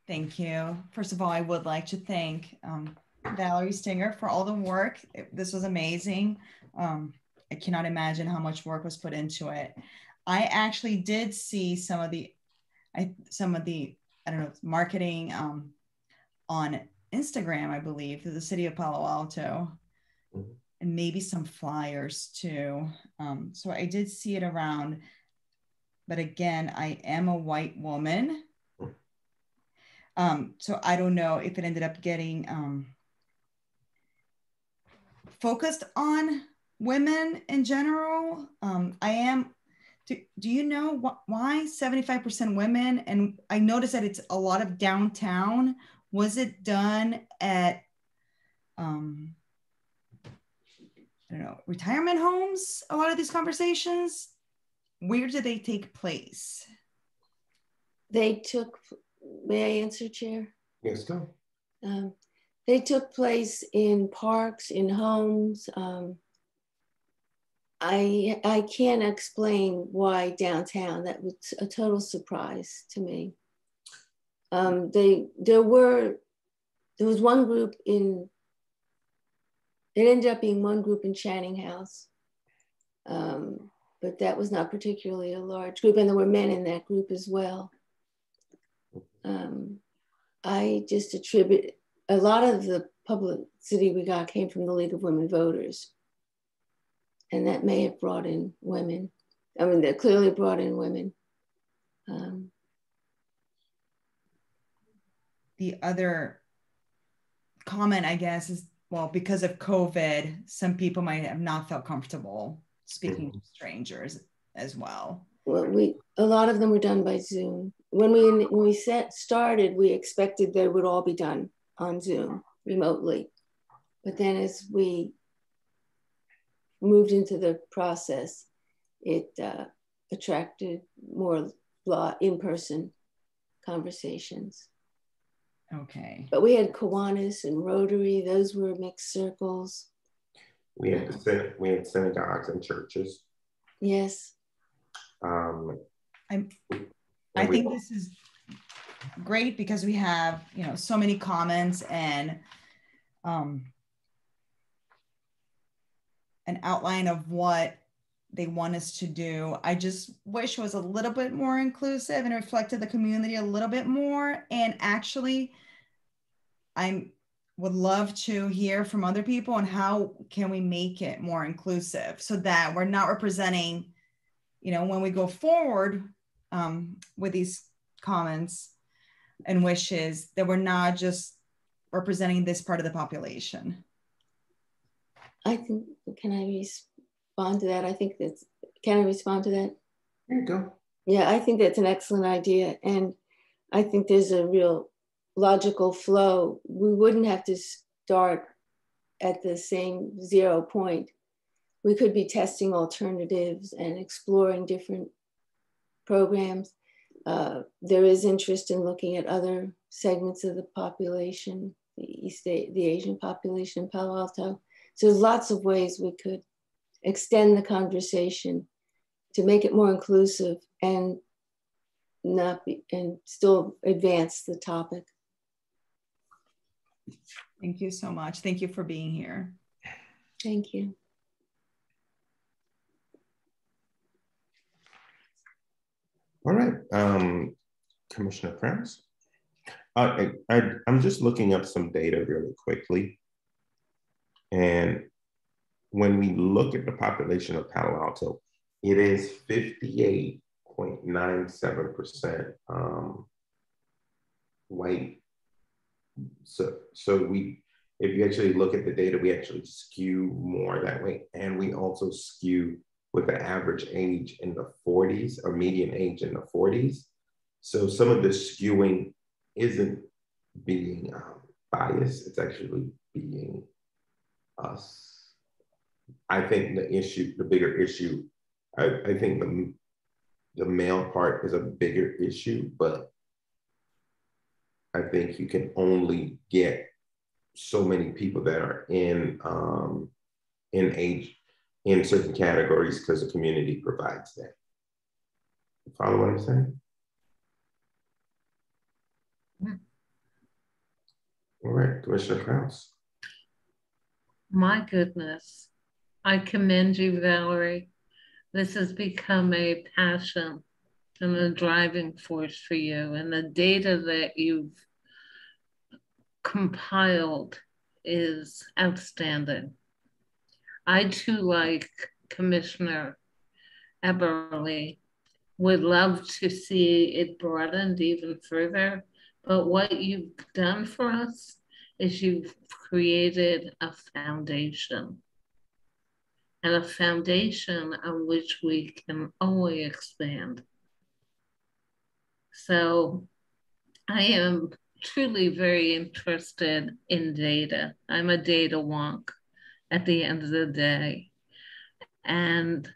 Thank you. First of all, I would like to thank um, Valerie Stinger for all the work. It, this was amazing. Um, I cannot imagine how much work was put into it. I actually did see some of the, I some of the I don't know marketing um, on Instagram, I believe, for the city of Palo Alto, mm-hmm. and maybe some flyers too. Um, so I did see it around, but again, I am a white woman. Um, so I don't know if it ended up getting um, focused on women in general. Um, I am. Do, do you know wh- why 75% women? And I noticed that it's a lot of downtown. Was it done at, um, I don't know, retirement homes? A lot of these conversations. Where did they take place? They took. May I answer, Chair? Yes, go. Um, they took place in parks, in homes. Um, I I can't explain why downtown. That was a total surprise to me. Um, they there were there was one group in. It ended up being one group in Channing House, um, but that was not particularly a large group, and there were men in that group as well. Um, I just attribute a lot of the publicity we got came from the League of Women Voters. And that may have brought in women. I mean, that clearly brought in women. Um, the other comment, I guess, is well, because of COVID, some people might have not felt comfortable speaking to strangers as well. Well, we a lot of them were done by Zoom. When we when we set started, we expected they would all be done on Zoom remotely, but then as we moved into the process, it uh, attracted more in-person conversations. Okay. But we had Kiwanis and Rotary; those were mixed circles. We had the we had synagogues and churches. Yes. Um, I'm, I think this is great because we have you know so many comments and um, an outline of what they want us to do. I just wish it was a little bit more inclusive and reflected the community a little bit more. And actually, I would love to hear from other people on how can we make it more inclusive so that we're not representing, you know, when we go forward um, with these comments and wishes that we're not just representing this part of the population. I think, can I respond to that? I think that's, can I respond to that? There you go. Yeah, I think that's an excellent idea. And I think there's a real logical flow. We wouldn't have to start at the same zero point. We could be testing alternatives and exploring different programs. Uh, there is interest in looking at other segments of the population, the East, the Asian population in Palo Alto. So there's lots of ways we could extend the conversation to make it more inclusive and not be, and still advance the topic. Thank you so much. Thank you for being here. Thank you. All right, um, Commissioner Krantz. Uh, I, I'm just looking up some data really quickly. And when we look at the population of Palo Alto, it is 58.97% um, white. So, so we, if you actually look at the data, we actually skew more that way. And we also skew with the average age in the 40s or median age in the 40s. So some of the skewing isn't being um, biased, it's actually being us. I think the issue, the bigger issue, I, I think the, the male part is a bigger issue, but I think you can only get so many people that are in um, in age in certain categories because the community provides that. follow what I'm saying? Yeah. All right, Commissioner Krause my goodness, I commend you, Valerie. This has become a passion and a driving force for you. And the data that you've compiled is outstanding. I too, like Commissioner Eberle, would love to see it broadened even further. But what you've done for us is you've created a foundation and a foundation on which we can only expand. So I am truly very interested in data. I'm a data wonk at the end of the day. And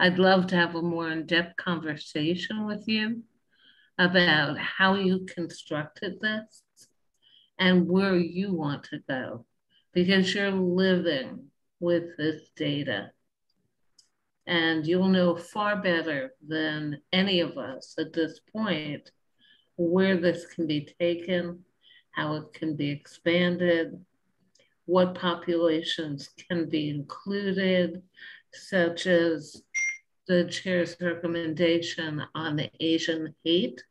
I'd love to have a more in depth conversation with you about how you constructed this and where you want to go because you're living with this data. And you'll know far better than any of us at this point where this can be taken, how it can be expanded, what populations can be included, such as the chair's recommendation on the Asian hate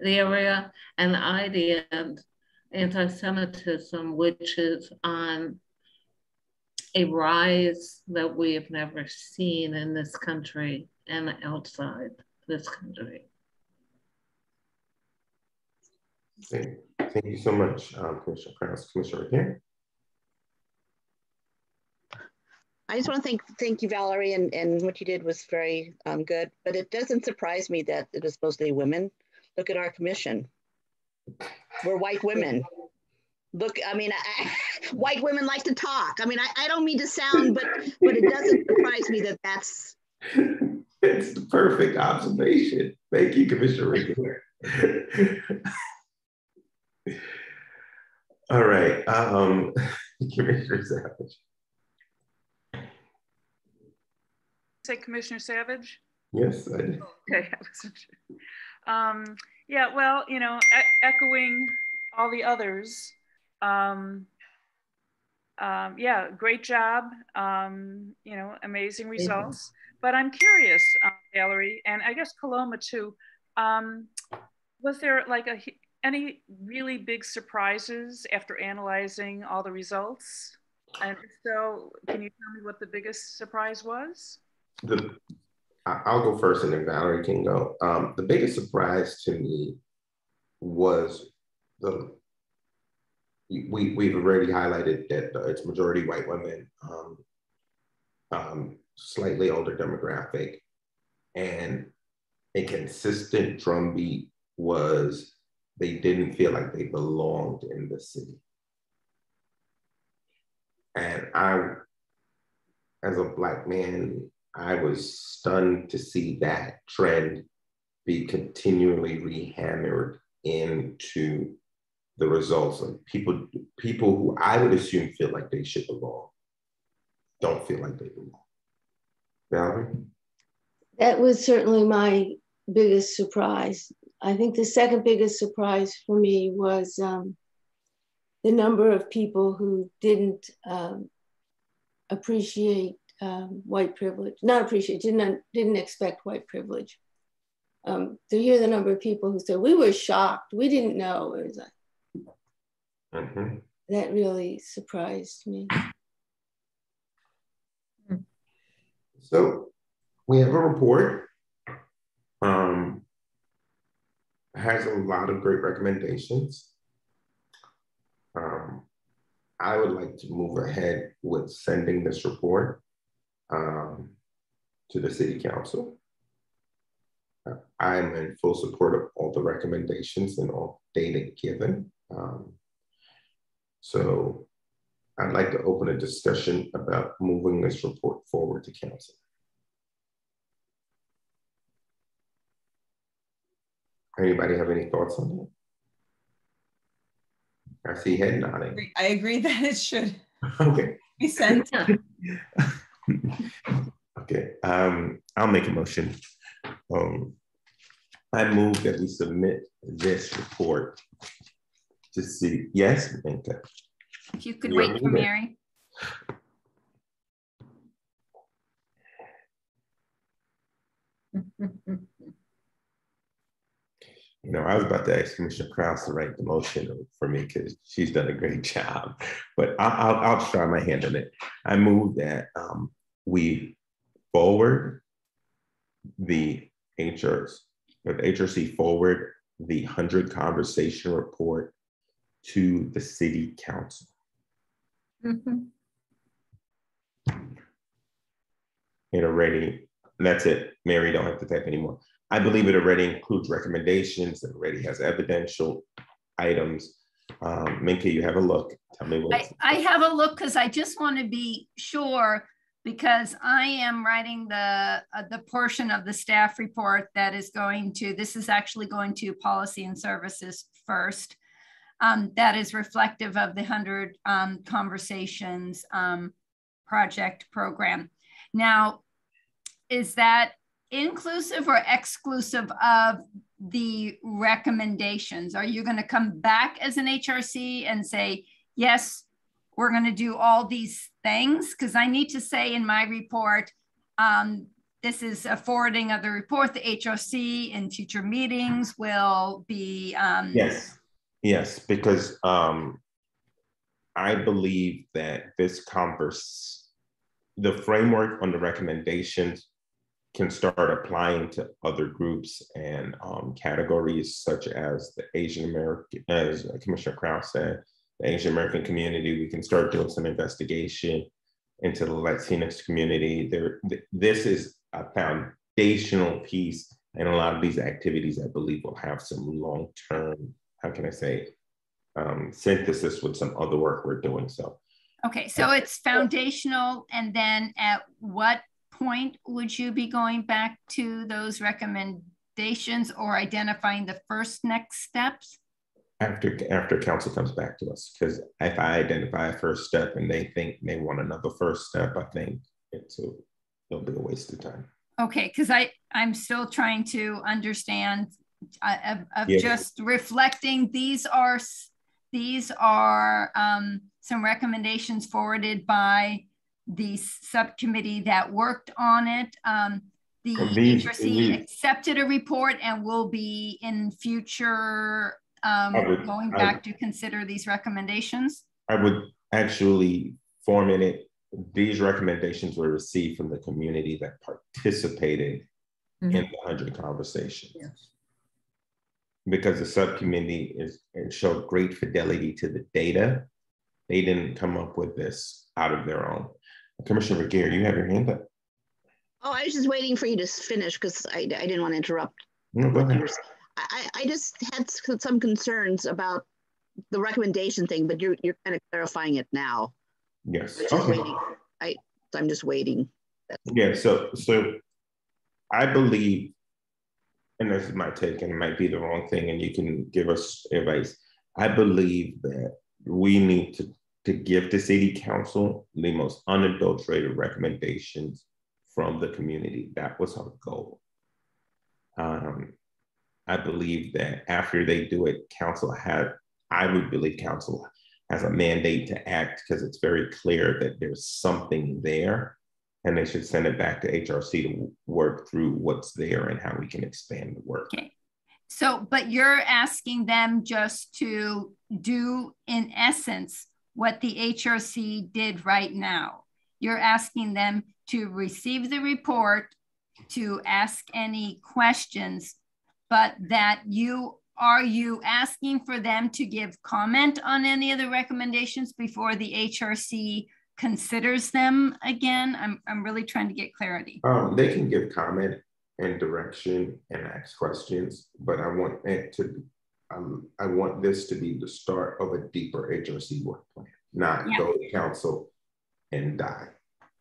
the area and idea anti-Semitism, which is on a rise that we have never seen in this country and outside this country. Thank, thank you so much, um, Commissioner Krause. Commissioner again. I just want to thank thank you, Valerie, and, and what you did was very um, good. But it doesn't surprise me that it was mostly women. Look at our commission. We're white women. Look, I mean, I, <laughs> white women like to talk. I mean, I, I don't mean to sound, but but it doesn't surprise me that that's. It's the perfect observation. Thank you, Commissioner Regehr. <laughs> All right, um, <laughs> Commissioner Savage. Say Commissioner Savage? Yes, I did. Okay, <laughs> I wasn't sure. Um, yeah, well, you know, e echoing all the others, um, um, yeah, great job. Um, you know, amazing results. But I'm curious, uh, Valerie, and I guess Kaloma too. Um, was there like a any really big surprises after analyzing all the results? And so, can you tell me what the biggest surprise was? The I'll go first, and then Valerie can go. Um, the biggest surprise to me was the we we've already highlighted that it's majority white women, um, um, slightly older demographic, and a consistent drumbeat was they didn't feel like they belonged in the city. And I, as a Black man, I was stunned to see that trend be continually rehammered into the results of people, people who I would assume feel like they should belong, don't feel like they belong. Valerie? That was certainly my biggest surprise. I think the second biggest surprise for me was um, the number of people who didn't um, appreciate um, white privilege, not appreciate, didn't, didn't expect white privilege. Um, to hear the number of people who said, we were shocked, we didn't know. It was like, mm-hmm. That really surprised me. So we have a report. Um, has a lot of great recommendations. Um, I would like to move ahead with sending this report um, to the City Council. Uh, I'm in full support of all the recommendations and all data given. Um, so I'd like to open a discussion about moving this report forward to Council. Anybody have any thoughts on that? I see head nodding. I agree that it should <laughs> okay. be sent. <laughs> <laughs> okay, um, I'll make a motion. Um, I move that we submit this report to see. Yes, Minka. If you could you wait for Mary. <laughs> you know, I was about to ask Commissioner Krause to write the motion for me because she's done a great <laughs> job, but I'll, I'll, I'll, try my hand on it. I move that um, we forward the HRC, the HRC forward the 100 conversation report to the city council. Mm -hmm. It already, that's it. Mary don't have to type anymore. I believe it already includes recommendations, it already has evidential items. Um, Minka, you have a look. Tell me what. I, I have a look because I just want to be sure because I am writing the uh, the portion of the staff report that is going to. This is actually going to policy and services first. Um, that is reflective of the hundred um, conversations um, project program. Now, is that inclusive or exclusive of the recommendations? Are you going to come back as an HRC and say, yes, we're going to do all these things? Because I need to say in my report, um, this is a forwarding of the report. The HRC in future meetings will be. Um, yes. Yes, because um, I believe that this converse, the framework on the recommendations can start applying to other groups and um, categories such as the Asian American, as Commissioner Kraus said, the Asian American community. We can start doing some investigation into the Latinx community. There, this is a foundational piece, and a lot of these activities, I believe, will have some long-term. How can I say? Um, synthesis with some other work we're doing. So. Okay, so it's foundational, and then at what point would you be going back to those recommendations or identifying the first next steps? After after council comes back to us, because if I identify a first step and they think they want another first step, I think it's a, it'll be a waste of time. Okay, because I I'm still trying to understand uh, of, of yeah. just reflecting. These are these are um, some recommendations forwarded by the subcommittee that worked on it. Um, the indeed, HRC indeed. accepted a report and will be in future um, would, going back to consider these recommendations. I would actually format it. These recommendations were received from the community that participated mm -hmm. in the 100 conversations. Yes. Because the subcommittee is and showed great fidelity to the data, they didn't come up with this out of their own. Commissioner Regehr, you have your hand up. Oh, I was just waiting for you to finish because I, I didn't want to interrupt. No, go ahead. I, I just had some concerns about the recommendation thing, but you're, you're kind of clarifying it now. Yes. Okay. I, I'm just waiting. Yeah, so, so I believe, and this is my take, and it might be the wrong thing, and you can give us advice. I believe that we need to to give the city council the most unadulterated recommendations from the community. That was our goal. Um, I believe that after they do it, council had, I would believe council has a mandate to act because it's very clear that there's something there and they should send it back to HRC to work through what's there and how we can expand the work. Okay. So, but you're asking them just to do, in essence, what the HRC did right now. You're asking them to receive the report, to ask any questions, but that you are you asking for them to give comment on any of the recommendations before the HRC considers them again? I'm, I'm really trying to get clarity. Um, they can give comment and direction and ask questions, but I want it to, um, I want this to be the start of a deeper HRC work plan not yeah. go to council and die.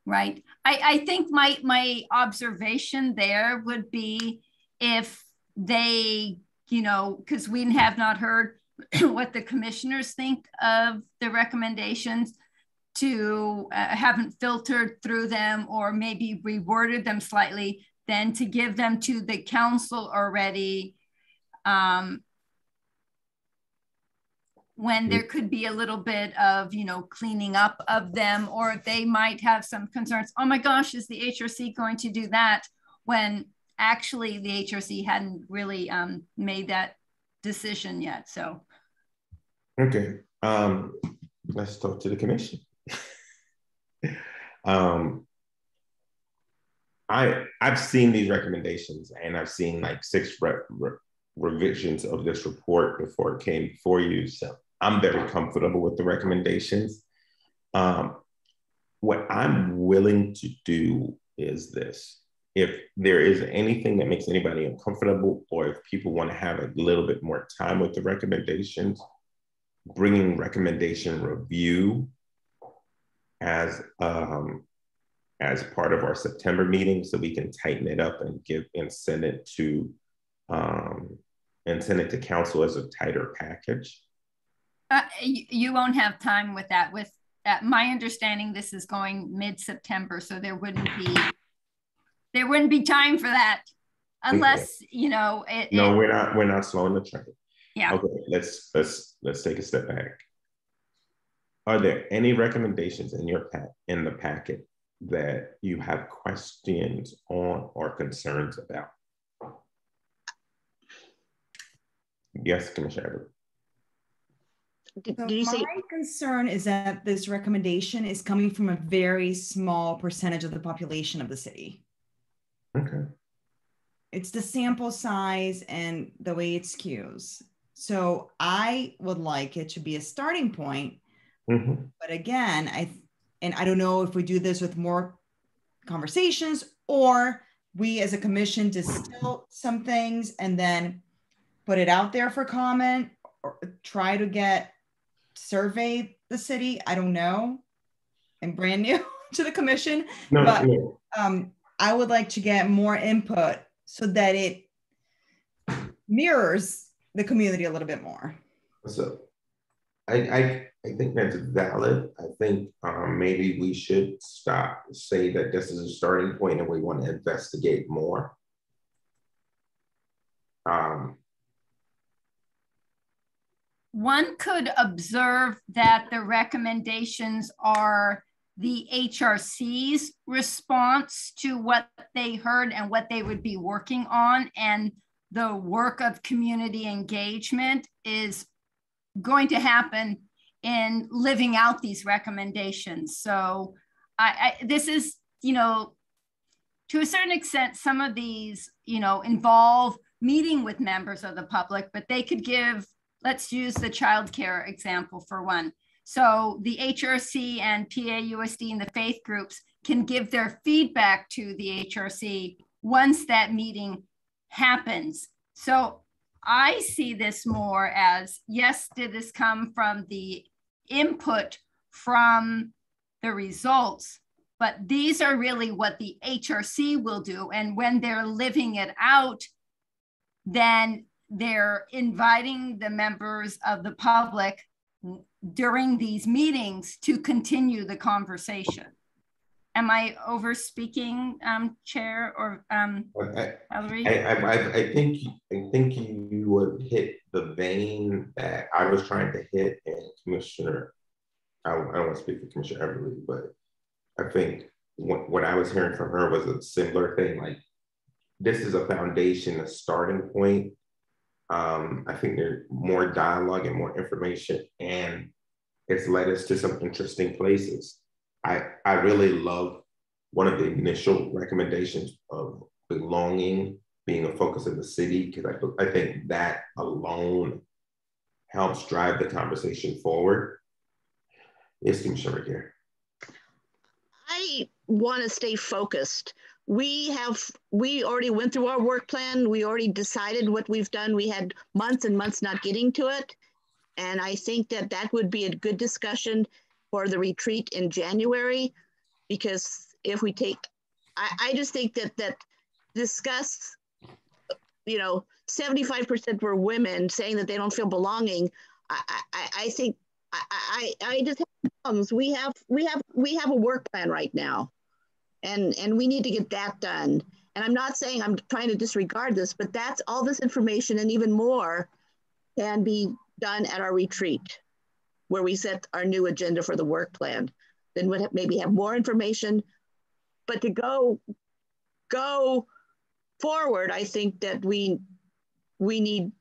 Right. I, I think my my observation there would be if they, you know, because we have not heard <clears throat> what the commissioners think of the recommendations to uh, haven't filtered through them or maybe reworded them slightly, then to give them to the council already um, when there could be a little bit of you know cleaning up of them or they might have some concerns oh my gosh is the hrc going to do that? When actually the hrc hadn't really um, made that decision yet so. Okay um, let's talk to the commission. <laughs> Um, I I've seen these recommendations and I've seen like six re re revisions of this report before it came before you. So I'm very comfortable with the recommendations. Um, what I'm willing to do is this. If there is anything that makes anybody uncomfortable, or if people want to have a little bit more time with the recommendations, bringing recommendation review as um, as part of our September meeting, so we can tighten it up and give and send it to um, and send it to council as a tighter package. Uh, you, you, won't have time with that. With that, my understanding, this is going mid-September, so there wouldn't be there wouldn't be time for that, unless okay. you know. It, no, it, we're not. We're not slowing the train. Yeah. Okay. Let's let's let's take a step back. Are there any recommendations in your pack in the packet that you have questions on or concerns about? Yes, Commissioner. Did, So did you my say? concern is that this recommendation is coming from a very small percentage of the population of the city. Okay. It's the sample size and the way it skews. So I would like it to be a starting point. Mhm. But again, I and I don't know if we do this with more conversations or we as a commission distill some things and then put it out there for comment or try to get survey the city. I don't know. I'm brand new <laughs> to the commission, No, but no. um, I would like to get more input so that it mirrors the community a little bit more. So I, I, I think that's valid. I think um, maybe we should stop, say that this is a starting point and we want to investigate more. Um, One could observe that the recommendations are the HRC's response to what they heard and what they would be working on. And the work of community engagement is going to happen in living out these recommendations. So I, I this is, you know, to a certain extent, some of these, you know, involve meeting with members of the public, but they could give, let's use the childcare example for one. So the HRC and PAUSD and the faith groups can give their feedback to the HRC once that meeting happens. So I see this more as yes, did this come from the input from the results, but these are really what the HRC will do. And when they're living it out, then they're inviting the members of the public during these meetings to continue the conversation. Am I over speaking, um, Chair or um, I, Valerie? I, I, I- think, I think you would hit the vein that I was trying to hit and Commissioner, I, I don't want to speak for Commissioner Eberle, but I think what, what I was hearing from her was a similar thing, like this is a foundation, a starting point. Um, I think there's more dialogue and more information and it's led us to some interesting places. I, I really love one of the initial recommendations of belonging being a focus of the city, because I, I think that alone helps drive the conversation forward. Yes, Commissioner here. I want to stay focused. We have, we already went through our work plan. We already decided what we've done. We had months and months not getting to it. And I think that that would be a good discussion for the retreat in January. Because if we take, I, I just think that, that discuss, you know, 75% were women saying that they don't feel belonging. I, I, I think, I, I, I just have problems. We have, we have, we have a work plan right now and and we need to get that done. And i'm not saying i'm trying to disregard this but that's all this information and even more can be done at our retreat where we set our new agenda for the work plan. Then we'd maybe have more information. But to go go forward i think that we we need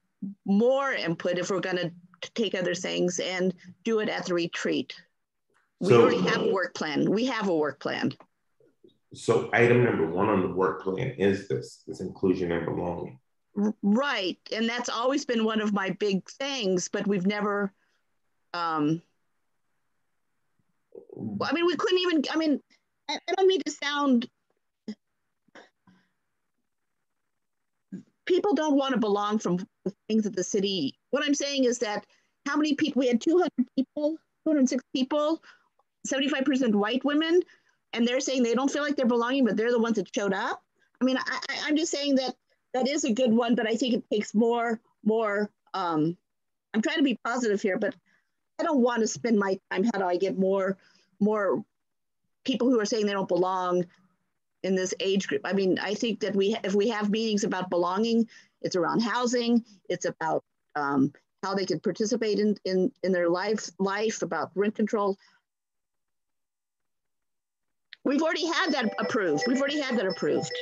more input if we're going to take other things and do it at the retreat. We So- already have a work plan. We have a work plan So item number one on the work plan is this, this inclusion and belonging. Right. And that's always been one of my big things, but we've never, um, I mean, we couldn't even, I mean, I, don't mean to sound, people don't want to belong from things that the city, what I'm saying is that how many people, we had 200 people, 206 people, 75% white women, and they're saying they don't feel like they're belonging, but they're the ones that showed up. I mean, I, I, I'm just saying that that is a good one, but I think it takes more, more. Um, I'm trying to be positive here, but I don't want to spend my time. How do I get more, more people who are saying they don't belong in this age group? I mean, I think that we, if we have meetings about belonging, it's around housing, it's about um, how they can participate in, in, in their life, life about rent control. We've already had that approved. We've already had that approved.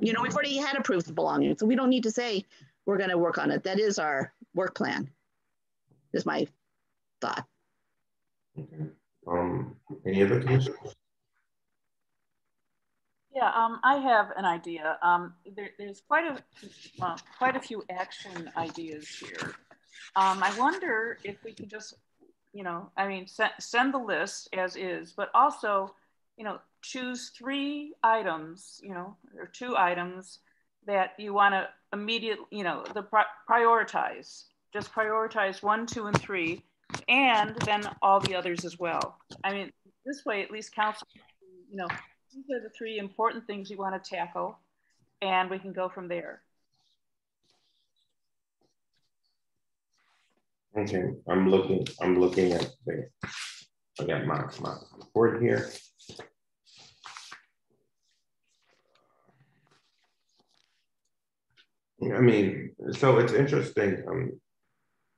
You know, we've already had approved belonging, so we don't need to say we're going to work on it. That is our work plan. is my thought. Okay. Um, any other questions? Yeah, um, I have an idea. Um, there, there's quite a uh, quite a few action ideas here. Um, I wonder if we could just, you know, I mean, send, send the list as is, but also, you know, choose three items, you know, or two items that you want to immediately, you know, the pri prioritize. Just prioritize one, two, and three, and then all the others as well. I mean, this way, at least council, you know, these are the three important things you want to tackle, and we can go from there. Okay, I'm looking, I'm looking at the, I got my, my report here. I mean, so it's interesting. Um,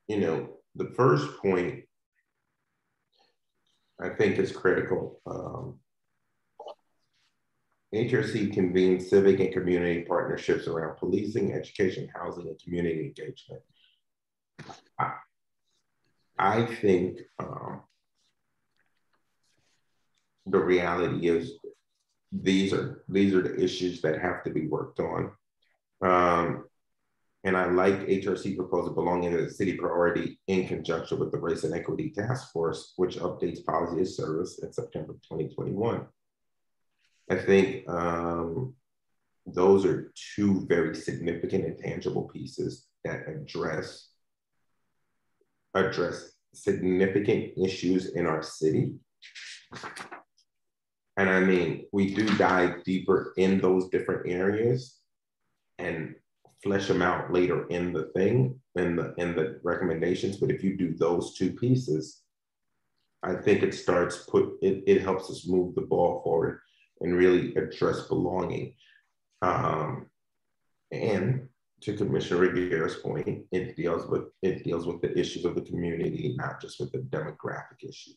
you know, the first point I think is critical. Um, HRC convenes civic and community partnerships around policing, education, housing, and community engagement. I think um, the reality is these are these are the issues that have to be worked on. Um, and I like HRC proposal belonging to the city priority in conjunction with the Race and Equity Task Force, which updates policy of service in September 2021. I think um, those are two very significant and tangible pieces that address address significant issues in our city. And I mean, we do dive deeper in those different areas and flesh them out later in the thing, in the in the recommendations. But if you do those two pieces, I think it starts put it, it helps us move the ball forward and really address belonging. Um, and to Commissioner Rivera's point, it deals with it deals with the issues of the community, not just with the demographic issue.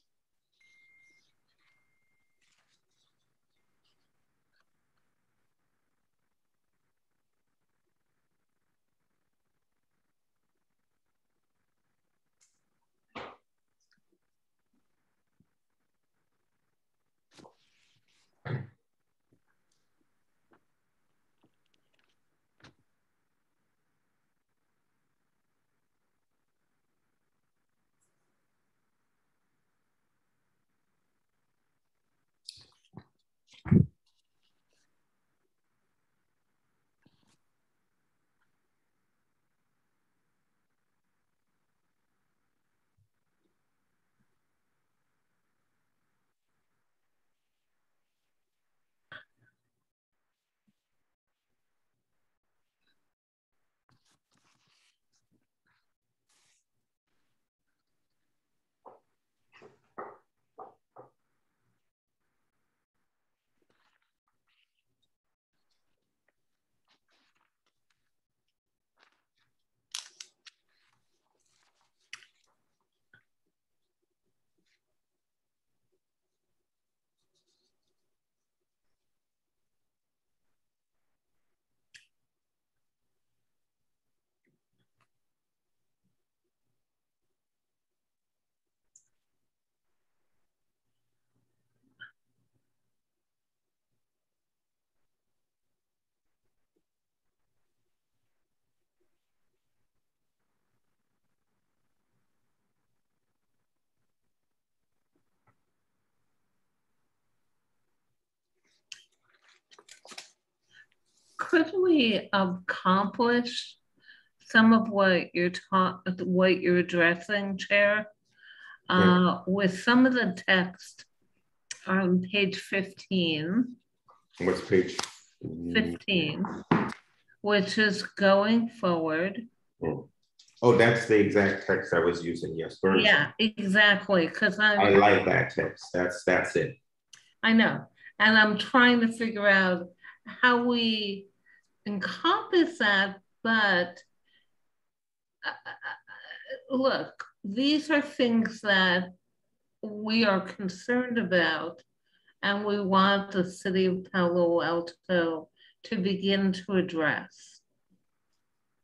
Could we accomplish some of what you're ta- what you're addressing, Chair, uh, with some of the text on page 15. What's page 15, which is going forward. Oh. oh, that's the exact text I was using. Yes, Thursday. Yeah, exactly. Because I, I like that text. That's that's it. I know, and I'm trying to figure out how we encompass that, but uh, uh, look, these are things that we are concerned about and we want the city of Palo Alto to begin to address.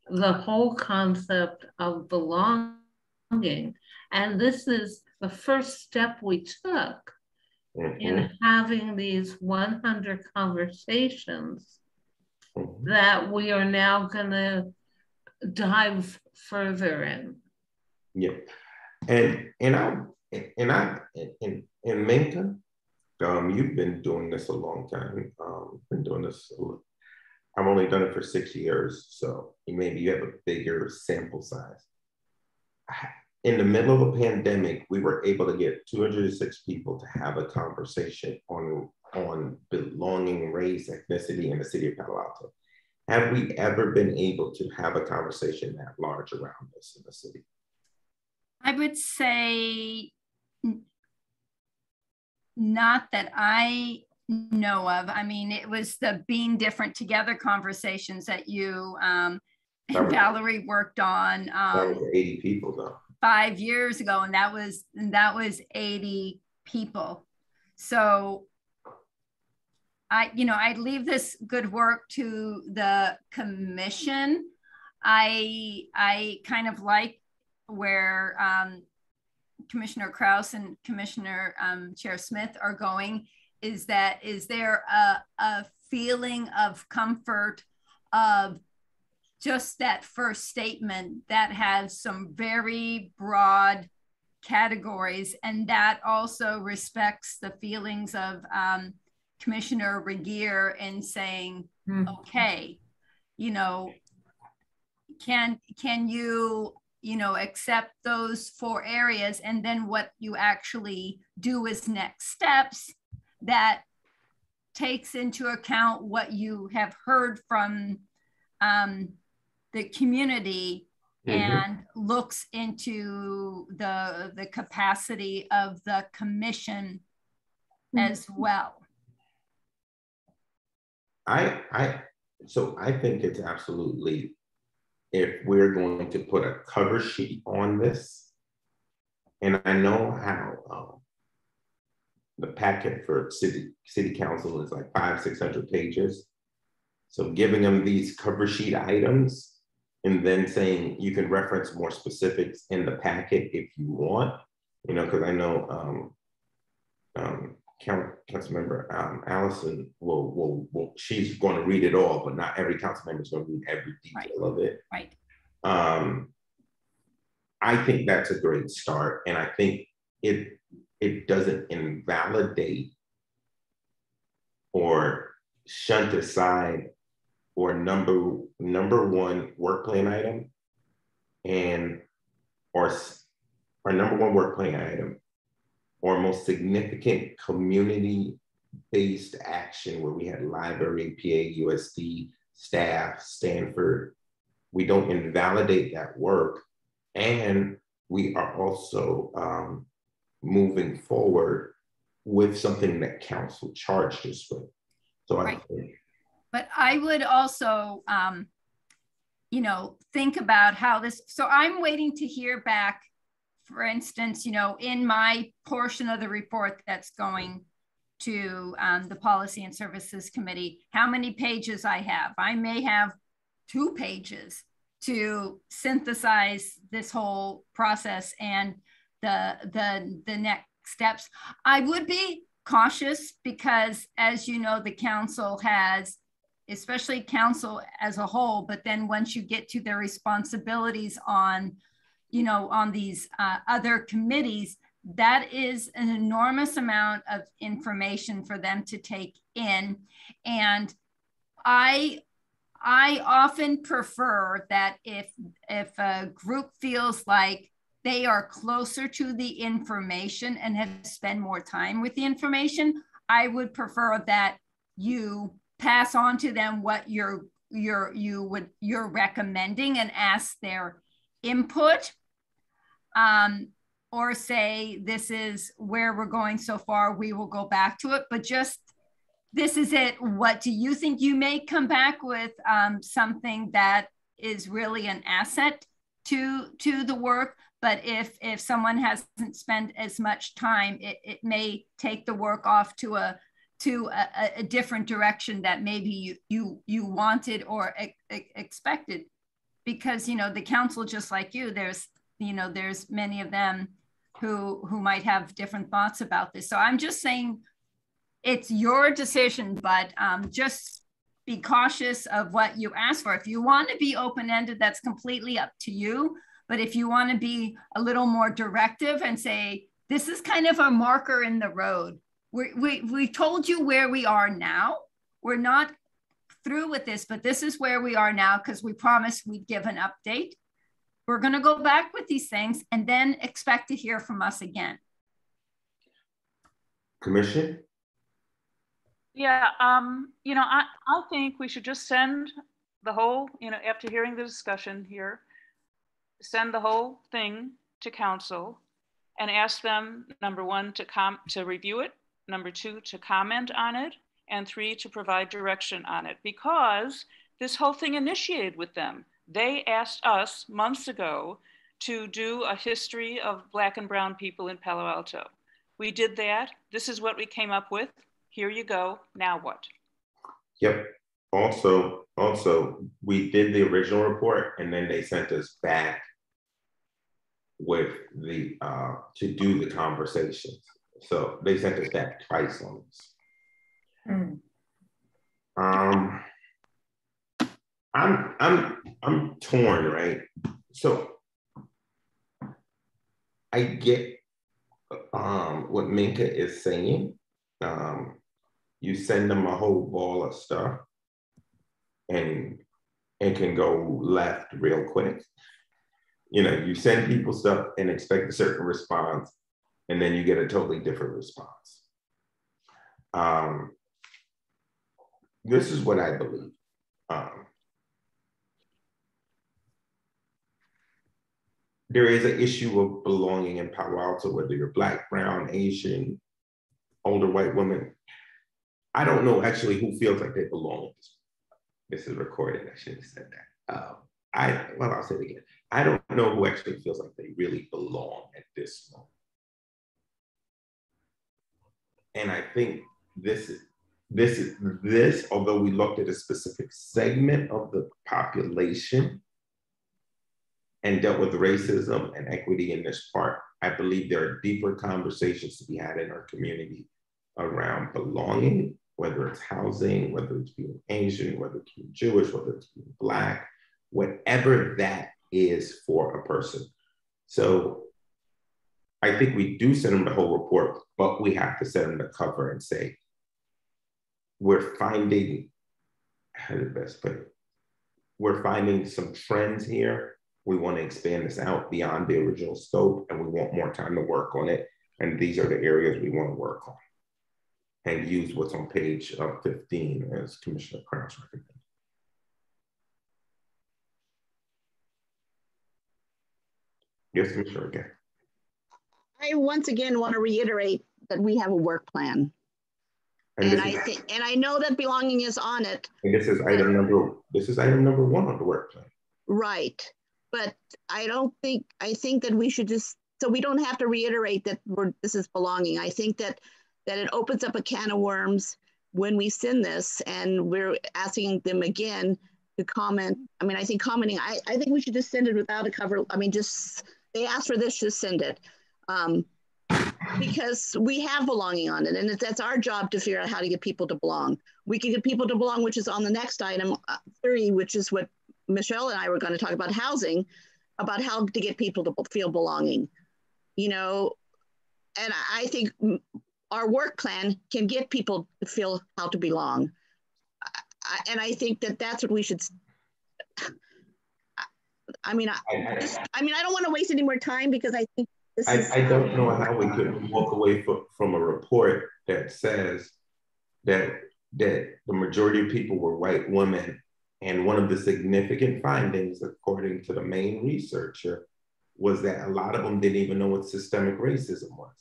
The whole concept of belonging. And this is the first step we took mm-hmm. in having these 100 conversations that we are now going to dive further in. Yeah. And and I and I and, and Minka, um, you've been doing this a long time. Um, been doing this. I've only done it for six years, so maybe you have a bigger sample size. In the middle of a pandemic, we were able to get 206 people to have a conversation on on belonging, race, ethnicity in the city of Palo Alto. Have we ever been able to have a conversation that large around this in the city? I would say not that I know of. I mean, it was the being different together conversations that you um, and <laughs> Valerie worked on. Um, that was 80 people though. Five years ago, and that was and that was 80 people. So I, you know, I leave this good work to the commission. I I kind of like where um, Commissioner Kraus and Commissioner um, Chair Smith are going is that is there a, a feeling of comfort of just that first statement that has some very broad categories and that also respects the feelings of um, Commissioner Regehr and saying, mm. okay, you know, can can you you know, accept those four areas. And then what you actually do is next steps that takes into account what you have heard from um, the community mm-hmm. and looks into the, the capacity of the commission mm-hmm. as well. I, I, so I think it's absolutely if we're going to put a cover sheet on this, and I know how um, the packet for city city council is like five six hundred pages. So giving them these cover sheet items and then saying you can reference more specifics in the packet if you want, you know, because I know um, um, council member um, Alison will, will, will, she's going to read it all, but not every council member is going to read every detail right. of it. Right. Um, I think that's a great start. And I think it, it doesn't invalidate or shunt aside or number number one work plan item and or our number one work plan item or most significant community-based action where we had library, PAUSD, staff, Stanford. We don't invalidate that work. And we are also um, moving forward with something that council charged us with. So right. I think. But I would also, um, you know, think about how this, so I'm waiting to hear back for instance, you know, in my portion of the report that's going to um, the Policy and Services Committee, how many pages I have. I may have two pages to synthesize this whole process and the, the, the next steps. I would be cautious because as you know, the council has, especially council as a whole, but then once you get to their responsibilities on you know, on these uh, other committees, that is an enormous amount of information for them to take in. And I I often prefer that if if a group feels like they are closer to the information and have spent more time with the information, I would prefer that you pass on to them what you're you're you would you're recommending and ask their input um, or say this is where we're going so far, we will go back to it. But just this is it. What do you think? You may come back with um, something that is really an asset to to the work. But if if someone hasn't spent as much time, it, it may take the work off to a to a, a different direction that maybe you you you wanted or e expected because you know the council just like you there's you know, there's many of them who who might have different thoughts about this. So I'm just saying it's your decision, but um, just be cautious of what you ask for. If you want to be open-ended, that's completely up to you. But if you want to be a little more directive and say, this is kind of a marker in the road. We, we, we told you where we are now. We're not through with this, but this is where we are now because we promised we'd give an update. We're going to go back with these things and then expect to hear from us again. Commission? Yeah, um, you know, I, I think we should just send the whole, you know, after hearing the discussion here, send the whole thing to council and ask them, number one, to com to review it, number two, to comment on it, and three, to provide direction on it because this whole thing initiated with them. They asked us months ago to do a history of Black and Brown people in Palo Alto. We did that. This is what we came up with. Here you go. Now what? Yep. Also, also, we did the original report and then they sent us back with the uh, to do the conversations. So they sent us back twice on this. Mm. Um, I'm I'm I'm torn, right? So I get um, what Minka is saying. Um, you send them a whole ball of stuff, and it can go left real quick. You know, you send people stuff and expect a certain response, and then you get a totally different response. Um, this is what I believe. Um, there is an issue of belonging in Palo Alto, whether you're Black, Brown, Asian, older white woman. I don't know actually who feels like they belong. This is recorded. I shouldn't have said that. Um, I well, I'll say it again. I don't know who actually feels like they really belong at this moment. And I think this is this is this, although we looked at a specific segment of the population, and dealt with racism and equity in this part. I believe there are deeper conversations to be had in our community around belonging, whether it's housing, whether it's being Asian, whether it's being Jewish, whether it's being Black, whatever that is for a person. So I think we do send them the whole report, but we have to send them the cover and say, we're finding, how to best put it, we're finding some trends here we want to expand this out beyond the original scope and we want more time to work on it. And these are the areas we want to work on and use what's on page uh, 15 as Commissioner Kraus recommended. Yes, Commissioner, again. I once again want to reiterate that we have a work plan. And, and I think, and I know that belonging is on it. And this is item number, this is item number one on the work plan. Right but I don't think, I think that we should just, so we don't have to reiterate that we're, this is belonging. I think that, that it opens up a can of worms when we send this and we're asking them again to comment. I mean, I think commenting, I, I think we should just send it without a cover. I mean, just, they asked for this, just send it. Um, because we have belonging on it and that's our job to figure out how to get people to belong. We can get people to belong, which is on the next item uh, three, which is what Michelle and I were going to talk about housing, about how to get people to feel belonging, you know, and I think our work plan can get people to feel how to belong. and I think that that's what we should. I mean, I, I mean, I don't want to waste any more time because I think I, is, I, don't know how we could walk away from, from a report that says that that the majority of people were white women and one of the significant findings, according to the main researcher, was that a lot of them didn't even know what systemic racism was.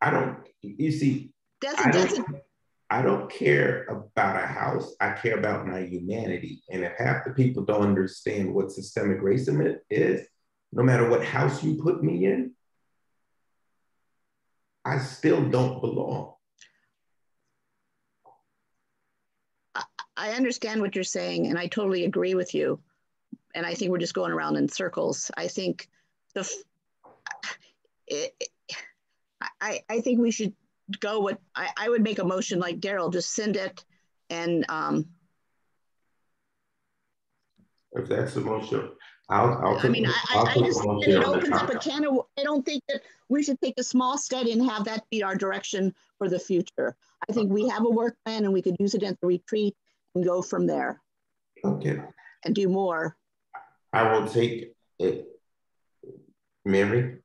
I don't, you see, that's, I, don't, I don't care about a house. I care about my humanity. And if half the people don't understand what systemic racism is, no matter what house you put me in, I still don't belong. I understand what you're saying, and I totally agree with you. and I think we're just going around in circles. I think the, it, I, I think we should go with, I, I would make a motion like Daryl, just send it and. Um, if that's the motion, I'll, I'll. I mean, I, I, just, it opens up a can of, I don't think that we should take a small study and have that be our direction for the future. I think we have a work plan and we could use it at the retreat and go from there. Okay. And do more. I will take it. Mary?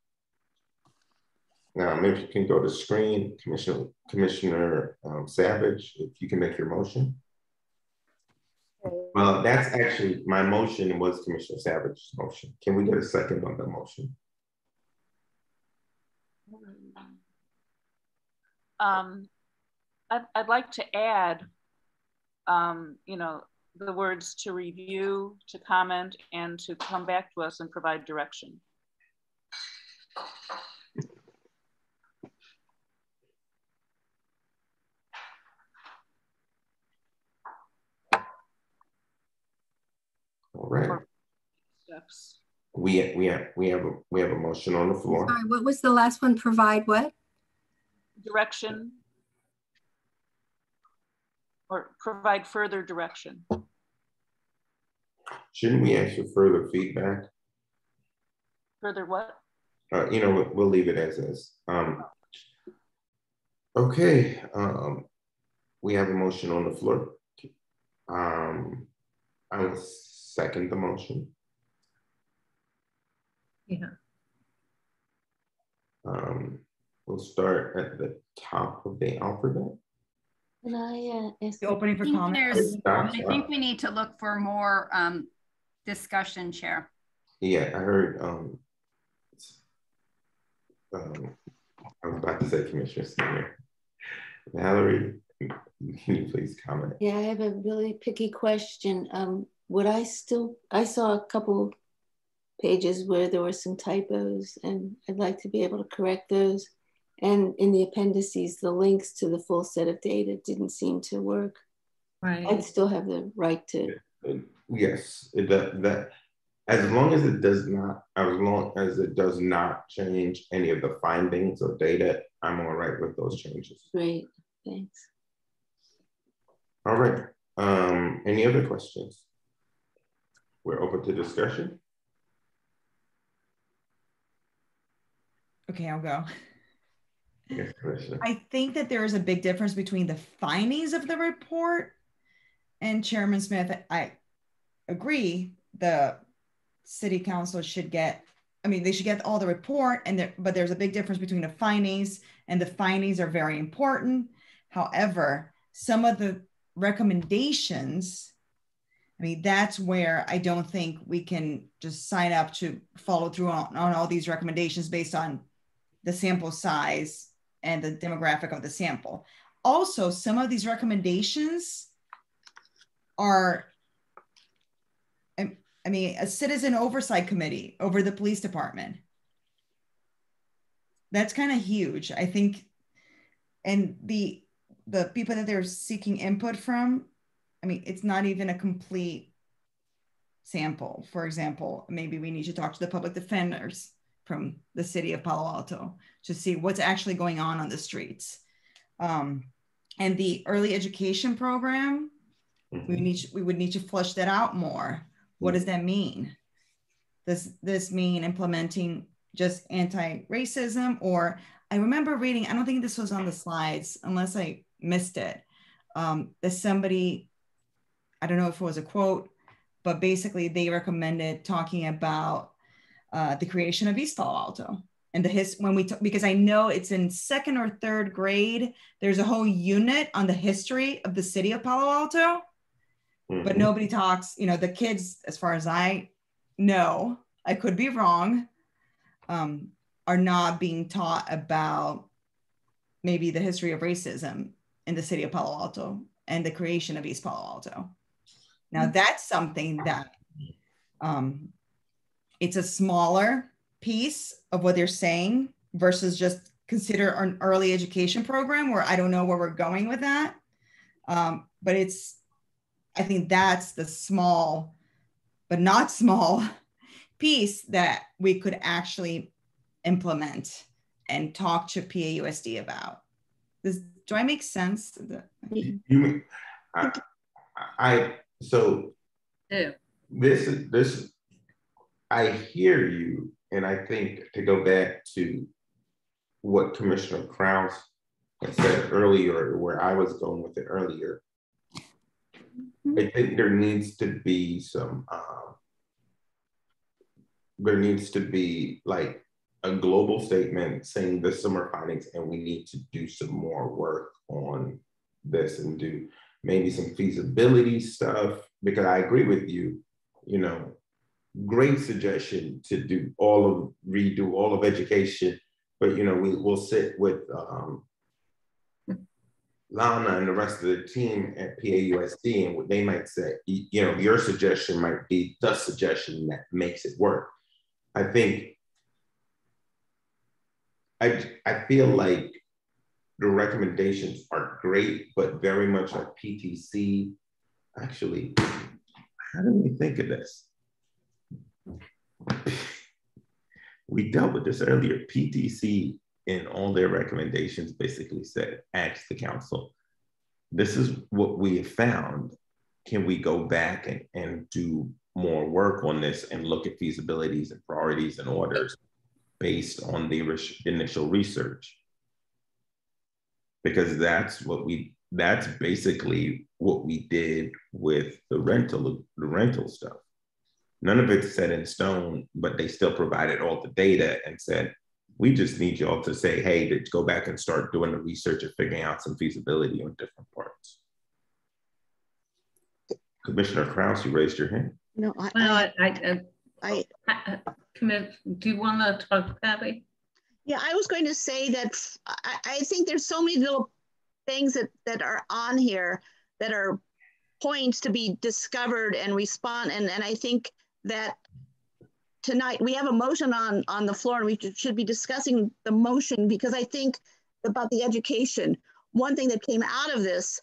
Now, maybe you can go to screen, Commissioner, Commissioner um, Savage, if you can make your motion. Well, that's actually, my motion was Commissioner Savage's motion. Can we get a second on the motion? Um, I'd, I'd like to add, um, you know, the words to review, to comment, and to come back to us and provide direction. All right. Steps. We we have we have a we have a motion on the floor. Sorry, what was the last one? Provide what? Direction or provide further direction. Shouldn't we ask for further feedback? Further what? Uh, you know, we'll, we'll leave it as is. Um, okay, um, we have a motion on the floor. Um, I will second the motion. Yeah. Um, we'll start at the top of the alphabet. Can I uh, the opening for comments? I think we need to look for more um, discussion, Chair. Yeah, I heard. Um, um, I was about to say Commissioner Senior. Valerie, can <laughs> you please comment? Yeah, I have a really picky question. Um, would I still, I saw a couple pages where there were some typos and I'd like to be able to correct those. And in the appendices, the links to the full set of data didn't seem to work. Right. I'd still have the right to. Yes, it, that, that as long as it does not, as long as it does not change any of the findings or data, I'm all right with those changes. Great, thanks. All right. Um, any other questions? We're open to discussion. Okay, I'll go. I think that there is a big difference between the findings of the report and Chairman Smith. I agree the city council should get, I mean, they should get all the report and there, but there's a big difference between the findings and the findings are very important. However, some of the recommendations, I mean, that's where I don't think we can just sign up to follow through on, on all these recommendations based on the sample size and the demographic of the sample. Also, some of these recommendations are, I mean, a citizen oversight committee over the police department. That's kind of huge, I think. And the the people that they're seeking input from, I mean, it's not even a complete sample. For example, maybe we need to talk to the public defenders from the city of Palo Alto to see what's actually going on on the streets. Um, and the early education program, mm-hmm. we need we would need to flush that out more. What does that mean? Does this mean implementing just anti-racism or I remember reading, I don't think this was on the slides unless I missed it. Um, that somebody, I don't know if it was a quote, but basically they recommended talking about uh, the creation of East Palo Alto and the his when we t- because I know it's in second or third grade. There's a whole unit on the history of the city of Palo Alto, mm-hmm. but nobody talks. You know, the kids, as far as I know, I could be wrong, um, are not being taught about maybe the history of racism in the city of Palo Alto and the creation of East Palo Alto. Now mm-hmm. that's something that um, it's a smaller piece of what they're saying versus just consider an early education program where I don't know where we're going with that. Um, but it's, I think that's the small but not small <laughs> piece that we could actually implement and talk to PAUSD about. Does, do I make sense? You, I, I so yeah. this is this. I hear you, and I think to go back to what Commissioner Kraus had said earlier, where I was going with it earlier. I think there needs to be some. Um, there needs to be like a global statement saying this summer findings, and we need to do some more work on this and do maybe some feasibility stuff because I agree with you. You know, great suggestion to do all of redo all of education, but you know we will sit with um, Lana and the rest of the team at PAUSD and what they might say. You know, your suggestion might be the suggestion that makes it work. I think I I feel like the recommendations are great, but very much like PTC. Actually, how do we think of this? We dealt with this earlier. PTC in all their recommendations basically said, ask the council, this is what we have found. Can we go back and, and do more work on this and look at feasibilities and priorities and orders based on the initial research? Because that's what we, that's basically what we did with the rental, the rental stuff. None of it's set in stone, but they still provided all the data and said, we just need y'all to say, hey, to go back and start doing the research and figuring out some feasibility on different parts. Commissioner Kraus, you raised your hand. No, I, well, I, I, I, I, commit, do you want to talk, Abby? Yeah, I was going to say that I, I think there's so many little things that, that are on here that are points to be discovered and respond. And, and I think that tonight we have a motion on on the floor and we should be discussing the motion because I think about the education. One thing that came out of this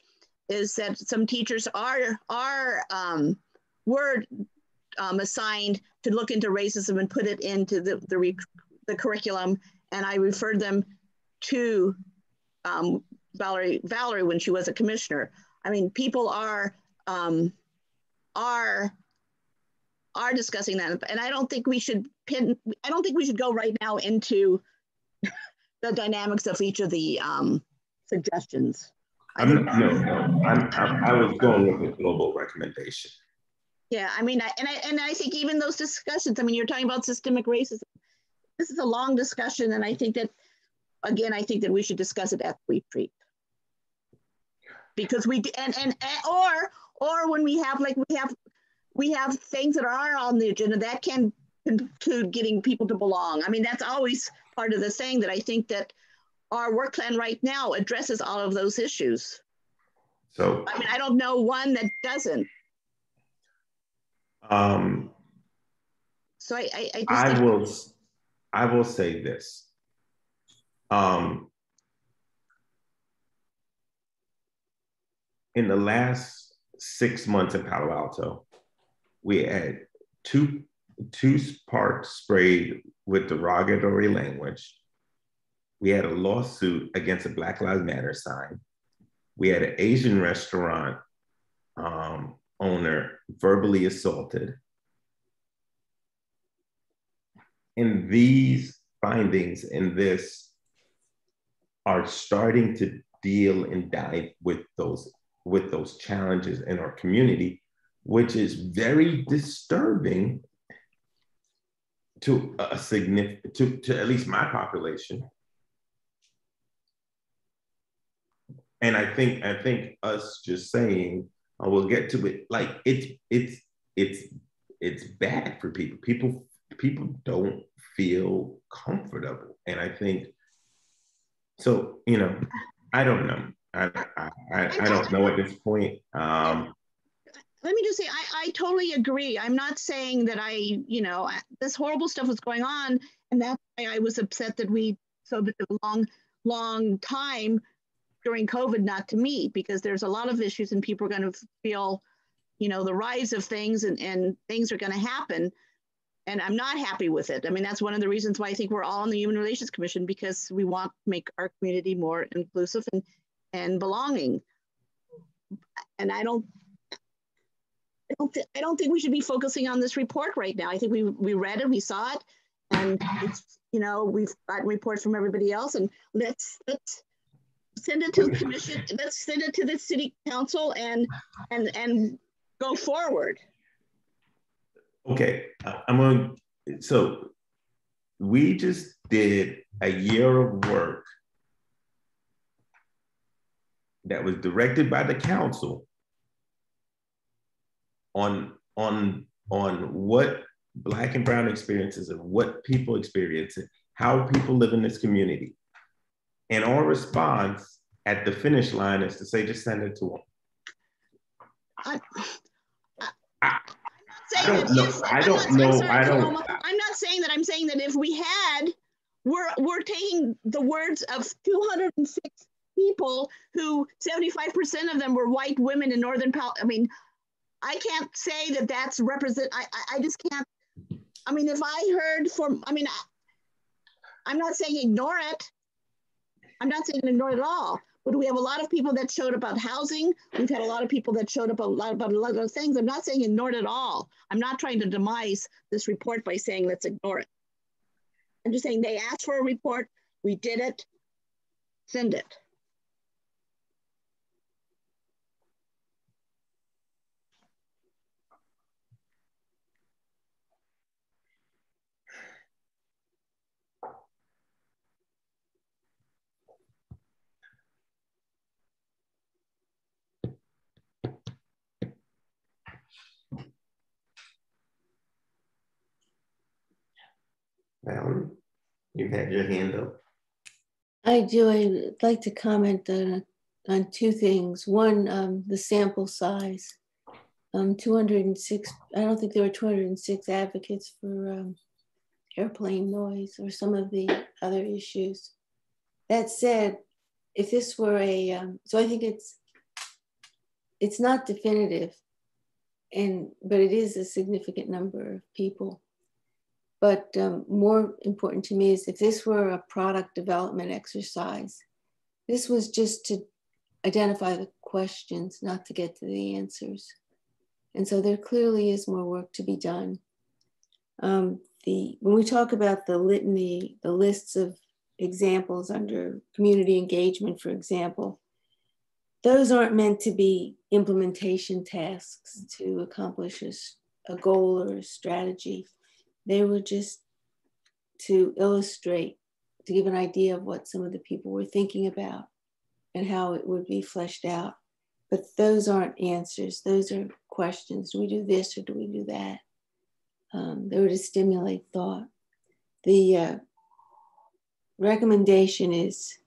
is that some teachers are are um, were um, assigned to look into racism and put it into the the, the curriculum, and I referred them to um, Valerie Valerie when she was a commissioner. I mean, people are um, are are discussing that. And I don't think we should pin, I don't think we should go right now into <laughs> the dynamics of each of the um, suggestions. I'm, no, no, I'm, I'm, i was going with a global recommendation. Yeah, I mean, I, and I and I think even those discussions. I mean, you're talking about systemic racism. This is a long discussion, and I think that, again, I think that we should discuss it at the retreat because we and and or or when we have like we have we have things that are on the agenda that can include getting people to belong. I mean, that's always part of the saying that I think that our work plan right now addresses all of those issues. So I mean, I don't know one that doesn't. Um, so I, I, I, I will, I will say this. Um, in the last six months in Palo Alto, we had two two parks sprayed with derogatory language. We had a lawsuit against a Black Lives Matter sign. We had an Asian restaurant um, owner verbally assaulted. And these findings in this are starting to deal and dive with those with those challenges in our community which is very disturbing to a significant to, to at least my population. And i think i think us just saying oh, we'll get to it like it's it's it's it's bad for people. People people don't feel comfortable. And i think so you know i don't know. I i, I, I don't know at this point. Um let me just say, I, I totally agree. I'm not saying that I, you know, this horrible stuff was going on, and that's why I was upset that we so a long, long time during COVID not to meet because there's a lot of issues and people are going to feel you know, the rise of things and, and things are going to happen. And I'm not happy with it. I mean, that's one of the reasons why I think we're all on the Human Relations Commission because we want to make our community more inclusive and, and belonging. And I don't, don't, th- I don't think we should be focusing on this report right now. I think we, we read it, we saw it, and it's, you know, we've gotten reports from everybody else, and let's let's send it to the commission. Let's send it to the city council and and and go forward. Okay, I'm going. So we just did a year of work that was directed by the council on on on what black and brown experiences and what people experience and how people live in this community. And our response at the finish line is to say, just send it to them. I, I, I don't know. I don't know. I don't. I'm not saying that. I'm saying that if we had, we're we're taking the words of 206 people who 75% of them were white women in Northern Pal. I mean, I can't say that that's represent. I, I, I just can't. I mean, if I heard from, I mean, I, I'm not saying ignore it. I'm not saying ignore it at all. But we have a lot of people that showed up about housing. We've had a lot of people that showed up a lot about a lot of things. I'm not saying ignore it at all. I'm not trying to demise this report by saying let's ignore it. I'm just saying they asked for a report. We did it. Send it. Valerie, you had your hand up. I do. I'd like to comment on, on two things. One, um, the sample size. Um, 206, I don't think there were 206 advocates for um, airplane noise or some of the other issues. That said, if this were a, um, so I think it's, it's not definitive, and but it is a significant number of people. But um, more important to me is if this were a product development exercise, this was just to identify the questions, not to get to the answers. And so there clearly is more work to be done. Um, the, when we talk about the litany, the lists of examples under community engagement, for example, those aren't meant to be implementation tasks to accomplish a, a goal or a strategy. They were just to illustrate, to give an idea of what some of the people were thinking about and how it would be fleshed out. But those aren't answers, those are questions. Do we do this or do we do that? Um, they were to stimulate thought. The uh, recommendation is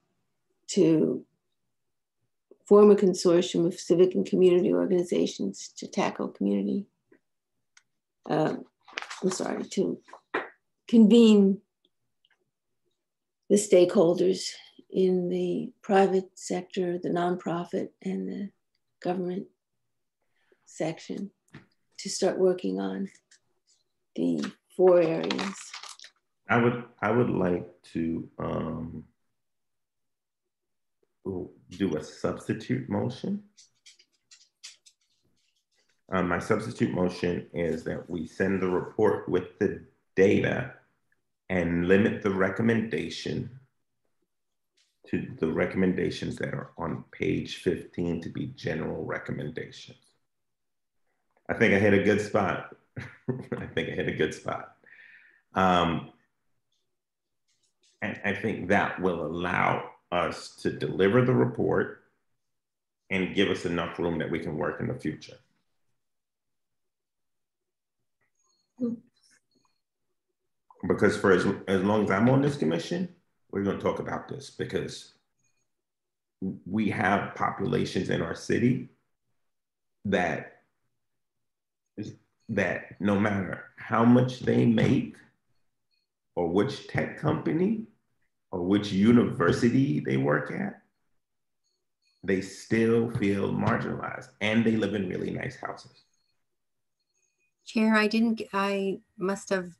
to form a consortium of civic and community organizations to tackle community um, I'm sorry, to convene the stakeholders in the private sector, the nonprofit, and the government section to start working on the four areas. I would I would like to um, do a substitute motion um, my substitute motion is that we send the report with the data and limit the recommendation to the recommendations that are on page 15 to be general recommendations. I think I hit a good spot. <laughs> I think I hit a good spot. Um, and I think that will allow us to deliver the report and give us enough room that we can work in the future. Because for as, as long as I'm on this commission, we're going to talk about this because we have populations in our city that that no matter how much they make or which tech company or which university they work at, they still feel marginalized and they live in really nice houses. Chair, I didn't, I must have,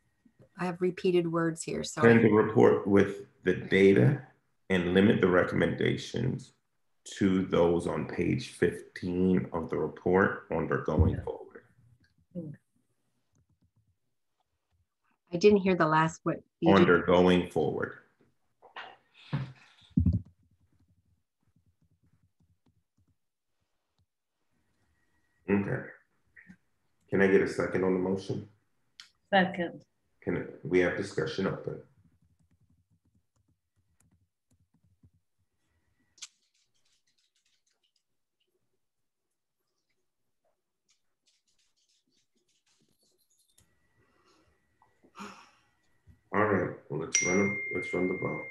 I have repeated words here, Send sorry. the report with the data and limit the recommendations to those on page 15 of the report under going forward. I didn't hear the last what. you did- Under going forward. Okay. Can I get a second on the motion? Second. Can we have discussion open? All right, well, let's run, let's run the ball.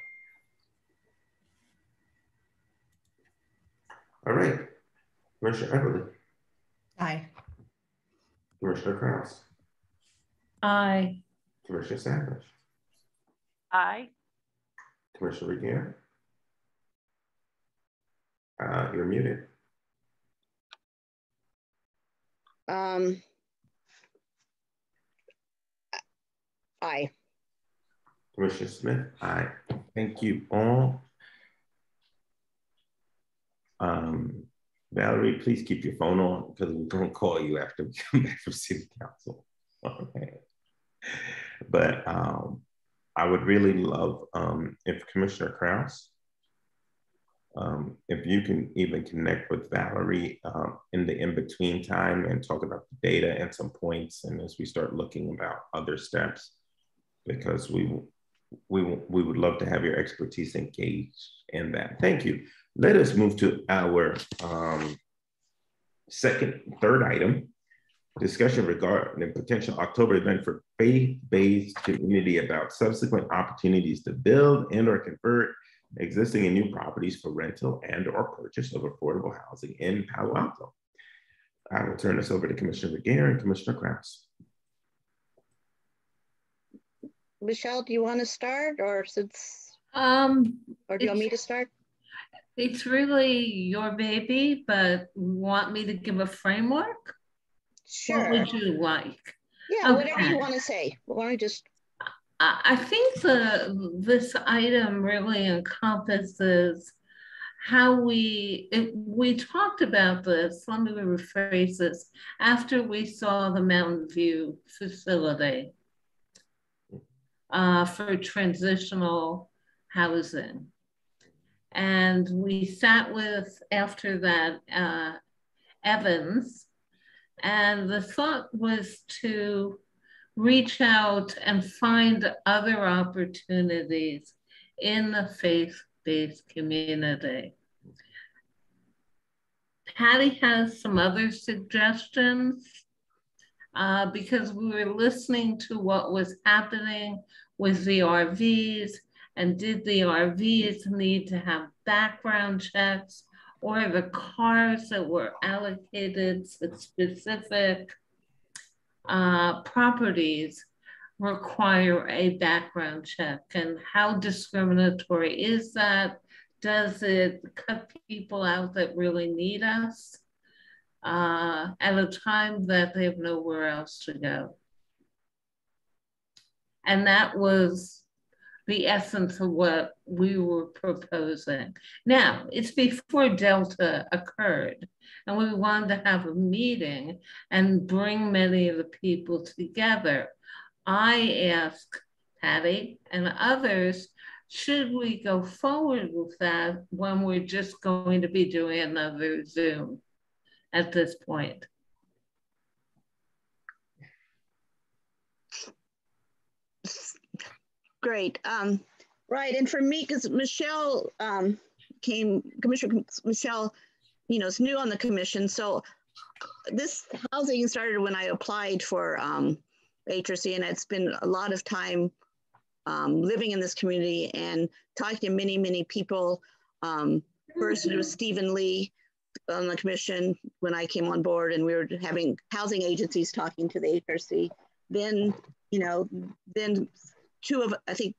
All right, Commissioner Eberle, Aye. Commissioner Kraus, Aye. Commissioner Savage, Aye. Commissioner Regan. Uh, you're muted. Um, aye. Commissioner Smith, aye. Thank you all. Um, Valerie, please keep your phone on because we're gonna call you after we come back from city council. <laughs> Okay. But um, I would really love um, if Commissioner Kraus, um, if you can even connect with Valerie um, in the in-between time and talk about the data and some points and as we start looking about other steps, because we we, we would love to have your expertise engaged in that. Thank you. Let us move to our um, second, third item, discussion regarding the potential October event for faith-based community about subsequent opportunities to build and or convert existing and new properties for rental and or purchase of affordable housing in Palo Alto. I will turn this over to Commissioner Regehr and Commissioner Kraus. Michelle, do you want to start or since, Um, or do you want me to start? it's really your baby, but want me to give a framework? Sure. What would you like? Yeah, whatever you want to say. Why don't you just, I, I think the this item really encompasses how we we talked about this. Let me rephrase this. After we saw the Mountain View facility uh, for transitional housing, and we sat with after that uh, Evans, and the thought was to reach out and find other opportunities in the faith-based community. Patty has some other suggestions uh, because we were listening to what was happening with the RVs and did the RVs need to have background checks or the cars that were allocated to specific uh, properties require a background check and how discriminatory is that? Does it cut people out that really need us uh, at a time that they have nowhere else to go? And that was the essence of what we were proposing. Now, it's before Delta occurred, and we wanted to have a meeting and bring many of the people together. I asked Patty and others, should we go forward with that when we're just going to be doing another Zoom at this point? Great. Um, right, and for me, because Michelle um, came, Commissioner Michelle, you know, is new on the commission. So this housing started when I applied for um, HRC and I'd been a lot of time um, living in this community and talking to many, many people. Um, first it was Stephen Lee on the commission when I came on board and we were having housing agencies talking to the HRC. Then, you know, then two of, I think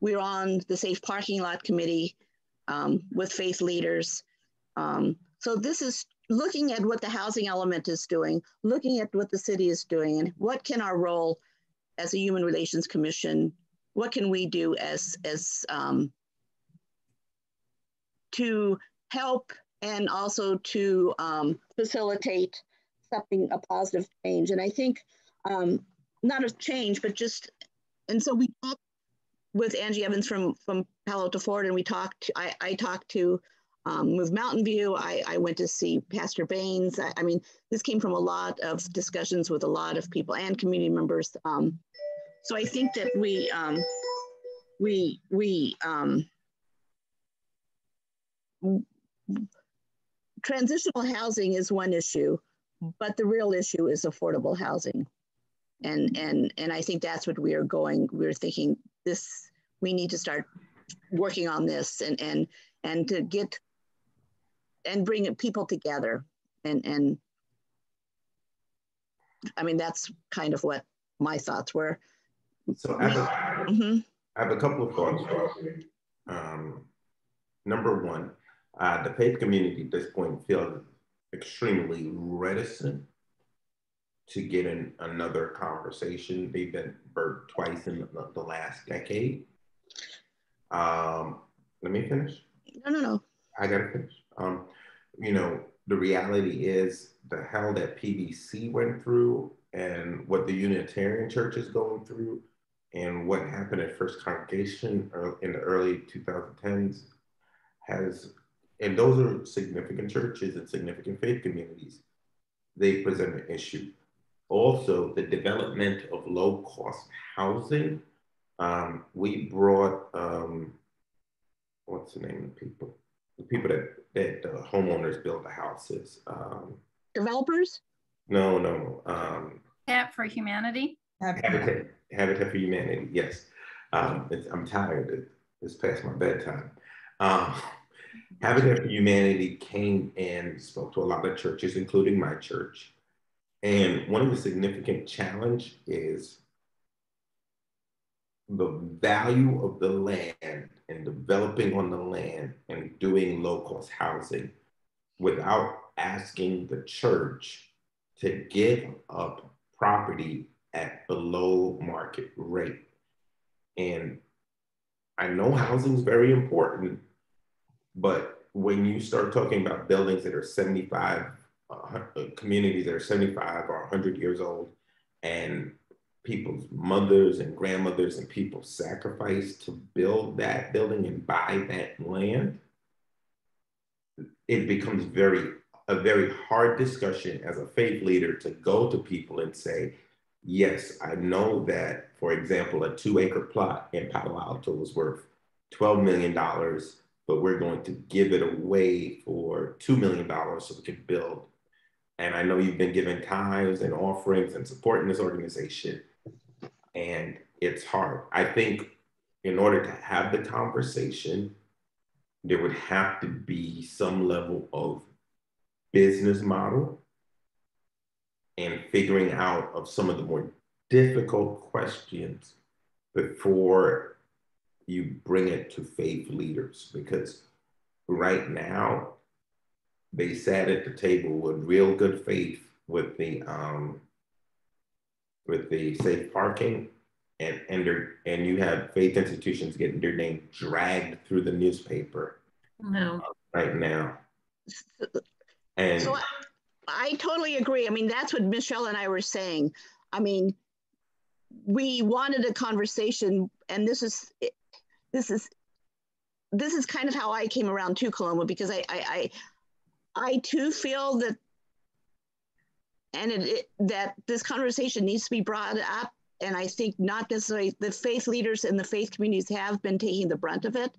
we were on the Safe Parking Lot Committee um, with faith leaders. Um, so this is looking at what the housing element is doing, looking at what the city is doing, and what can our role as a Human Relations Commission, what can we do as, as um, to help and also to um, facilitate something, a positive change. And I think um, not a change, but just, and so we talked with Angie Evans from, from Palo Alto Forward, and we talked, I, I talked to um, Move Mountain View. I, I went to see Pastor Bains. I, I, mean, this came from a lot of discussions with a lot of people and community members. Um, so I think that we, um, we, we, um, transitional housing is one issue, but the real issue is affordable housing. And, and, and I think that's what we are going, we're thinking this, we need to start working on this and, and, and to get and bring people together and and I mean that's kind of what my thoughts were. So I have, a, mm-hmm. I have a couple of thoughts. Um, number one, uh, the faith community at this point feels extremely reticent to get in another conversation. They've been burnt twice in the, the last decade. Um, let me finish. No, no, no. I gotta finish. Um, you know, the reality is the hell that PBC went through and what the Unitarian Church is going through and what happened at First Congregation in the early 2010s has, and those are significant churches and significant faith communities. They present an issue. Also, the development of low cost housing. Um, we brought, um, what's the name of the people? the people that that uh, homeowners build the houses. Um, Developers? No, no. Um, Habitat for Humanity. Habitat, Habitat for Humanity. Yes. Um, I'm tired. It's past my bedtime. Um, Habitat for Humanity came and spoke to a lot of churches, including my church. And one of the significant challenge is the value of the land and developing on the land and doing low cost housing without asking the church to give up property at below market rate. And I know housing is very important, but when you start talking about buildings that are 75, uh, communities that are 75 or 100 years old, and people's mothers and grandmothers and people sacrificed to build that building and buy that land, it becomes very a very hard discussion as a faith leader to go to people and say, yes, I know that, for example, a two acre plot in Palo Alto was worth $12 million, but we're going to give it away for $2 million so we can build. And I know you've been giving tithes and offerings and supporting this organization and it's hard. I think in order to have the conversation, there would have to be some level of business model and figuring out of some of the more difficult questions before you bring it to faith leaders because right now they sat at the table with real good faith with the um, with the safe parking and and and you have faith institutions getting their name dragged through the newspaper no. right now. And so I, I totally agree. I mean, that's what Michelle and I were saying. I mean, we wanted a conversation, and this is this is this is kind of how I came around to Kaloma because I I I, I too feel that and it, it, that this conversation needs to be brought up. And I think not necessarily the faith leaders and the faith communities have been taking the brunt of it,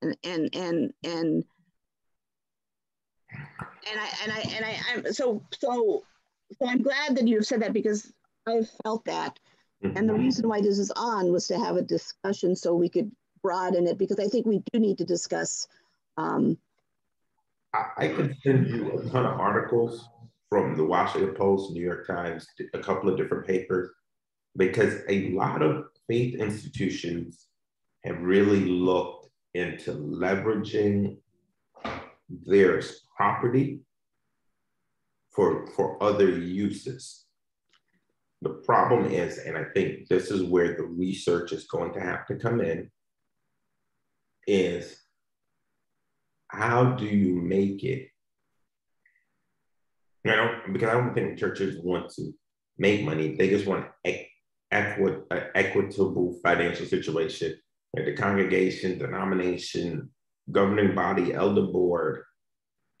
and and and and and I and I and I I'm so so so I'm glad that you've said that because I've felt that. And the reason why this is on was to have a discussion so we could broaden it because I think we do need to discuss. Um, I, I could send you a ton of articles from the Washington Post, New York Times, a couple of different papers, because a lot of faith institutions have really looked into leveraging their property for, for other uses. The problem is, and I think this is where the research is going to have to come in, is how do you make it? I don't, because I don't think churches want to make money. They just want equi- equitable financial situation. Like the congregation, denomination, governing body, elder board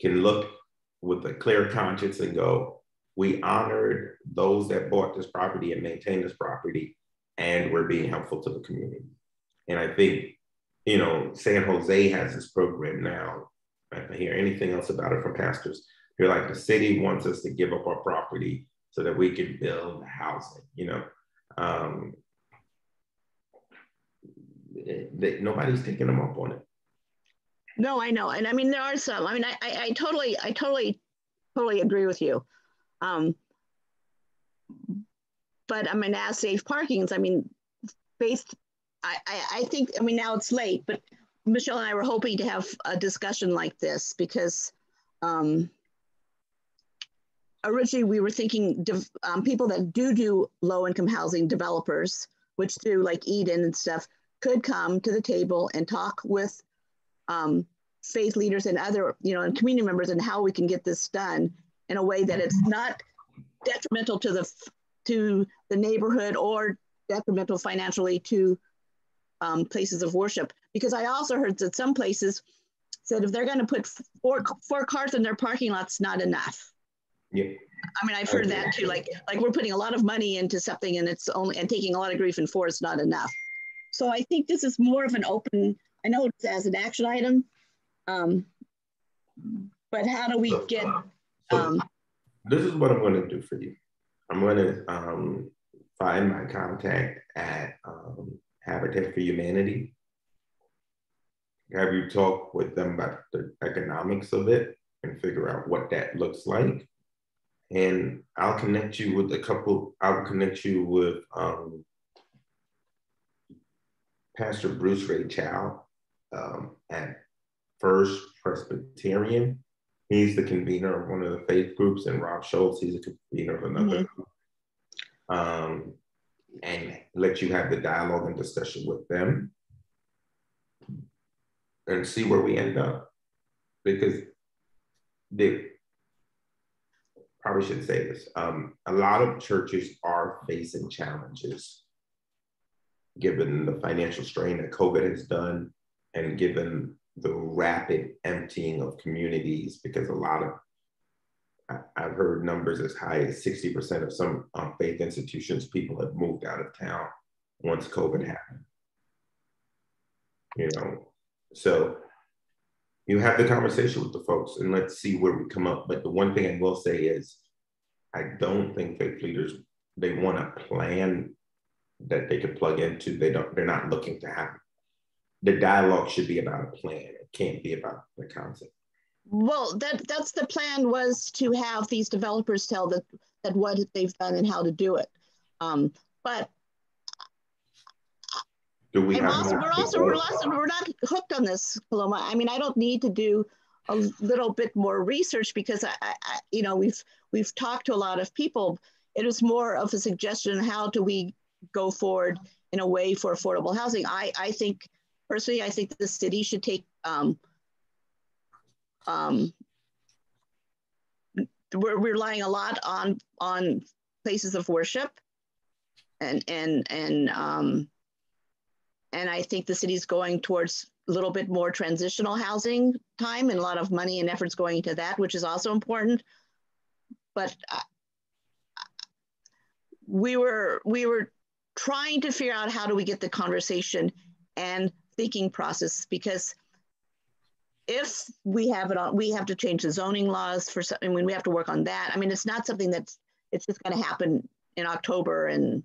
can look with a clear conscience and go, we honored those that bought this property and maintained this property, and we're being helpful to the community. And I think, you know, San Jose has this program now. I hear anything else about it from pastors. They're like, the city wants us to give up our property so that we can build housing, you know. Um, they, nobody's taking them up on it. No, I know. And I mean, there are some, I mean, I, I, I totally, I totally, totally agree with you. Um, but I mean, as safe parkings, I mean, based, I, I, think, I mean, now it's late, but Michelle and I were hoping to have a discussion like this because um, originally we were thinking um, people that do do low income housing developers, which do like Eden and stuff, could come to the table and talk with um, faith leaders and other, you know, and community members and how we can get this done in a way that it's not detrimental to the to the neighborhood or detrimental financially to um, places of worship. Because I also heard that some places said if they're going to put four four cars in their parking lots, not enough. Yeah. I mean, I've heard that too. Like, like we're putting a lot of money into something, and it's only and taking a lot of grief and four is not enough. So I think this is more of an open. I know it's as an action item, um, but how do we get? Um, this is what I'm going to do for you. I'm going to um, find my contact at um, Habitat for Humanity. Have you talk with them about the economics of it and figure out what that looks like. And I'll connect you with a couple, I'll connect you with um, Pastor Bruce Reyes-Chow um, at First Presbyterian. He's the convener of one of the faith groups, and Rob Schultz, he's a convener of another mm-hmm. um, and let you have the dialogue and discussion with them and see where we end up. Because they probably should say this. Um, a lot of churches are facing challenges given the financial strain that COVID has done and given the rapid emptying of communities because a lot of I've heard numbers as high as 60% of some um, faith institutions, people have moved out of town once COVID happened. You know, so you have the conversation with the folks and let's see where we come up. But the one thing I will say is, I don't think faith leaders, they want a plan that they could plug into. They don't, they're not looking to have the dialogue should be about a plan. It can't be about the concept. Well, that that's the plan was to have these developers tell that that what they've done and how to do it. Um, but do we also, we're also we're also we're not hooked on this, Kaloma. I mean, I don't need to do a little bit more research because I, I you know we've we've talked to a lot of people. It was more of a suggestion how do we go forward in a way for affordable housing. I I think personally, I think the city should take um, um, we're, relying a lot on on places of worship and and and um, and I think the city's going towards a little bit more transitional housing time and a lot of money and efforts going into that, which is also important. But uh, we were we were trying to figure out how do we get the conversation and thinking process because if we have it on, we have to change the zoning laws for something when we have to work on that. I mean, it's not something that's it's just going to happen in October and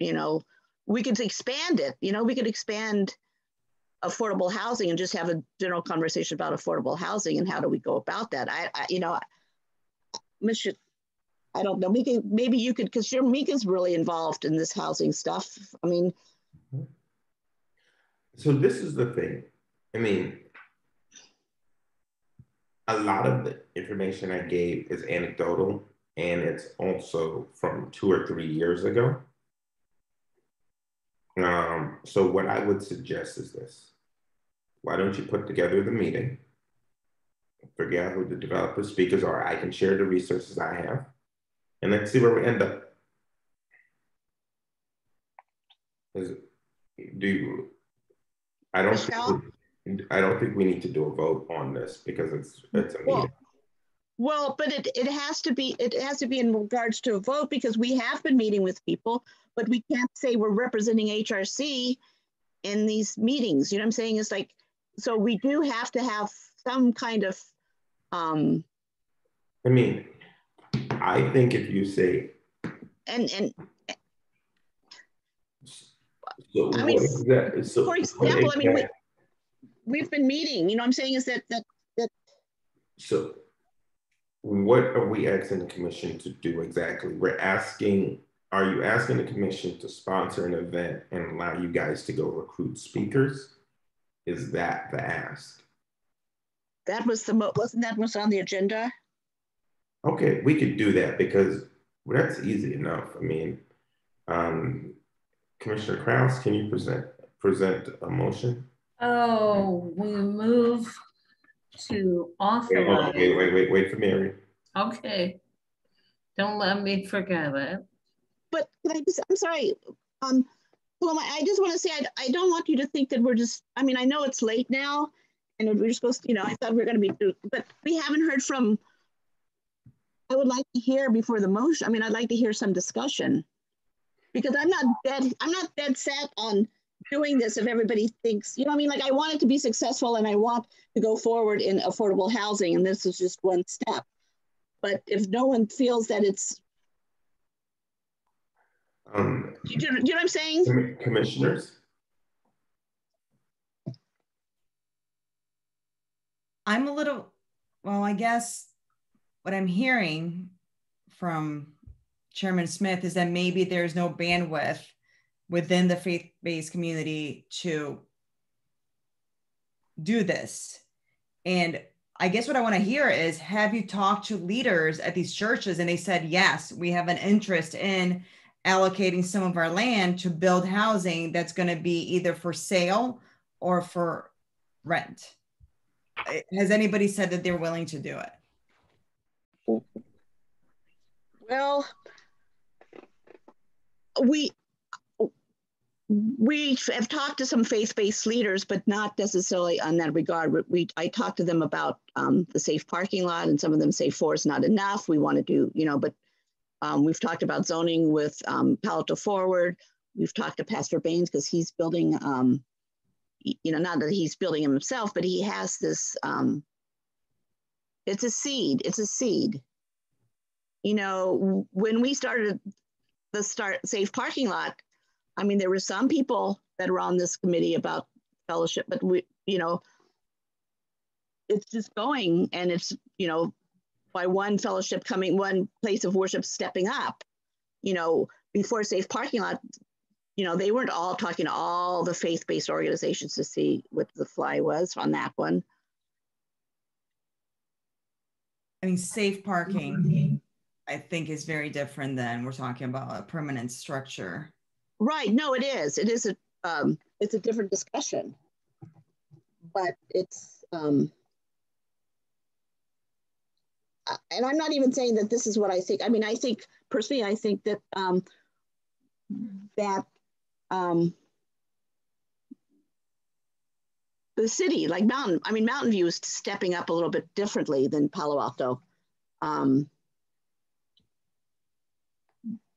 you know, we could expand it. You know, we could expand affordable housing and just have a general conversation about affordable housing and how do we go about that. I, I you know, Mr. I don't know. Mika, maybe you could, because your Mika's really involved in this housing stuff. I mean, so this is the thing. I mean, a lot of the information I gave is anecdotal and it's also from two or three years ago. Um, so what I would suggest is this. Why don't you put together the meeting, figure out who the developer speakers are, I can share the resources I have, and let's see where we end up. Is, do you, I don't think, I don't think we need to do a vote on this because it's it's a meeting. Well, well, but it, it has to be it has to be in regards to a vote because we have been meeting with people, but we can't say we're representing HRC in these meetings. You know what I'm saying? It's like so we do have to have some kind of um I mean, I think if you say and and so I mean, what is that? So for example, I mean, we, we've been meeting, you know what I'm saying, is that that that So what are we asking the commission to do exactly? We're asking, are you asking the commission to sponsor an event and allow you guys to go recruit speakers? Is that the ask? that was the mo wasn't that what's on the agenda? Okay, we could do that because well, that's easy enough. I mean, um, Commissioner Kraus, can you present present a motion? Oh, we move to Wait, authorize. wait, wait, wait, wait for Mary. Okay. Don't let me forget it. But can I just, I'm sorry, um, Kaloma, I just want to say, I, I don't want you to think that we're just, I mean, I know it's late now and we're supposed to, you know, I thought we were going to be, through, but we haven't heard from, I would like to hear before the motion, I mean, I'd like to hear some discussion. Because I'm not dead, I'm not dead set on doing this if everybody thinks, you know, what I mean, like I want it to be successful and I want to go forward in affordable housing and this is just one step. But if no one feels that it's, Um, do you, do you know what I'm saying? commi- commissioners, I'm a little, well, I guess what I'm hearing from Chairman Smith is that maybe there's no bandwidth within the faith-based community to do this. And I guess what I want to hear is have you talked to leaders at these churches and they said, yes, we have an interest in allocating some of our land to build housing that's going to be either for sale or for rent. Has anybody said that they're willing to do it? Well, we we have talked to some faith-based leaders, but not necessarily on that regard. We, I talked to them about um, the safe parking lot, and some of them say four is not enough. We want to do, you know, but um, we've talked about zoning with um, Palo Forward. We've talked to Pastor Bains because he's building, um, you know, not that he's building them himself, but he has this. Um, it's a seed. It's a seed. You know, when we started the start safe parking lot, I mean, there were some people that were on this committee about fellowship, but we, you know, it's just going and it's, you know, by one fellowship coming, one place of worship stepping up, you know, before safe parking lot, you know, they weren't all talking to all the faith-based organizations to see what the fly was on that one. I mean, safe parking, I think is very different than we're talking about a permanent structure. Right. No, it is. It is a um, it's a different discussion, but it's um, and I'm not even saying that this is what I think. I mean, I think personally, I think that um, that um, the city, like Mountain, I mean, Mountain View is stepping up a little bit differently than Palo Alto. Um,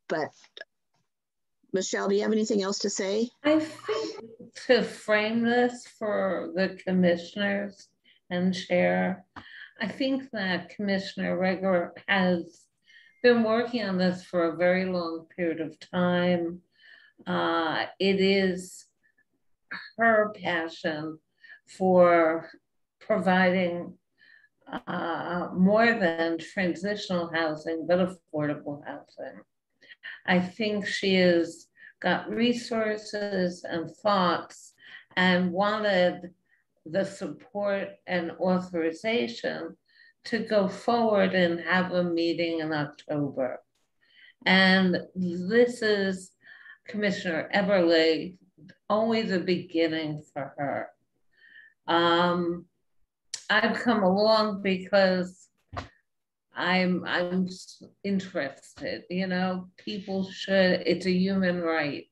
but Michelle, do you have anything else to say? I think to frame this for the commissioners and chair, I think that Commissioner Regehr has been working on this for a very long period of time. Uh, it is her passion for providing uh, more than transitional housing, but affordable housing. I think she has got resources and thoughts and wanted the support and authorization to go forward and have a meeting in October. And this is Commissioner Eberle, only the beginning for her. Um, I've come along because I'm I'm interested. You know, people should. It's a human right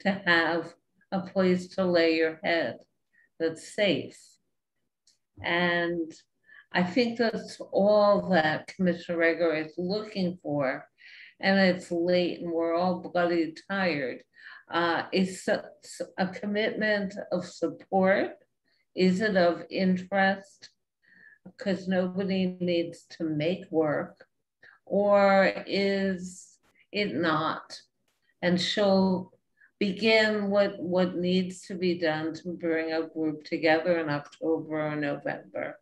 to have a place to lay your head that's safe, and I think that's all that Commissioner Regehr is looking for. And it's late, and we're all bloody tired. Uh, is a, a commitment of support is it of interest? Because nobody needs to make work, or is it not? And she'll begin what, what needs to be done to bring a group together in October or November.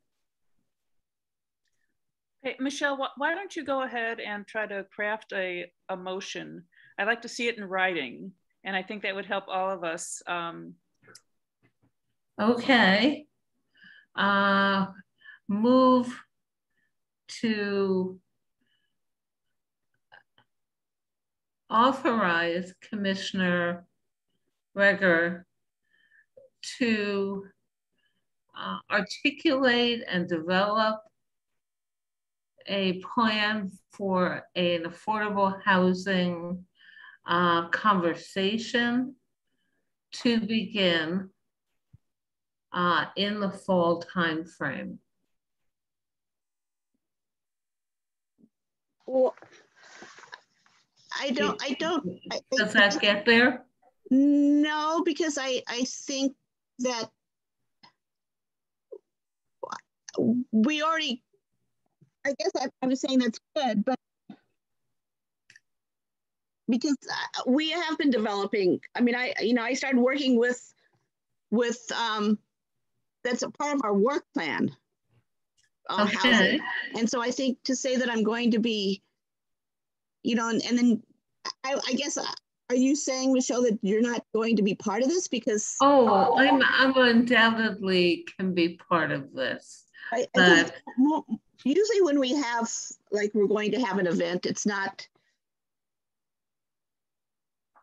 Hey, Michelle, wh why don't you go ahead and try to craft a, a motion? I'd like to see it in writing, and I think that would help all of us um, Okay. Uh, move to authorize Commissioner Regehr to uh, articulate and develop a plan for an affordable housing uh, conversation to begin uh, in the fall timeframe? Well, I don't, I don't. Does that get there? No, because I, I think that we already, I guess I, I was saying that's good, but because uh, we have been developing, I mean, I, you know, I started working with, with um, that's a part of our work plan on okay. housing. And so I think to say that I'm going to be, you know, and, and then I, I guess, uh, are you saying, Michelle, that you're not going to be part of this because? Oh, I'm, I'm undoubtedly can be part of this. I, I but... usually when we have, like we're going to have an event, it's not,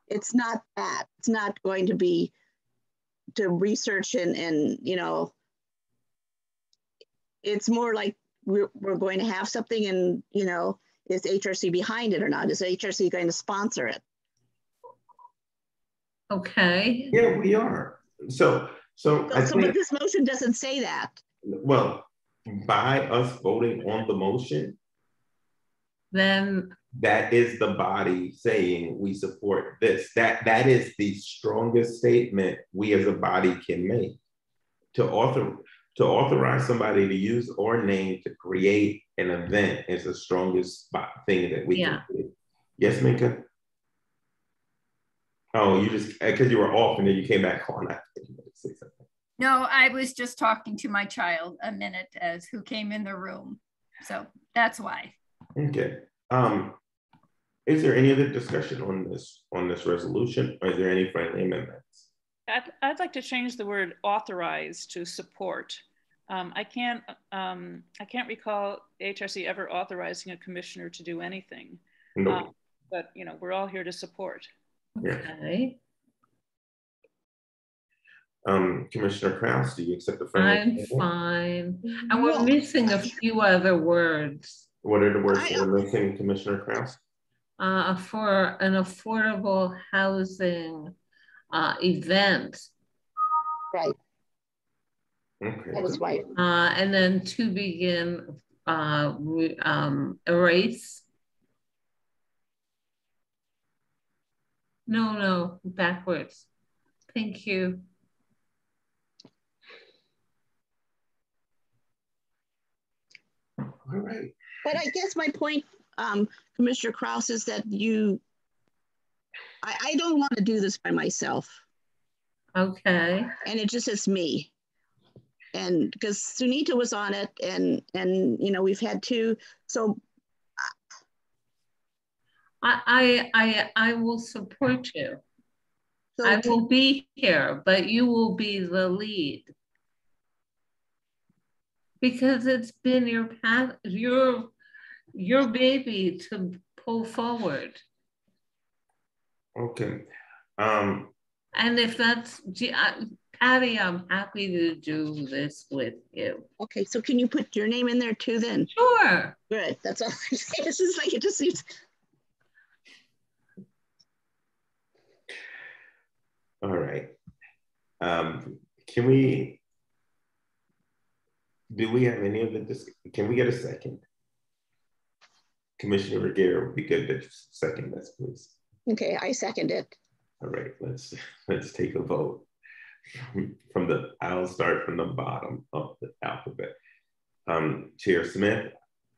it's not that, it's not going to be to research and, and you know, it's more like we're, we're going to have something and, you know, is HRC behind it or not? Is HRC going to sponsor it? Okay. Yeah, we are. So, so, so, so think, but this motion doesn't say that. Well, by us voting on the motion, then that is the body saying we support this. That that is the strongest statement we as a body can make to author to authorize somebody to use our name to create an event is the strongest thing that we yeah. can do. Yes, Minka? Oh, you just because you were off and then you came back on. I say something. No, I was just talking to my child a minute as who came in the room. So that's why. Okay. Um, is there any other discussion on this on this resolution? Or is there any friendly amendments? I'd, I'd like to change the word authorize to support. Um, I can't um, I can't recall HRC ever authorizing a commissioner to do anything. No. Uh, but you know, we're all here to support. Okay. Um, Commissioner Kraus, do you accept the friendly? I'm fine. And we're missing a few other words. What are the words that we're missing, Commissioner Kraus? Uh, for an affordable housing uh, event. Right. Okay. That is right. Uh, and then to begin, uh, um, erase. No, no, backwards. Thank you. All right. But I guess my point, um, Commissioner Kraus, is that you, I, I don't want to do this by myself. Okay. And it just is me. And because Sunita was on it and, and, you know, we've had two, so. I, I, I will support you. So I will be here, but you will be the lead. because it's been your path, your your baby to pull forward. Okay. Um, and if that's Patty, I'm happy to do this with you. Okay, so can you put your name in there too then? Sure. Good. That's all I'm saying. <laughs> This is like it just seems. All right. Um, can we do we have any of the, can we get a second? Commissioner Regehr would be good to second this, please. Okay, I second it. All right, let's <laughs> let's take a vote. <laughs> From the, I'll start from the bottom of the alphabet. Um, Chair Smith,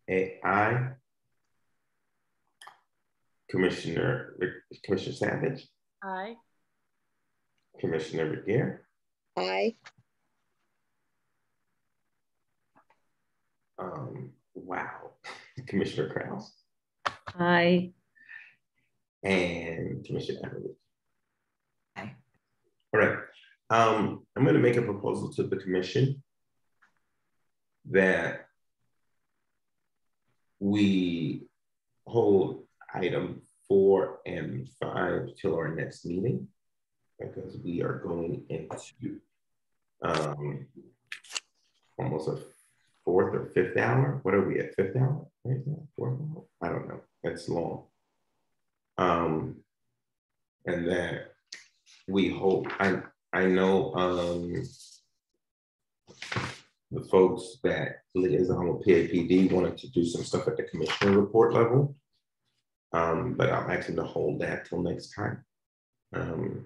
a, aye. Commissioner Commissioner Savage. Aye. Commissioner Regehr. Aye. Um, wow. <laughs> Commissioner Kraus. Aye. And Commissioner Eberle. Aye. All right. Um, I'm going to make a proposal to the commission that we hold item four and five till our next meeting because we are going into um, almost a fourth or fifth hour. What are we at? Fifth hour right now? Fourth hour? I don't know. That's long. Um, and that we hope. I I know um, the folks that liaison with PAPD wanted to do some stuff at the commissioner report level, um, but I'll ask them to hold that till next time. Um,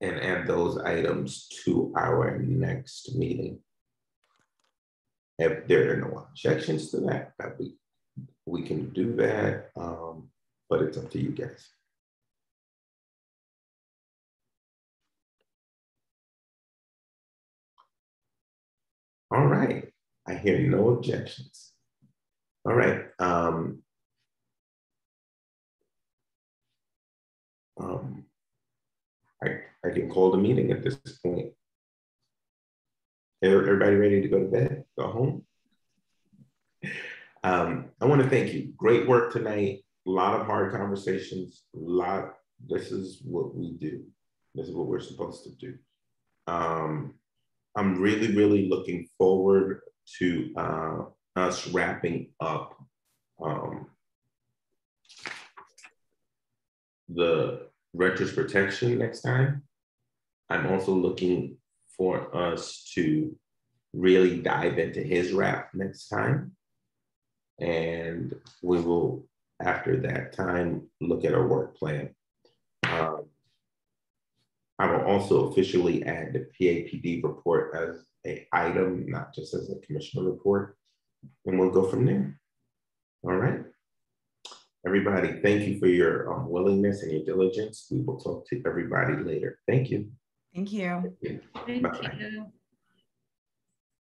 and add those items to our next meeting. If there are no objections to that, that we, we can do that, um, but it's up to you guys. All right, I hear no objections. All right, um, um, I, I can call the meeting at this point. Everybody ready to go to bed, go home? Um, I want to thank you. Great work tonight. A lot of hard conversations. A lot. This is what we do. This is what we're supposed to do. Um, I'm really, really looking forward to uh, us wrapping up um, the renters protection next time. I'm also looking for us to really dive into HSRAP next time. And we will, after that time, look at our work plan. Um, I will also officially add the PAPD report as a item, not just as a commissioner report, and we'll go from there. All right. Everybody, thank you for your um, willingness and your diligence. We will talk to everybody later. Thank you. Thank you. Thank you.